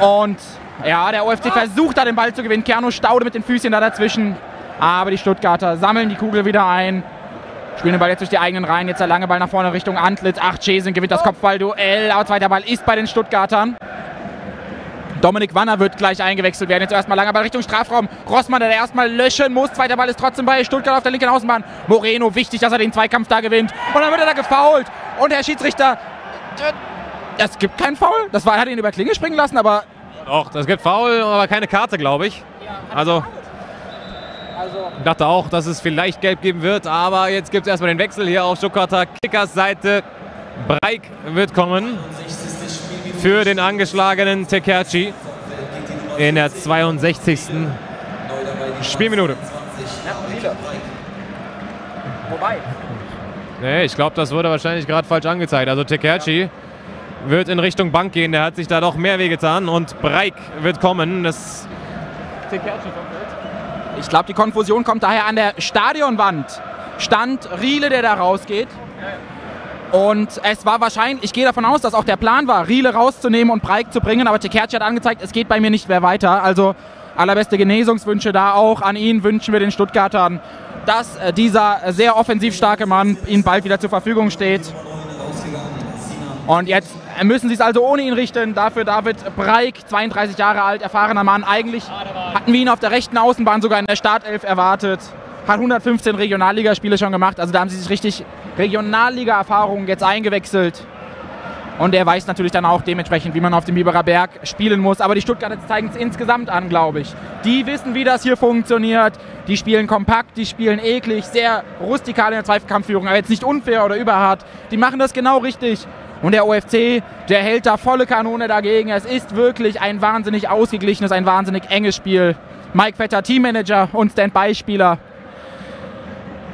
Und ja, der OFC versucht da den Ball zu gewinnen. Kerno Staude mit den Füßchen da dazwischen. Aber die Stuttgarter sammeln die Kugel wieder ein. Spielen den Ball jetzt durch die eigenen Reihen. Jetzt der lange Ball nach vorne Richtung Antlitz. Acht Chesen gewinnt das Kopfballduell. Aber zweiter Ball ist bei den Stuttgartern. Dominik Wanner wird gleich eingewechselt werden. Jetzt erstmal langer Ball Richtung Strafraum. Rossmann, der erstmal löschen muss. Zweiter Ball ist trotzdem bei Stuttgart auf der linken Außenbahn. Moreno, wichtig, dass er den Zweikampf da gewinnt. Und dann wird er da gefault. Und der Schiedsrichter Es gibt keinen Foul. Das war, er hat ihn über Klinge springen lassen, aber Doch, das gibt Foul, aber keine Karte, glaube ich. Also, ich dachte auch, dass es vielleicht gelb geben wird, aber jetzt gibt es erstmal den Wechsel hier auf Stuttgarter Kickers Seite. Breik wird kommen für den angeschlagenen Tekerci in der 62. Spielminute. Wobei. Nee, ich glaube, das wurde wahrscheinlich gerade falsch angezeigt. Also Tekerci wird in Richtung Bank gehen. Der hat sich da doch mehr wehgetan. Und Breik wird kommen. Das Ich glaube, die Konfusion kommt daher an der Stadionwand. Stand Riele, der da rausgeht. Und es war wahrscheinlich, ich gehe davon aus, dass auch der Plan war, Riele rauszunehmen und Breik zu bringen. Aber Tekerci hat angezeigt, es geht bei mir nicht mehr weiter. Also allerbeste Genesungswünsche da auch. An ihn wünschen wir den Stuttgartern, dass äh, dieser sehr offensiv starke Mann ihnen bald wieder zur Verfügung steht. Und jetzt müssen sie es also ohne ihn richten. Dafür David Breik, 32 Jahre alt, erfahrener Mann. Eigentlich hatten wir ihn auf der rechten Außenbahn sogar in der Startelf erwartet. Hat 115 Regionalligaspiele schon gemacht. Also da haben sie sich richtig Regionalliga-Erfahrungen jetzt eingewechselt. Und er weiß natürlich dann auch dementsprechend, wie man auf dem Biberer Berg spielen muss. Aber die Stuttgarter zeigen es insgesamt an, glaube ich. Die wissen, wie das hier funktioniert. Die spielen kompakt, die spielen eklig, sehr rustikal in der Zweikampfführung, aber jetzt nicht unfair oder überhart. Die machen das genau richtig. Und der OFC, der hält da volle Kanone dagegen. Es ist wirklich ein wahnsinnig ausgeglichenes, ein wahnsinnig enges Spiel. Mike Vetter, Teammanager und Standby-Spieler.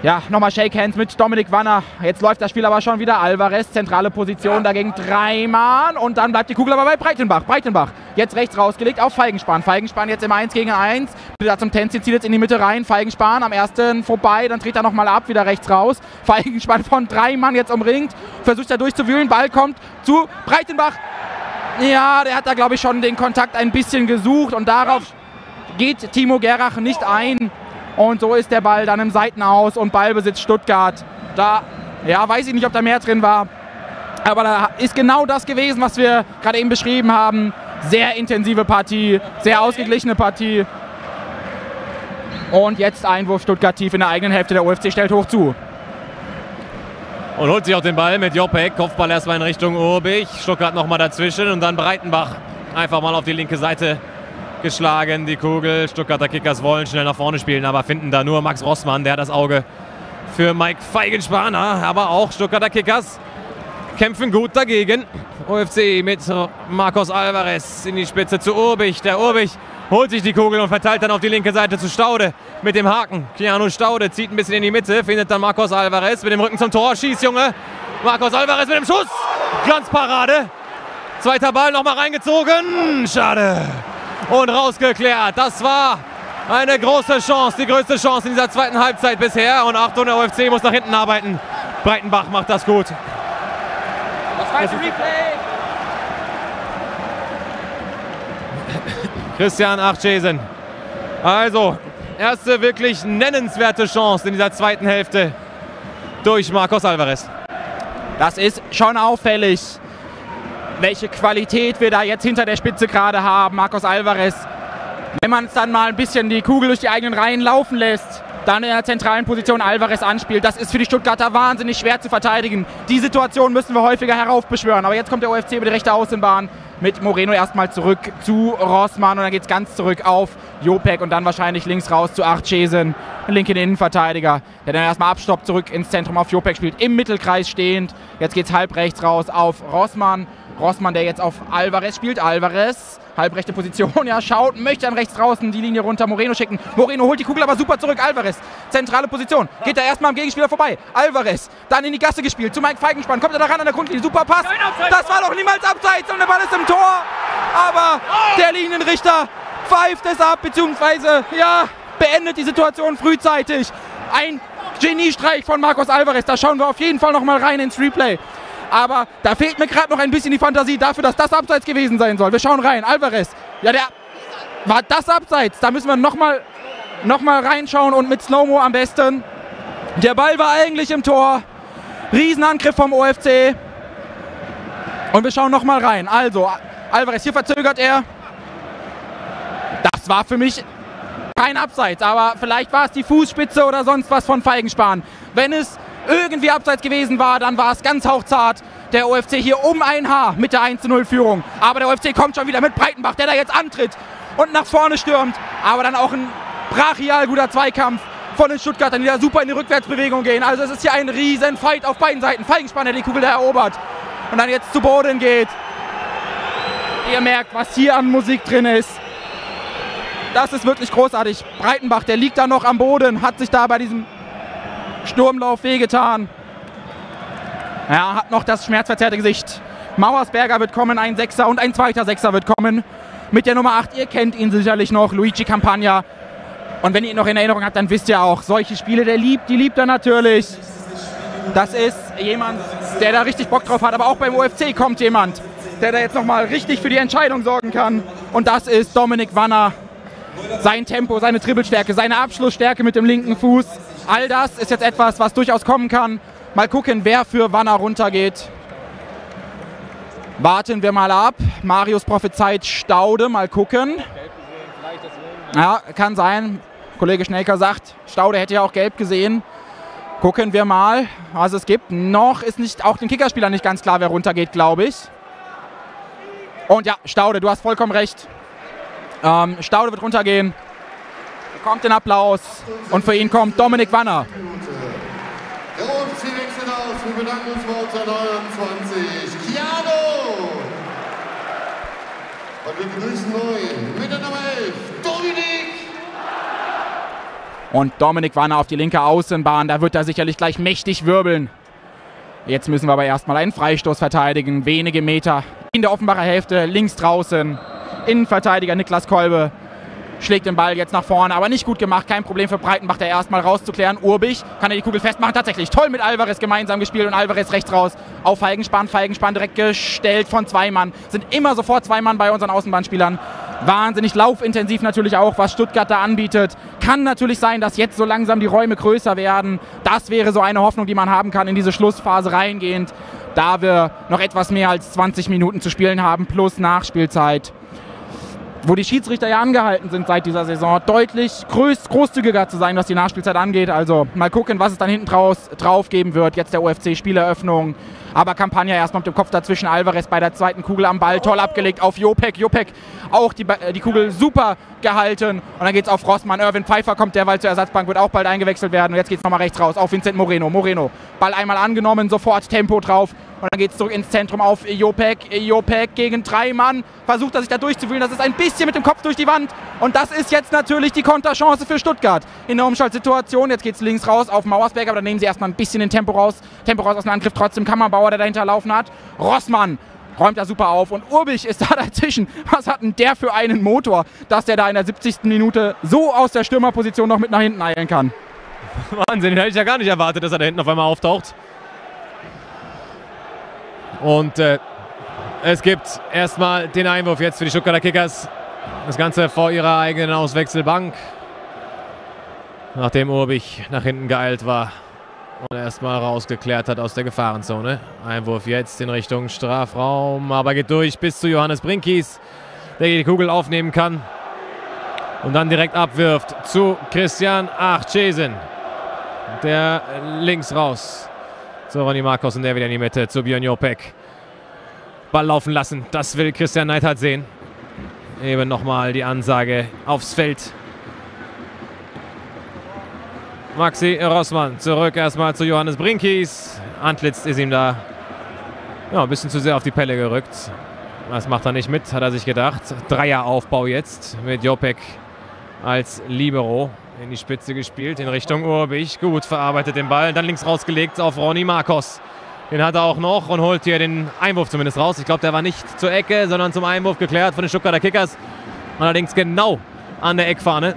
Ja, nochmal Shake Hands mit Dominik Wanner. Jetzt läuft das Spiel aber schon wieder. Alvarez, zentrale Position, dagegen Dreimann. Und dann bleibt die Kugel aber bei Breitenbach. Breitenbach jetzt rechts rausgelegt auf Feigenspan. Feigenspan jetzt im 1 gegen 1. Wieder zum Tänzchen, zieht jetzt in die Mitte rein. Feigenspan am ersten vorbei, dann dreht er nochmal ab, wieder rechts raus. Feigenspan von Dreimann jetzt umringt. Versucht da durchzuwühlen. Ball kommt zu Breitenbach. Ja, der hat da, glaube ich, schon den Kontakt ein bisschen gesucht. Und darauf geht Timo Gerach nicht ein. Und so ist der Ball dann im Seitenaus und Ballbesitz Stuttgart. Da, ja, weiß ich nicht, ob da mehr drin war. Aber da ist genau das gewesen, was wir gerade eben beschrieben haben. Sehr intensive Partie, sehr ausgeglichene Partie. Und jetzt Einwurf Stuttgart tief in der eigenen Hälfte. Der UFC stellt hoch zu. Und holt sich auch den Ball mit Jopek. Kopfball erstmal in Richtung Urbich. Stuttgart nochmal dazwischen und dann Breitenbach einfach mal auf die linke Seite geschlagen. Die Kugel. Stuttgarter Kickers wollen schnell nach vorne spielen, aber finden da nur Max Rossmann. Der hat das Auge für Mike Feigenspaner. Aber auch Stuttgarter Kickers kämpfen gut dagegen. OFC mit Marcos Alvarez in die Spitze zu Urbich. Der Urbich holt sich die Kugel und verteilt dann auf die linke Seite zu Staude mit dem Haken. Keanu Staude zieht ein bisschen in die Mitte, findet dann Marcos Alvarez mit dem Rücken zum Tor. Schieß, Junge. Marcos Alvarez mit dem Schuss. Glanzparade. Zweiter Ball nochmal reingezogen. Schade. Und rausgeklärt. Das war eine große Chance, die größte Chance in dieser zweiten Halbzeit bisher. Und Achtung, der OFC muss nach hinten arbeiten. Breitenbach macht das gut. Das war ein Replay. Christian Achchesen. Also, erste wirklich nennenswerte Chance in dieser zweiten Hälfte durch Marcos Alvarez. Das ist schon auffällig, welche Qualität wir da jetzt hinter der Spitze gerade haben. Marcos Alvarez. Wenn man es dann mal ein bisschen die Kugel durch die eigenen Reihen laufen lässt, dann in der zentralen Position Alvarez anspielt. Das ist für die Stuttgarter wahnsinnig schwer zu verteidigen. Die Situation müssen wir häufiger heraufbeschwören. Aber jetzt kommt der OFC über die rechte Außenbahn mit Moreno erstmal zurück zu Rossmann und dann geht es ganz zurück auf Jopek und dann wahrscheinlich links raus zu Archesen, linken Innenverteidiger, der dann erstmal abstoppt, zurück ins Zentrum auf Jopek spielt, im Mittelkreis stehend. Jetzt geht es halb rechts raus auf Rossmann. Rossmann, der jetzt auf Alvarez spielt. Alvarez halbrechte Position, ja, schaut, möchte dann rechts draußen die Linie runter Moreno schicken. Moreno holt die Kugel aber super zurück. Alvarez, zentrale Position, geht da erstmal am Gegenspieler vorbei. Alvarez, dann in die Gasse gespielt, zu Mike Feigenspann, kommt er da ran an der Grundlinie, super Pass. Das war doch niemals abseits und der Ball ist im Tor. Aber der Linienrichter pfeift es ab, beziehungsweise, ja, beendet die Situation frühzeitig. Ein Geniestreich von Marcos Alvarez, da schauen wir auf jeden Fall nochmal rein ins Replay. Aber da fehlt mir gerade noch ein bisschen die Fantasie dafür, dass das abseits gewesen sein soll. Wir schauen rein. Alvarez. Ja, der war das abseits. Da müssen wir nochmal noch mal reinschauen und mit Slow-Mo am besten. Der Ball war eigentlich im Tor. Riesenangriff vom OFC. Und wir schauen nochmal rein. Also, Alvarez, hier verzögert er. Das war für mich kein Abseits, aber vielleicht war es die Fußspitze oder sonst was von Feigenspan. Wenn es irgendwie abseits gewesen war, dann war es ganz hauchzart. Der OFC hier um ein Haar mit der 1-0-Führung. Aber der OFC kommt schon wieder mit Breitenbach, der da jetzt antritt und nach vorne stürmt. Aber dann auch ein brachial guter Zweikampf von den Stuttgartern, die da super in die Rückwärtsbewegung gehen. Also es ist hier ein riesen Fight auf beiden Seiten. Feigenspann, der die Kugel da erobert und dann jetzt zu Boden geht. Ihr merkt, was hier an Musik drin ist. Das ist wirklich großartig. Breitenbach, der liegt da noch am Boden, hat sich da bei diesem Sturmlauf wehgetan. Ja, hat noch das schmerzverzerrte Gesicht. Mauersberger wird kommen, ein Sechser und ein zweiter Sechser wird kommen. Mit der Nummer 8, ihr kennt ihn sicherlich noch, Luigi Campagna. Und wenn ihr ihn noch in Erinnerung habt, dann wisst ihr auch, solche Spiele, der liebt, die liebt er natürlich. Das ist jemand, der da richtig Bock drauf hat. Aber auch beim UFC kommt jemand, der da jetzt nochmal richtig für die Entscheidung sorgen kann. Und das ist Dominik Wanner. Sein Tempo, seine Dribbelstärke, seine Abschlussstärke mit dem linken Fuß. All das ist jetzt etwas, was durchaus kommen kann. Mal gucken, wer für Wanner runtergeht. Warten wir mal ab. Marius prophezeit Staude. Mal gucken. Ja, kann sein. Kollege Schnelker sagt, Staude hätte ja auch gelb gesehen. Gucken wir mal, was es gibt. Noch ist nicht auch den Kickerspielern nicht ganz klar, wer runtergeht, glaube ich. Und ja, Staude, du hast vollkommen recht. Ähm, Staude wird runtergehen. Bekommt den Applaus. Und für ihn kommt Dominik Wanner. Der UFC wechselt aus. Wir bedanken uns bei unserer 29. Chiano. Und wir begrüßen neu mit der Nummer 11, Dominik. Und Dominik Wanner auf die linke Außenbahn. Da wird er sicherlich gleich mächtig wirbeln. Jetzt müssen wir aber erstmal einen Freistoß verteidigen. Wenige Meter in der Offenbacher Hälfte, links draußen. Innenverteidiger Niklas Kolbe schlägt den Ball jetzt nach vorne, aber nicht gut gemacht. Kein Problem für Breitenbach, der erstmal rauszuklären. Urbich kann er die Kugel festmachen. Tatsächlich toll mit Alvarez gemeinsam gespielt und Alvarez rechts raus auf Feigenspann. Feigenspann direkt gestellt von zwei Mann. Sind immer sofort zwei Mann bei unseren Außenbahnspielern. Wahnsinnig laufintensiv natürlich auch, was Stuttgart da anbietet. Kann natürlich sein, dass jetzt so langsam die Räume größer werden. Das wäre so eine Hoffnung, die man haben kann in diese Schlussphase reingehend, da wir noch etwas mehr als 20 Minuten zu spielen haben plus Nachspielzeit wo die Schiedsrichter ja angehalten sind seit dieser Saison, deutlich groß, großzügiger zu sein, was die Nachspielzeit angeht. Also mal gucken, was es dann hinten draus, drauf geben wird. Jetzt der UFC-Spieleröffnung. Aber Campagna erstmal mit dem Kopf dazwischen. Alvarez bei der zweiten Kugel am Ball. Toll abgelegt auf Jopek. Jopek auch die, die Kugel super gehalten. Und dann geht es auf Rossmann. Irvin Pfeiffer kommt derweil zur Ersatzbank, wird auch bald eingewechselt werden. Und jetzt geht es nochmal rechts raus auf Vincent Moreno. Moreno. Ball einmal angenommen, sofort Tempo drauf. Und dann geht es zurück ins Zentrum auf Jopek. Jopek gegen drei Mann. Versucht er sich da durchzuwühlen. Das ist ein bisschen mit dem Kopf durch die Wand. Und das ist jetzt natürlich die Konterchance für Stuttgart. In der Umschaltsituation. Jetzt geht es links raus auf Mauersberg. Aber dann nehmen sie erstmal ein bisschen den Tempo raus. Tempo raus aus dem Angriff. Trotzdem Kammerbauer, der dahinter laufen hat. Rossmann räumt da super auf. Und Urbich ist da dazwischen. Was hat denn der für einen Motor, dass der da in der 70. Minute so aus der Stürmerposition noch mit nach hinten eilen kann? Wahnsinn, den hätte ich ja gar nicht erwartet, dass er da hinten auf einmal auftaucht. Und äh, es gibt erstmal den Einwurf jetzt für die Stuttgarter Kickers. Das Ganze vor ihrer eigenen Auswechselbank. Nachdem Urbich nach hinten geeilt war und erstmal rausgeklärt hat aus der Gefahrenzone. Einwurf jetzt in Richtung Strafraum, aber geht durch bis zu Johannes Brinkis, der die Kugel aufnehmen kann. Und dann direkt abwirft zu Christian Achchesen. Der links raus zu Ronny Marcos und der wieder in die Mitte zu Björn Jopek. Ball laufen lassen, das will Christian Neidhardt sehen. Eben nochmal die Ansage aufs Feld. Maxi Rossmann zurück erstmal zu Johannes Brinkis. Antlitz ist ihm da ja, ein bisschen zu sehr auf die Pelle gerückt. Das macht er nicht mit, hat er sich gedacht. Dreieraufbau jetzt mit Jopek als Libero in die Spitze gespielt, in Richtung Urbich. Gut verarbeitet den Ball, dann links rausgelegt auf Ronny Marcos. Den hat er auch noch und holt hier den Einwurf zumindest raus. Ich glaube, der war nicht zur Ecke, sondern zum Einwurf geklärt von den Stuttgarter Kickers. Allerdings genau an der Eckfahne.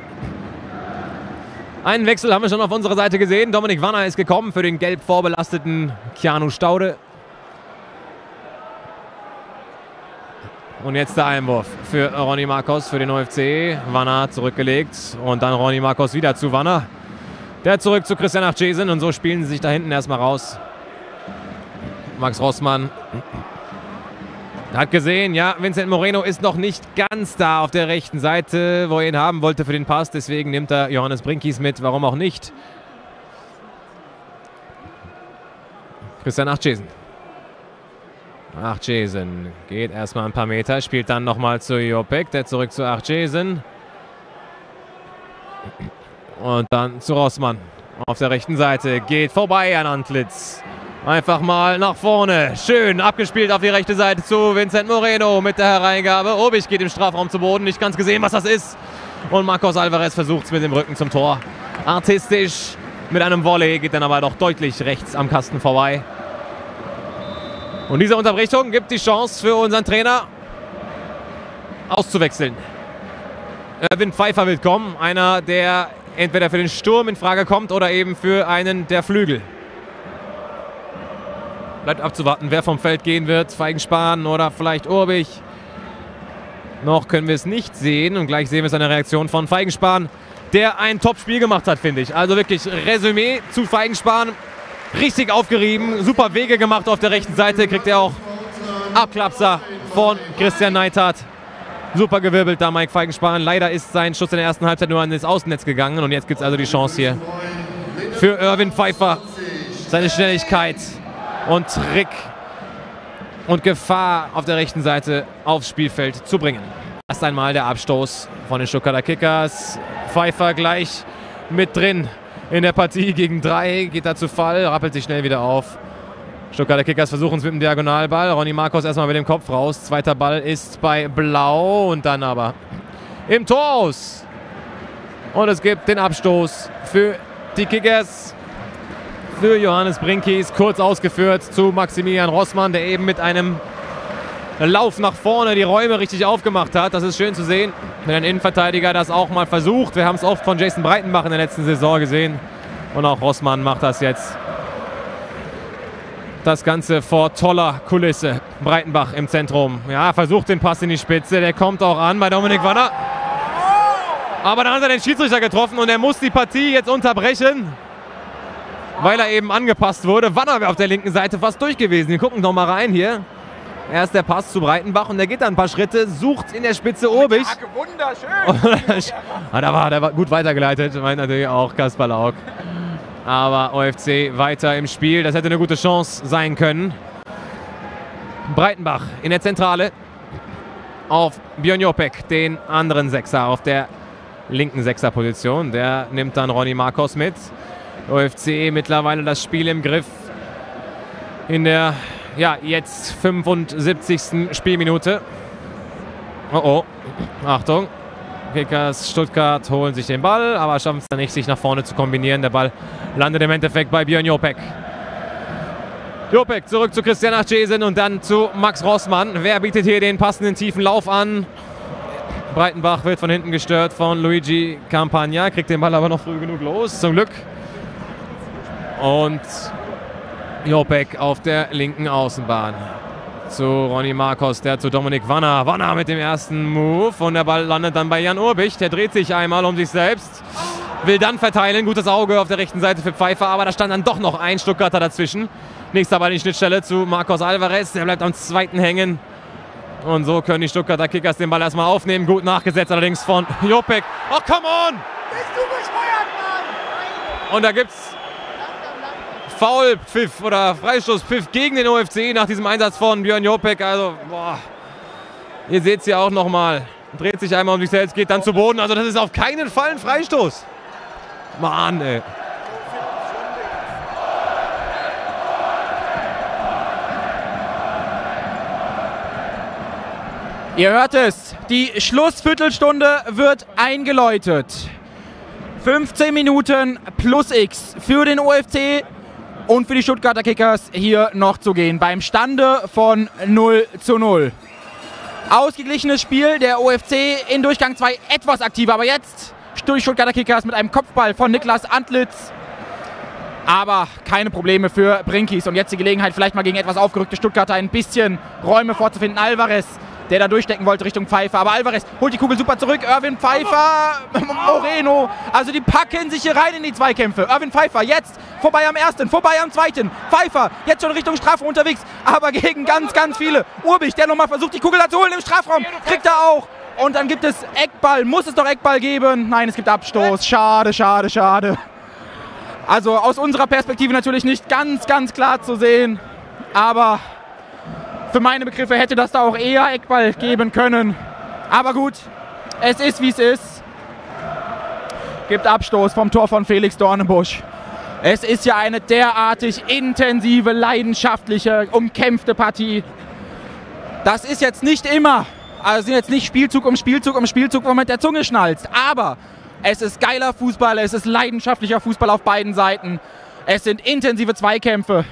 Einen Wechsel haben wir schon auf unserer Seite gesehen. Dominik Wanner ist gekommen für den gelb vorbelasteten Keanu Staude. Und jetzt der Einwurf für Ronny Marcos für den OFC. Wanner zurückgelegt und dann Ronny Marcos wieder zu Wanner. Der zurück zu Christian Achjesen und so spielen sie sich da hinten erstmal raus. Max Rossmann hat gesehen, ja, Vincent Moreno ist noch nicht ganz da auf der rechten Seite, wo er ihn haben wollte für den Pass. Deswegen nimmt er Johannes Brinkis mit. Warum auch nicht? Christian Achjesen. Achjesen geht erstmal ein paar Meter, spielt dann nochmal zu Jopek, der zurück zu Achjesen. Und dann zu Rossmann. Auf der rechten Seite geht vorbei an Antlitz. Einfach mal nach vorne. Schön abgespielt auf die rechte Seite zu Vincent Moreno mit der Hereingabe. Obig geht im Strafraum zu Boden. Nicht ganz gesehen, was das ist. Und Marcos Alvarez versucht es mit dem Rücken zum Tor. Artistisch mit einem Volley, geht dann aber doch deutlich rechts am Kasten vorbei. Und diese Unterbrechung gibt die Chance für unseren Trainer auszuwechseln. Erwin Pfeiffer wird kommen, einer, der entweder für den Sturm in Frage kommt oder eben für einen der Flügel. Bleibt abzuwarten, wer vom Feld gehen wird. Feigenspahn oder vielleicht Urbich. Noch können wir es nicht sehen und gleich sehen wir es an der Reaktion von Feigenspahn, der ein Top-Spiel gemacht hat, finde ich. Also wirklich Resümee zu Feigenspahn. Richtig aufgerieben, super Wege gemacht auf der rechten Seite. Kriegt er auch Abklapser von Christian Neithardt. Super gewirbelt da Mike Feigenspahn. Leider ist sein Schuss in der ersten Halbzeit nur an das Außennetz gegangen. Und jetzt gibt es also die Chance hier für Irwin Pfeiffer. Seine Schnelligkeit und Trick und Gefahr auf der rechten Seite aufs Spielfeld zu bringen. Erst einmal der Abstoß von den Stuttgarter Kickers. Pfeiffer gleich mit drin in der Partie gegen drei. Geht da zu Fall, rappelt sich schnell wieder auf. Stuttgarter Kickers versuchen es mit dem Diagonalball. Ronny Marcos erstmal mit dem Kopf raus. Zweiter Ball ist bei Blau und dann aber im Tor aus. Und es gibt den Abstoß für die Kickers. Für Johannes Brinkis, kurz ausgeführt zu Maximilian Rossmann, der eben mit einem Lauf nach vorne die Räume richtig aufgemacht hat. Das ist schön zu sehen, wenn ein Innenverteidiger das auch mal versucht. Wir haben es oft von Jason Breitenbach in der letzten Saison gesehen. Und auch Rossmann macht das jetzt. Das Ganze vor toller Kulisse. Breitenbach im Zentrum. Ja, versucht den Pass in die Spitze. Der kommt auch an bei Dominik Wanner. Aber dann hat er den Schiedsrichter getroffen und er muss die Partie jetzt unterbrechen, weil er eben angepasst wurde. Wanner wäre auf der linken Seite fast durch gewesen. Wir gucken noch mal rein hier. Erst der Pass zu Breitenbach und der geht dann ein paar Schritte, sucht in der Spitze Urbich. Wunderschön. ah, da war, der war gut weitergeleitet, meint natürlich auch Kaspar Lauk. Aber OFC weiter im Spiel, das hätte eine gute Chance sein können. Breitenbach in der Zentrale auf Björn Jopek, den anderen Sechser auf der linken Sechserposition. Der nimmt dann Ronny Marcos mit. OFC mittlerweile das Spiel im Griff in der ja, jetzt 75. Spielminute. Oh oh, Achtung. Kickers Stuttgart holen sich den Ball, aber schaffen es dann nicht, sich nach vorne zu kombinieren. Der Ball landet im Endeffekt bei Björn Jopek. Jopek zurück zu Christian Achesen und dann zu Max Rossmann. Wer bietet hier den passenden tiefen Lauf an? Breitenbach wird von hinten gestört von Luigi Campagna, kriegt den Ball aber noch früh genug los, zum Glück. Und Jopek auf der linken Außenbahn. Zu Ronny Marcos, der zu Dominik Wanner. Wanner mit dem ersten Move und der Ball landet dann bei Jan Urbich. Der dreht sich einmal um sich selbst, will dann verteilen. Gutes Auge auf der rechten Seite für Pfeiffer, aber da stand dann doch noch ein Stuttgarter dazwischen. Nächster Ball die Schnittstelle zu Marcos Alvarez. Der bleibt am zweiten hängen. Und so können die Stuttgarter Kickers den Ball erstmal aufnehmen. Gut nachgesetzt allerdings von Jopek. Oh, come on! Bist du bescheuert, Mann? Und da gibt's Foulpfiff oder Freistoßpfiff gegen den OFC nach diesem Einsatz von Björn Jopek. Also, boah. Ihr seht es hier auch nochmal. Dreht sich einmal um sich selbst, geht dann zu Boden. Also, das ist auf keinen Fall ein Freistoß. Mann, ey. Ihr hört es, die Schlussviertelstunde wird eingeläutet. 15 Minuten plus X für den OFC und für die Stuttgarter Kickers hier noch zu gehen. Beim Stande von 0 zu 0. Ausgeglichenes Spiel, der OFC in Durchgang 2 etwas aktiver, aber jetzt durch Stuttgarter Kickers mit einem Kopfball von Niklas Antlitz. Aber keine Probleme für Brinkis. Und jetzt die Gelegenheit, vielleicht mal gegen etwas aufgerückte Stuttgarter ein bisschen Räume vorzufinden. Alvarez der da durchstecken wollte Richtung Pfeiffer. Aber Alvarez holt die Kugel super zurück. Irwin Pfeiffer, Moreno. Also die packen sich hier rein in die Zweikämpfe. Irwin Pfeiffer jetzt vorbei am ersten, vorbei am zweiten. Pfeiffer jetzt schon Richtung Strafraum unterwegs, aber gegen ganz, ganz viele. Urbich, der nochmal versucht, die Kugel da zu holen im Strafraum. Kriegt er auch. Und dann gibt es Eckball. Muss es doch Eckball geben? Nein, es gibt Abstoß. Schade, schade, schade. Also aus unserer Perspektive natürlich nicht ganz, ganz klar zu sehen. Aber für meine Begriffe hätte das da auch eher Eckball geben können. Aber gut, es ist wie es ist. Gibt Abstoß vom Tor von Felix Dornenbusch. Es ist ja eine derartig intensive, leidenschaftliche, umkämpfte Partie. Das ist jetzt nicht immer, also jetzt nicht Spielzug um Spielzug um Spielzug, wo man mit der Zunge schnalzt. Aber es ist geiler Fußball, es ist leidenschaftlicher Fußball auf beiden Seiten. Es sind intensive Zweikämpfe.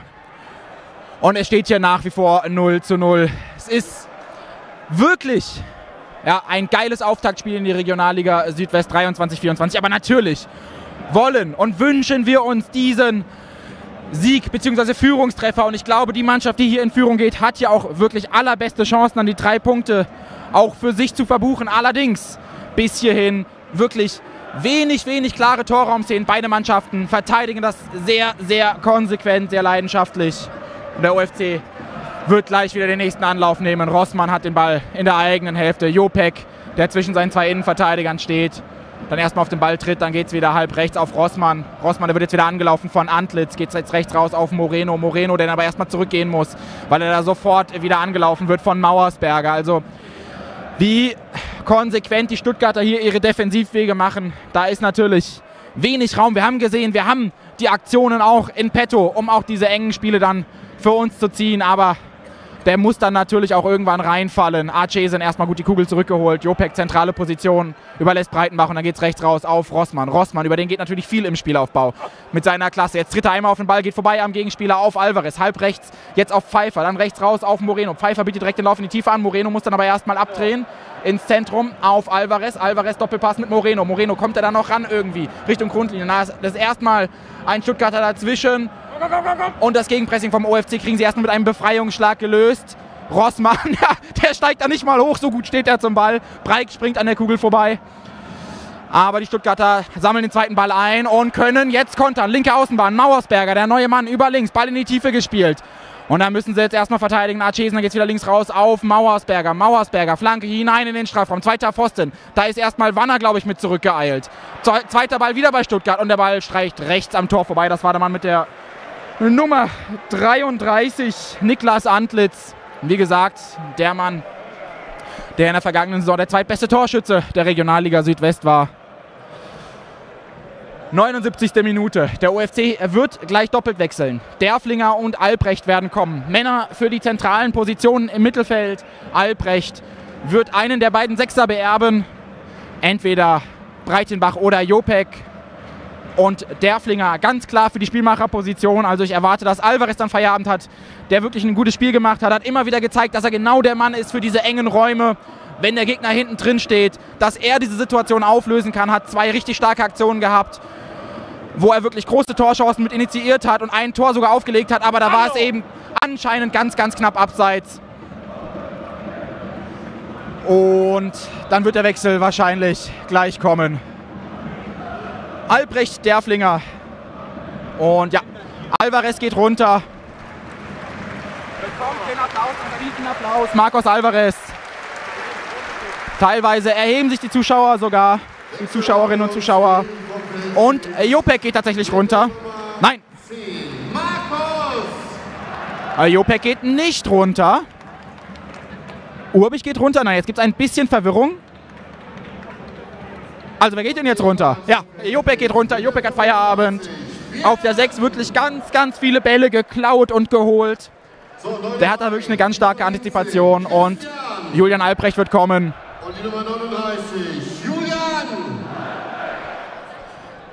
Und es steht hier nach wie vor 0 zu 0. Es ist wirklich ja, ein geiles Auftaktspiel in die Regionalliga Südwest 23-24. Aber natürlich wollen und wünschen wir uns diesen Sieg bzw. Führungstreffer. Und ich glaube, die Mannschaft, die hier in Führung geht, hat ja auch wirklich allerbeste Chancen, an die drei Punkte auch für sich zu verbuchen. Allerdings bis hierhin wirklich wenig, wenig klare Torraumszenen. Beide Mannschaften verteidigen das sehr, sehr konsequent, sehr leidenschaftlich. Und der OFC wird gleich wieder den nächsten Anlauf nehmen. Rossmann hat den Ball in der eigenen Hälfte. Jopek, der zwischen seinen zwei Innenverteidigern steht, dann erstmal auf den Ball tritt, dann geht es wieder halb rechts auf Rossmann. Rossmann, der wird jetzt wieder angelaufen von Antlitz, geht jetzt rechts raus auf Moreno. Moreno, der aber erstmal zurückgehen muss, weil er da sofort wieder angelaufen wird von Mauersberger. Also wie konsequent die Stuttgarter hier ihre Defensivwege machen, da ist natürlich wenig Raum. Wir haben gesehen, wir haben die Aktionen auch in petto, um auch diese engen Spiele dann für uns zu ziehen, aber der muss dann natürlich auch irgendwann reinfallen. Archesen erstmal gut die Kugel zurückgeholt. Jopek zentrale Position, überlässt Breitenbach und dann geht es rechts raus auf Rossmann. Rossmann, über den geht natürlich viel im Spielaufbau mit seiner Klasse. Jetzt tritt er einmal auf den Ball, geht vorbei am Gegenspieler auf Alvarez. Halb rechts, jetzt auf Pfeiffer, dann rechts raus auf Moreno. Pfeiffer bietet direkt den Lauf in die Tiefe an. Moreno muss dann aber erstmal abdrehen ins Zentrum auf Alvarez. Alvarez Doppelpass mit Moreno. Moreno kommt er da noch ran irgendwie Richtung Grundlinie. Das ist erstmal ein Stuttgarter dazwischen. Und das Gegenpressing vom OFC kriegen sie erstmal mit einem Befreiungsschlag gelöst. Rossmann, der steigt da nicht mal hoch, so gut steht er zum Ball. Breik springt an der Kugel vorbei. Aber die Stuttgarter sammeln den zweiten Ball ein und können jetzt kontern. Linke Außenbahn, Mauersberger, der neue Mann über links, Ball in die Tiefe gespielt. Und dann müssen sie jetzt erstmal verteidigen. Archesen, dann geht es wieder links raus auf Mauersberger. Mauersberger, Flanke hinein in den Strafraum. Zweiter Pfosten. Da ist erstmal Wanner, glaube ich, mit zurückgeeilt. Zweiter Ball wieder bei Stuttgart und der Ball streicht rechts am Tor vorbei. Das war der Mann mit der Nummer 33, Niklas Antlitz. Wie gesagt, der Mann, der in der vergangenen Saison der zweitbeste Torschütze der Regionalliga Südwest war. 79. Minute. Der UFC wird gleich doppelt wechseln. Derflinger und Albrecht werden kommen. Männer für die zentralen Positionen im Mittelfeld. Albrecht wird einen der beiden Sechser beerben. Entweder Breitenbach oder Jopek und Derflinger ganz klar für die Spielmacherposition. Also ich erwarte, dass Alvarez dann Feierabend hat, der wirklich ein gutes Spiel gemacht hat, hat immer wieder gezeigt, dass er genau der Mann ist für diese engen Räume, wenn der Gegner hinten drin steht, dass er diese Situation auflösen kann, hat zwei richtig starke Aktionen gehabt, wo er wirklich große Torchancen mit initiiert hat und ein Tor sogar aufgelegt hat, aber da war es eben anscheinend ganz, ganz knapp abseits. Und dann wird der Wechsel wahrscheinlich gleich kommen. Albrecht Derflinger. Und ja, Alvarez geht runter. Bekommt den Applaus, den Applaus. Marcos Alvarez. Teilweise erheben sich die Zuschauer sogar, die Zuschauerinnen und Zuschauer. Und Jopek geht tatsächlich runter. Nein. Jopek geht nicht runter. Urbich geht runter. Nein, jetzt gibt es ein bisschen Verwirrung. Also wer geht denn jetzt runter? Ja, Jopek geht runter. Jopek hat Feierabend. Auf der 6 wirklich ganz, ganz viele Bälle geklaut und geholt. Der hat da wirklich eine ganz starke Antizipation und Julian Albrecht wird kommen. Und die Nummer 39, Julian!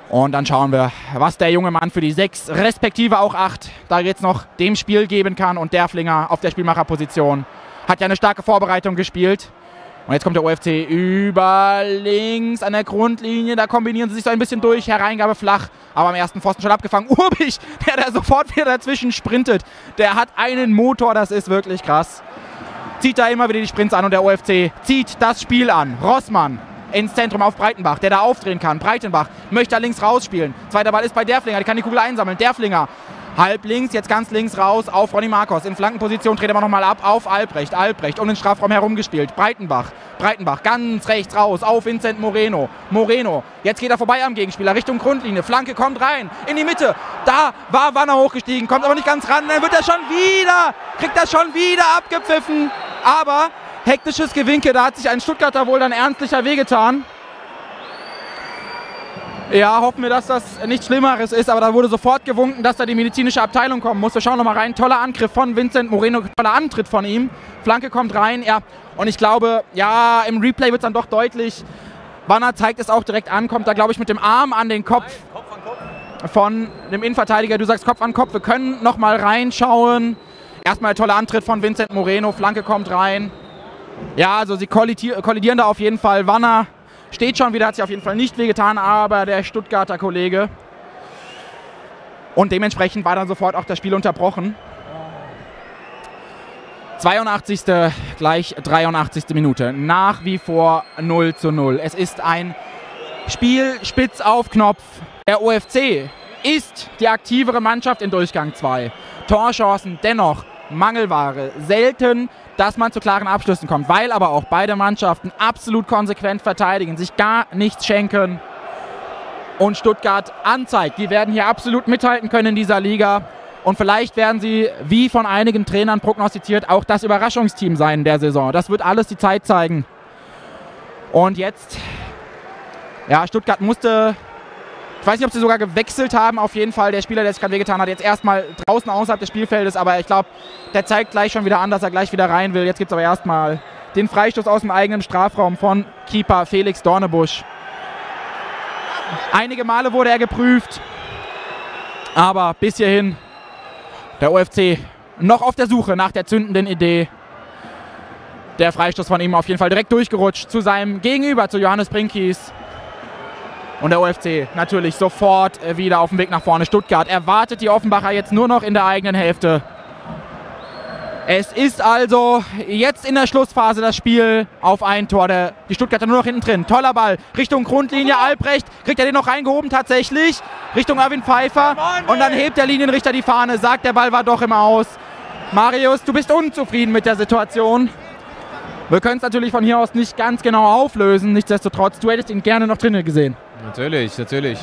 Und dann schauen wir, was der junge Mann für die 6, respektive auch 8, da jetzt noch dem Spiel geben kann. Und Derflinger auf der Spielmacherposition hat ja eine starke Vorbereitung gespielt. Und jetzt kommt der UFC über links an der Grundlinie. Da kombinieren sie sich so ein bisschen durch. Hereingabe flach, aber am ersten Pfosten schon abgefangen. Urbich, der da sofort wieder dazwischen sprintet. Der hat einen Motor, das ist wirklich krass. Zieht da immer wieder die Sprints an und der UFC zieht das Spiel an. Rossmann ins Zentrum auf Breitenbach, der da aufdrehen kann. Breitenbach möchte da links rausspielen. Zweiter Ball ist bei Derflinger, der kann die Kugel einsammeln. Derflinger Halb links, jetzt ganz links raus auf Ronny Marcos. In Flankenposition dreht er nochmal ab auf Albrecht. Albrecht um den Strafraum herumgespielt. Breitenbach. Breitenbach ganz rechts raus auf Vincent Moreno. Moreno. Jetzt geht er vorbei am Gegenspieler Richtung Grundlinie. Flanke kommt rein in die Mitte. Da war Wanner hochgestiegen. Kommt aber nicht ganz ran. Dann wird er schon wieder, kriegt er schon wieder abgepfiffen. Aber hektisches Gewinke. Da hat sich ein Stuttgarter wohl dann ernstlicher wehgetan. Ja, hoffen wir, dass das nichts Schlimmeres ist, aber da wurde sofort gewunken, dass da die medizinische Abteilung kommen muss. Wir schauen nochmal rein. Toller Angriff von Vincent Moreno, toller Antritt von ihm. Flanke kommt rein, ja. Und ich glaube, ja, im Replay wird es dann doch deutlich. Wanner zeigt es auch direkt an, kommt da, glaube ich, mit dem Arm an den Kopf von dem Innenverteidiger. Du sagst Kopf an Kopf. Wir können nochmal reinschauen. Erstmal toller Antritt von Vincent Moreno. Flanke kommt rein. Ja, also sie kollidieren da auf jeden Fall. Wanner Steht schon wieder, hat sich auf jeden Fall nicht wehgetan, aber der Stuttgarter Kollege. Und dementsprechend war dann sofort auch das Spiel unterbrochen. 82. gleich 83. Minute. Nach wie vor 0 zu 0. Es ist ein Spiel spitz auf Knopf. Der OFC ist die aktivere Mannschaft in Durchgang 2. Torchancen dennoch Mangelware. Selten dass man zu klaren Abschlüssen kommt, weil aber auch beide Mannschaften absolut konsequent verteidigen, sich gar nichts schenken und Stuttgart anzeigt. Die werden hier absolut mithalten können in dieser Liga und vielleicht werden sie, wie von einigen Trainern prognostiziert, auch das Überraschungsteam sein der Saison. Das wird alles die Zeit zeigen. Und jetzt, ja, Stuttgart musste ich weiß nicht, ob sie sogar gewechselt haben. Auf jeden Fall der Spieler, der sich gerade wehgetan hat, jetzt erstmal draußen außerhalb des Spielfeldes. Aber ich glaube, der zeigt gleich schon wieder an, dass er gleich wieder rein will. Jetzt gibt es aber erstmal den Freistoß aus dem eigenen Strafraum von Keeper Felix Dornebusch. Einige Male wurde er geprüft. Aber bis hierhin der OFC noch auf der Suche nach der zündenden Idee. Der Freistoß von ihm auf jeden Fall direkt durchgerutscht zu seinem Gegenüber, zu Johannes Brinkis. Und der OFC natürlich sofort äh, wieder auf dem Weg nach vorne. Stuttgart erwartet die Offenbacher jetzt nur noch in der eigenen Hälfte. Es ist also jetzt in der Schlussphase das Spiel auf ein Tor. Der, die Stuttgarter nur noch hinten drin. Toller Ball Richtung Grundlinie. Albrecht kriegt er den noch reingehoben tatsächlich. Richtung Erwin Pfeiffer. Und dann hebt der Linienrichter die Fahne. Sagt, der Ball war doch im Aus. Marius, du bist unzufrieden mit der Situation. Wir können es natürlich von hier aus nicht ganz genau auflösen. Nichtsdestotrotz, du hättest ihn gerne noch drinnen gesehen. Natürlich, natürlich.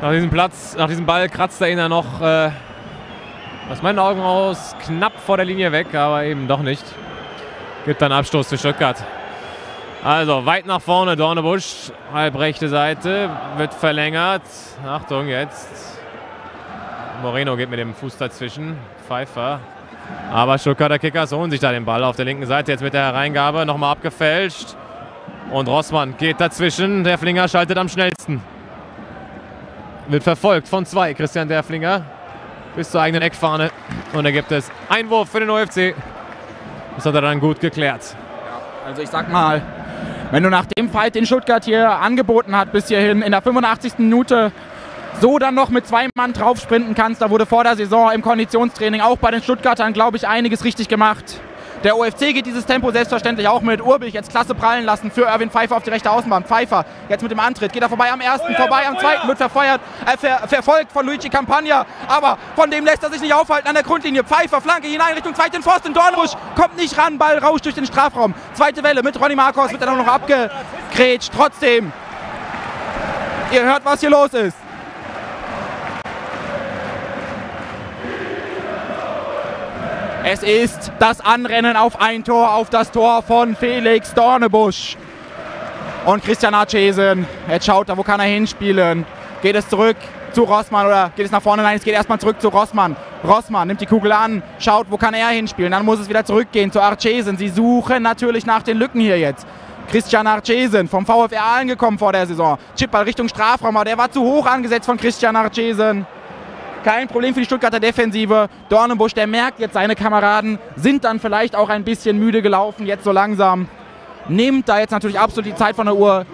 Nach diesem Platz, nach diesem Ball kratzt er ihn dann noch äh, aus meinen Augen aus knapp vor der Linie weg, aber eben doch nicht. Gibt dann Abstoß für Stuttgart. Also weit nach vorne, Dornebusch, halb rechte Seite, wird verlängert. Achtung jetzt. Moreno geht mit dem Fuß dazwischen. Pfeiffer. Aber Stuttgarter Kickers holen sich da den Ball auf der linken Seite. Jetzt mit der Hereingabe nochmal abgefälscht. Und Rossmann geht dazwischen. Derflinger schaltet am schnellsten. Wird verfolgt von zwei. Christian Derflinger bis zur eigenen Eckfahne. Und da gibt es Einwurf für den OFC. Das hat er dann gut geklärt. Ja, also ich sag mal, wenn du nach dem Fight, den Stuttgart hier angeboten hat, bis hierhin in der 85. Minute so dann noch mit zwei Mann drauf sprinten kannst, da wurde vor der Saison im Konditionstraining auch bei den Stuttgartern, glaube ich, einiges richtig gemacht. Der OFC geht dieses Tempo selbstverständlich auch mit. Urbich jetzt klasse prallen lassen für Erwin Pfeiffer auf die rechte Außenbahn. Pfeiffer jetzt mit dem Antritt. Geht er vorbei am ersten, vorbei am zweiten, wird verfeuert, äh, ver verfolgt von Luigi Campagna. Aber von dem lässt er sich nicht aufhalten an der Grundlinie. Pfeiffer, Flanke hinein Richtung zweiten Pfosten. Dornbusch kommt nicht ran. Ball rauscht durch den Strafraum. Zweite Welle mit Ronny Marcos wird dann noch abgegrätscht. Trotzdem, ihr hört, was hier los ist. Es ist das Anrennen auf ein Tor, auf das Tor von Felix Dornebusch. Und Christian Archesen, jetzt schaut er, wo kann er hinspielen? Geht es zurück zu Rossmann oder geht es nach vorne? Nein, es geht erstmal zurück zu Rossmann. Rossmann nimmt die Kugel an, schaut, wo kann er hinspielen? Dann muss es wieder zurückgehen zu Archesen. Sie suchen natürlich nach den Lücken hier jetzt. Christian Archesen vom VfR angekommen vor der Saison. Chipball Richtung Strafraum, aber der war zu hoch angesetzt von Christian Archesen. Kein Problem für die Stuttgarter Defensive. Dornenbusch, der merkt jetzt, seine Kameraden sind dann vielleicht auch ein bisschen müde gelaufen, jetzt so langsam. Nimmt da jetzt natürlich absolut die Zeit von der Uhr.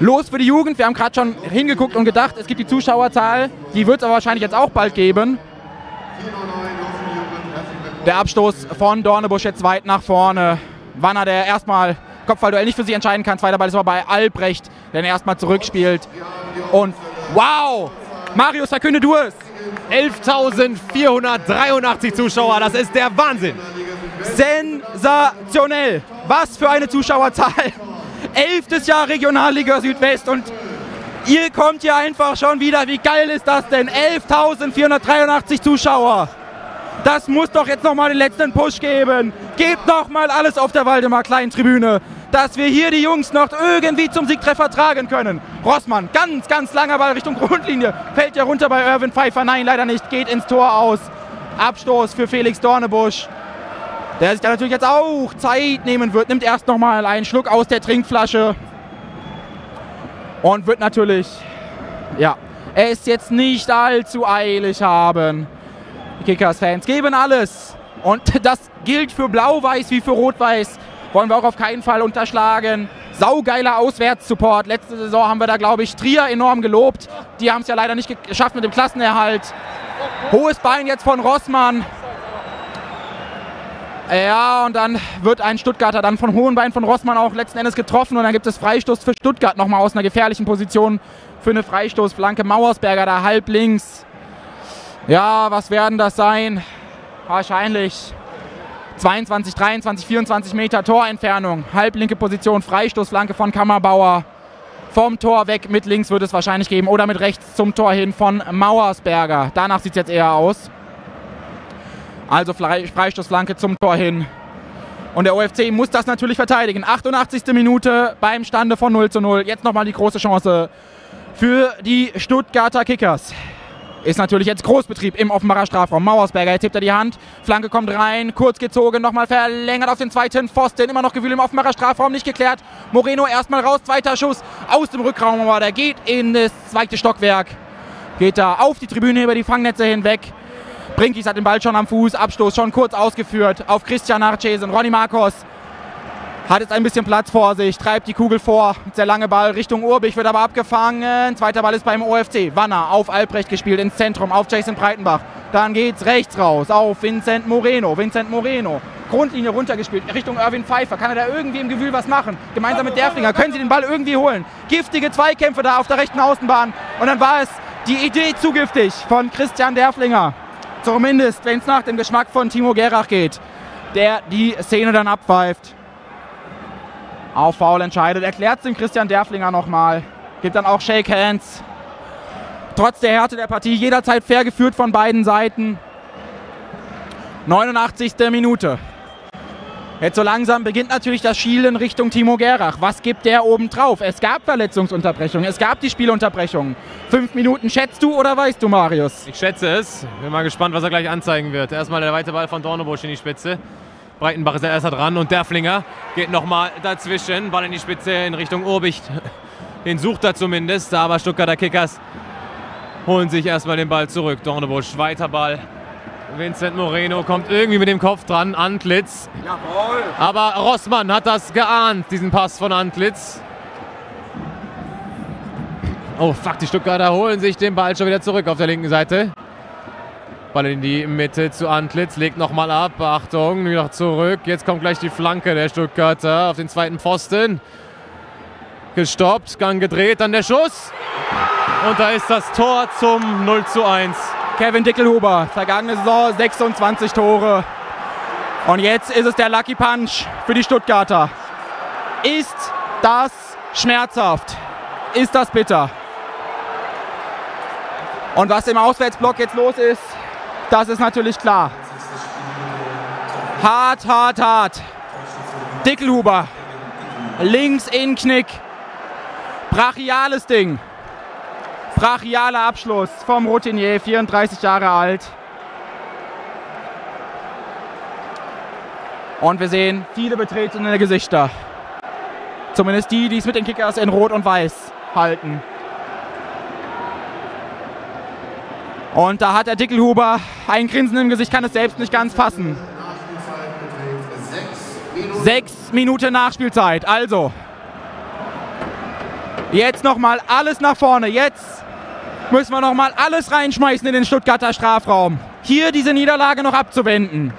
Los für die Jugend. Wir haben gerade schon hingeguckt und gedacht, es gibt die Zuschauerzahl. Die wird es aber wahrscheinlich jetzt auch bald geben. Der Abstoß von Dornebusch jetzt weit nach vorne. Wanner, der erstmal Kopfballduell nicht für sich entscheiden kann. Zweiter Ball ist aber bei Albrecht, der erstmal zurückspielt. Und wow! Marius, verkünde du es! 11.483 Zuschauer, das ist der Wahnsinn. Sensationell. Was für eine Zuschauerzahl. Elftes Jahr Regionalliga Südwest und ihr kommt hier einfach schon wieder. Wie geil ist das denn? 11.483 Zuschauer. Das muss doch jetzt nochmal den letzten Push geben. Gebt nochmal alles auf der Waldemar Klein Tribüne, dass wir hier die Jungs noch irgendwie zum Siegtreffer tragen können. Rossmann, ganz, ganz langer Ball Richtung Grundlinie. Fällt ja runter bei Irvin Pfeiffer. Nein, leider nicht. Geht ins Tor aus. Abstoß für Felix Dornebusch. Der sich da natürlich jetzt auch Zeit nehmen wird. Nimmt erst nochmal einen Schluck aus der Trinkflasche. Und wird natürlich, ja, es jetzt nicht allzu eilig haben. Die Kickers-Fans geben alles. Und das gilt für Blau-Weiß wie für Rot-Weiß. Wollen wir auch auf keinen Fall unterschlagen. Saugeiler Auswärtssupport. Letzte Saison haben wir da, glaube ich, Trier enorm gelobt. Die haben es ja leider nicht geschafft mit dem Klassenerhalt. Hohes Bein jetzt von Rossmann. Ja, und dann wird ein Stuttgarter dann von Hohenbein von Rossmann auch letzten Endes getroffen. Und dann gibt es Freistoß für Stuttgart nochmal aus einer gefährlichen Position für eine Freistoßflanke. Mauersberger da halb links. Ja, was werden das sein? Wahrscheinlich 22, 23, 24 Meter Torentfernung. Halblinke Position, Freistoßflanke von Kammerbauer. Vom Tor weg mit links wird es wahrscheinlich geben oder mit rechts zum Tor hin von Mauersberger. Danach sieht es jetzt eher aus. Also Freistoßflanke zum Tor hin. Und der OFC muss das natürlich verteidigen. 88. Minute beim Stande von 0 zu 0. Jetzt nochmal die große Chance für die Stuttgarter Kickers. Ist natürlich jetzt Großbetrieb im Offenbarer Strafraum. Mauersberger, jetzt hebt er die Hand. Flanke kommt rein, kurz gezogen, nochmal verlängert auf den zweiten Pfosten. Immer noch Gewühl im Offenbarer Strafraum, nicht geklärt. Moreno erstmal raus, zweiter Schuss aus dem Rückraum, aber der geht in das zweite Stockwerk. Geht da auf die Tribüne über die Fangnetze hinweg. Brinkis hat den Ball schon am Fuß, Abstoß schon kurz ausgeführt auf Christian Archesen. Ronny Marcos hat jetzt ein bisschen Platz vor sich, treibt die Kugel vor. Der lange Ball Richtung Urbich wird aber abgefangen. Zweiter Ball ist beim OFC. Wanner auf Albrecht gespielt ins Zentrum, auf Jason Breitenbach. Dann geht's rechts raus auf Vincent Moreno. Vincent Moreno. Grundlinie runtergespielt, Richtung Irwin Pfeiffer. Kann er da irgendwie im Gewühl was machen? Gemeinsam mit Derflinger können sie den Ball irgendwie holen. Giftige Zweikämpfe da auf der rechten Außenbahn. Und dann war es die Idee zu giftig von Christian Derflinger. Zumindest, wenn es nach dem Geschmack von Timo Gerach geht, der die Szene dann abpfeift. Auf Foul entscheidet. Erklärt es dem Christian Derflinger nochmal. Gibt dann auch Shake Hands. Trotz der Härte der Partie jederzeit fair geführt von beiden Seiten. 89. Minute. Jetzt so langsam beginnt natürlich das Schielen Richtung Timo Gerach. Was gibt der oben drauf? Es gab Verletzungsunterbrechungen, es gab die Spielunterbrechungen. Fünf Minuten schätzt du oder weißt du, Marius? Ich schätze es. Bin mal gespannt, was er gleich anzeigen wird. Erstmal der weite Ball von Dornebusch in die Spitze. Breitenbach ist der erste dran und Derflinger geht nochmal dazwischen. Ball in die Spitze in Richtung Urbicht. Den sucht er zumindest, aber Stuttgarter Kickers holen sich erstmal den Ball zurück. Dornebusch, weiter Ball. Vincent Moreno kommt irgendwie mit dem Kopf dran. Antlitz. Jawohl. Aber Rossmann hat das geahnt, diesen Pass von Antlitz. Oh fuck, die Stuttgarter holen sich den Ball schon wieder zurück auf der linken Seite. Ball in die Mitte zu Antlitz, legt nochmal ab. Achtung, wieder zurück. Jetzt kommt gleich die Flanke der Stuttgarter auf den zweiten Pfosten. Gestoppt, Gang gedreht, dann der Schuss. Und da ist das Tor zum 0 zu 1. Kevin Dickelhuber, vergangene Saison 26 Tore. Und jetzt ist es der Lucky Punch für die Stuttgarter. Ist das schmerzhaft? Ist das bitter? Und was im Auswärtsblock jetzt los ist, das ist natürlich klar. Hart, hart, hart. Dickelhuber. Links in Knick. Brachiales Ding. Brachialer Abschluss vom Routinier, 34 Jahre alt. Und wir sehen viele betretene Gesichter. Zumindest die, die es mit den Kickers in Rot und Weiß halten. Und da hat der Dickelhuber ein Grinsen im Gesicht, kann es selbst nicht ganz fassen. Sechs Minuten Nachspielzeit. Also, jetzt nochmal alles nach vorne. Jetzt müssen wir nochmal alles reinschmeißen in den Stuttgarter Strafraum. Hier diese Niederlage noch abzuwenden.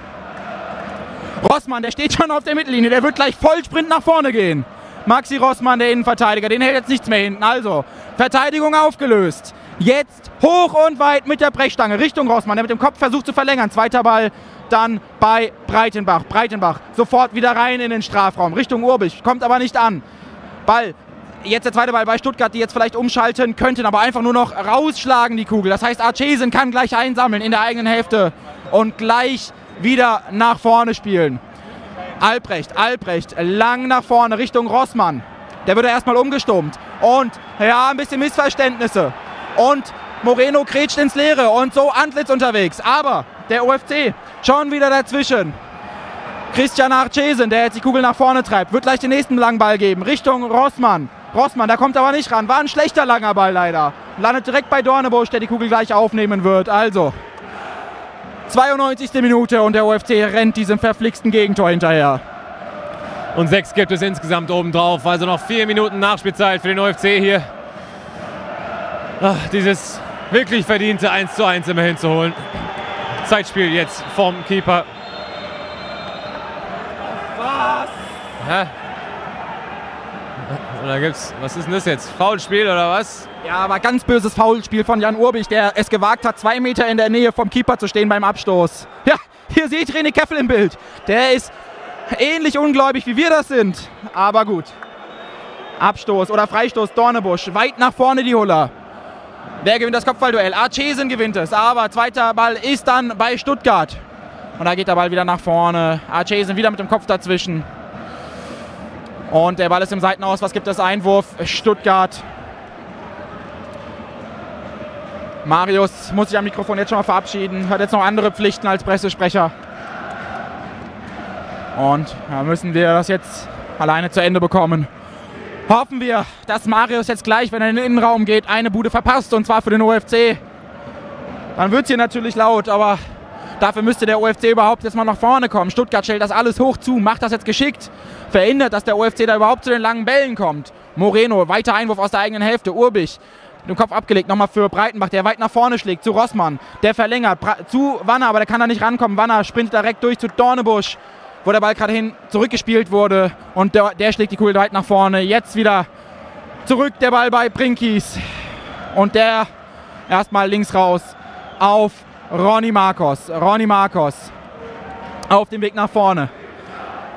Rossmann, der steht schon auf der Mittellinie. Der wird gleich Vollsprint nach vorne gehen. Maxi Rossmann, der Innenverteidiger, den hält jetzt nichts mehr hinten. Also, Verteidigung aufgelöst. Jetzt hoch und weit mit der Brechstange Richtung Rossmann, der mit dem Kopf versucht zu verlängern. Zweiter Ball dann bei Breitenbach. Breitenbach sofort wieder rein in den Strafraum Richtung Urbich, kommt aber nicht an. Ball Jetzt der zweite Ball bei Stuttgart, die jetzt vielleicht umschalten könnten, aber einfach nur noch rausschlagen die Kugel. Das heißt, Archesen kann gleich einsammeln in der eigenen Hälfte und gleich wieder nach vorne spielen. Albrecht, Albrecht, lang nach vorne Richtung Rossmann. Der wird erstmal umgestummt. Und ja, ein bisschen Missverständnisse. Und Moreno kretscht ins Leere und so Antlitz unterwegs. Aber der OFC schon wieder dazwischen. Christian Archesen, der jetzt die Kugel nach vorne treibt, wird gleich den nächsten langen Ball geben, Richtung Rossmann. Rossmann, der kommt aber nicht ran. War ein schlechter langer Ball leider. Landet direkt bei Dornebusch, der die Kugel gleich aufnehmen wird. Also, 92. Minute und der OFC rennt diesem verflixten Gegentor hinterher. Und sechs gibt es insgesamt obendrauf. Also noch vier Minuten Nachspielzeit für den OFC hier. Ach, dieses wirklich verdiente 1 zu 1 immer hinzuholen. Zeitspiel jetzt vom Keeper. Was? Hä? Und da gibt's, was ist denn das jetzt? Foulspiel oder was? Ja, aber ganz böses Foulspiel von Jan Urbich, der es gewagt hat, zwei Meter in der Nähe vom Keeper zu stehen beim Abstoß. Ja, hier seht René Keffel im Bild. Der ist ähnlich ungläubig, wie wir das sind. Aber gut. Abstoß oder Freistoß Dornebusch. Weit nach vorne die Huller. Wer gewinnt das Kopfballduell? Archesen gewinnt es. Aber zweiter Ball ist dann bei Stuttgart. Und da geht der Ball wieder nach vorne. Archesen wieder mit dem Kopf dazwischen. Und der Ball ist im Seitenaus. Was gibt es? Einwurf Stuttgart. Marius muss sich am Mikrofon jetzt schon mal verabschieden. Hat jetzt noch andere Pflichten als Pressesprecher. Und da müssen wir das jetzt alleine zu Ende bekommen. Hoffen wir, dass Marius jetzt gleich, wenn er in den Innenraum geht, eine Bude verpasst. Und zwar für den OFC. Dann wird es hier natürlich laut, aber dafür müsste der OFC überhaupt jetzt mal nach vorne kommen. Stuttgart stellt das alles hoch zu, macht das jetzt geschickt verhindert, dass der OFC da überhaupt zu den langen Bällen kommt. Moreno, weiter Einwurf aus der eigenen Hälfte. Urbich, den Kopf abgelegt, nochmal für Breitenbach, der weit nach vorne schlägt, zu Rossmann, der verlängert, zu Wanner, aber der kann da nicht rankommen. Wanner sprintet direkt durch zu Dornebusch, wo der Ball gerade hin zurückgespielt wurde und der, der schlägt die Kugel weit nach vorne. Jetzt wieder zurück der Ball bei Brinkis und der erstmal links raus auf Ronny Marcos. Ronny Marcos auf dem Weg nach vorne.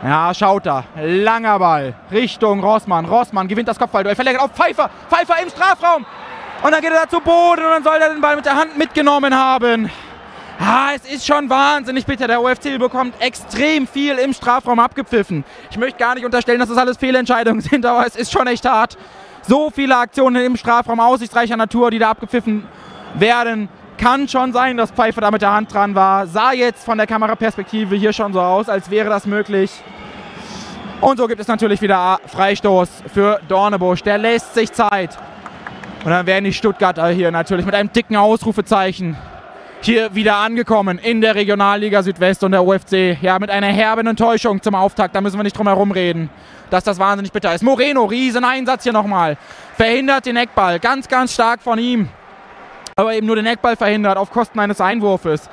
Ja, schaut da. Langer Ball Richtung Rossmann. Rossmann gewinnt das Kopfballduell. Verlängert auf Pfeiffer. Pfeiffer im Strafraum. Und dann geht er da zu Boden und dann soll er den Ball mit der Hand mitgenommen haben. Ah, es ist schon wahnsinnig bitter. Der OFC bekommt extrem viel im Strafraum abgepfiffen. Ich möchte gar nicht unterstellen, dass das alles Fehlentscheidungen sind, aber es ist schon echt hart. So viele Aktionen im Strafraum aussichtsreicher Natur, die da abgepfiffen werden. Kann schon sein, dass Pfeiffer da mit der Hand dran war. Sah jetzt von der Kameraperspektive hier schon so aus, als wäre das möglich. Und so gibt es natürlich wieder Freistoß für Dornebusch. Der lässt sich Zeit. Und dann werden die Stuttgarter hier natürlich mit einem dicken Ausrufezeichen hier wieder angekommen in der Regionalliga Südwest und der UFC. Ja, mit einer herben Enttäuschung zum Auftakt. Da müssen wir nicht drum herum reden, dass das wahnsinnig bitter ist. Moreno, riesen Einsatz hier nochmal. Verhindert den Eckball. Ganz, ganz stark von ihm. Aber eben nur den Eckball verhindert auf Kosten eines Einwurfes.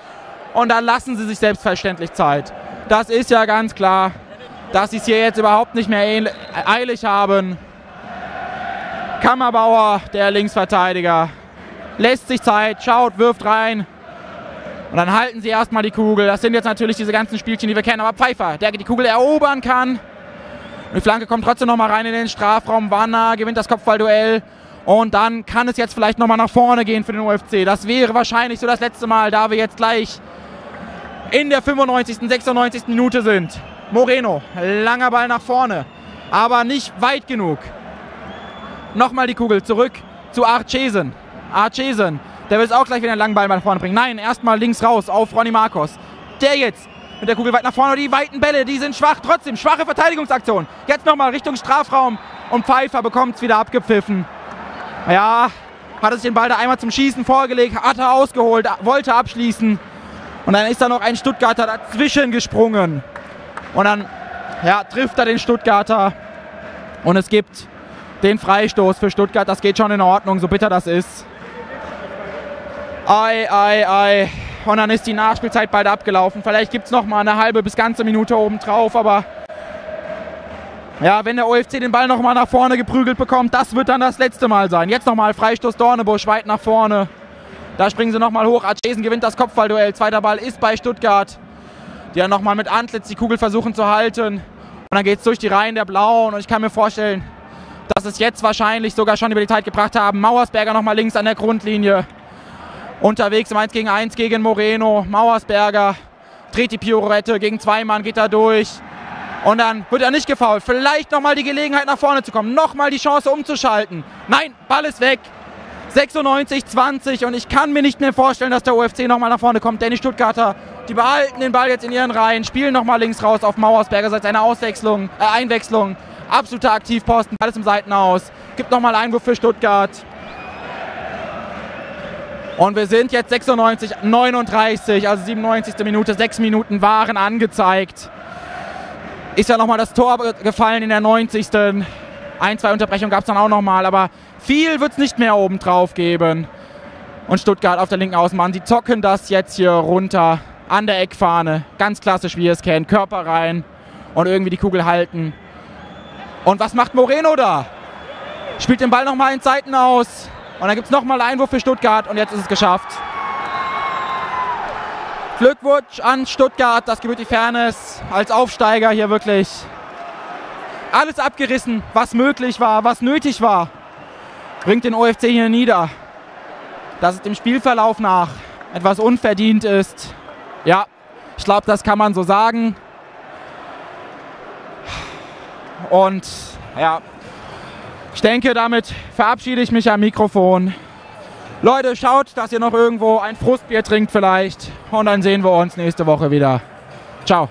Und da lassen sie sich selbstverständlich Zeit. Das ist ja ganz klar dass sie es hier jetzt überhaupt nicht mehr eilig haben. Kammerbauer, der Linksverteidiger, lässt sich Zeit, schaut, wirft rein. Und dann halten sie erstmal die Kugel. Das sind jetzt natürlich diese ganzen Spielchen, die wir kennen. Aber Pfeiffer, der die Kugel erobern kann. Die Flanke kommt trotzdem nochmal rein in den Strafraum. Wanner gewinnt das Kopfballduell. Und dann kann es jetzt vielleicht nochmal nach vorne gehen für den UFC. Das wäre wahrscheinlich so das letzte Mal, da wir jetzt gleich in der 95., 96. Minute sind. Moreno, langer Ball nach vorne, aber nicht weit genug. Nochmal die Kugel zurück zu Archesen. Archesen, der will es auch gleich wieder einen langen Ball nach vorne bringen. Nein, erstmal links raus auf Ronny Marcos. Der jetzt mit der Kugel weit nach vorne. Die weiten Bälle, die sind schwach. Trotzdem, schwache Verteidigungsaktion. Jetzt nochmal Richtung Strafraum und Pfeiffer bekommt es wieder abgepfiffen. Ja, hat sich den Ball da einmal zum Schießen vorgelegt, hat er ausgeholt, wollte abschließen. Und dann ist da noch ein Stuttgarter dazwischen gesprungen. Und dann ja, trifft er den Stuttgarter und es gibt den Freistoß für Stuttgart. Das geht schon in Ordnung, so bitter das ist. Ei, ei, ei. Und dann ist die Nachspielzeit bald abgelaufen. Vielleicht gibt es mal eine halbe bis ganze Minute obendrauf, aber Ja, wenn der OFC den Ball nochmal nach vorne geprügelt bekommt, das wird dann das letzte Mal sein. Jetzt nochmal Freistoß Dornebusch, weit nach vorne. Da springen sie nochmal hoch. Adjesen gewinnt das Kopfballduell. Zweiter Ball ist bei Stuttgart. Die dann nochmal mit Antlitz die Kugel versuchen zu halten. Und dann geht es durch die Reihen der Blauen. Und ich kann mir vorstellen, dass es jetzt wahrscheinlich sogar schon über die Zeit gebracht haben. Mauersberger nochmal links an der Grundlinie. Unterwegs im 1 gegen 1 gegen Moreno. Mauersberger dreht die Pirouette gegen zwei Mann, geht da durch. Und dann wird er nicht gefault. Vielleicht nochmal die Gelegenheit nach vorne zu kommen. Nochmal die Chance umzuschalten. Nein, Ball ist weg. 96, 20 und ich kann mir nicht mehr vorstellen, dass der UFC nochmal nach vorne kommt, denn die Stuttgarter, die behalten den Ball jetzt in ihren Reihen, spielen nochmal links raus auf Mauersberger seit seiner Auswechslung, äh, Einwechslung, absoluter Aktivposten, alles im Seitenaus, gibt nochmal Einwurf für Stuttgart. Und wir sind jetzt 96, 39, also 97. Minute, sechs Minuten waren angezeigt. Ist ja nochmal das Tor gefallen in der 90. Ein, zwei Unterbrechungen gab es dann auch nochmal, aber viel wird es nicht mehr oben drauf geben. Und Stuttgart auf der linken Außenbahn, die zocken das jetzt hier runter an der Eckfahne. Ganz klassisch, wie ihr es kennt. Körper rein und irgendwie die Kugel halten. Und was macht Moreno da? Spielt den Ball nochmal in Seiten aus. Und dann gibt es nochmal Einwurf für Stuttgart und jetzt ist es geschafft. Glückwunsch an Stuttgart, das gebührt die Fairness als Aufsteiger hier wirklich. Alles abgerissen, was möglich war, was nötig war bringt den OFC hier nieder. Dass es dem Spielverlauf nach etwas unverdient ist, ja, ich glaube, das kann man so sagen. Und ja, ich denke, damit verabschiede ich mich am Mikrofon. Leute, schaut, dass ihr noch irgendwo ein Frustbier trinkt vielleicht. Und dann sehen wir uns nächste Woche wieder. Ciao.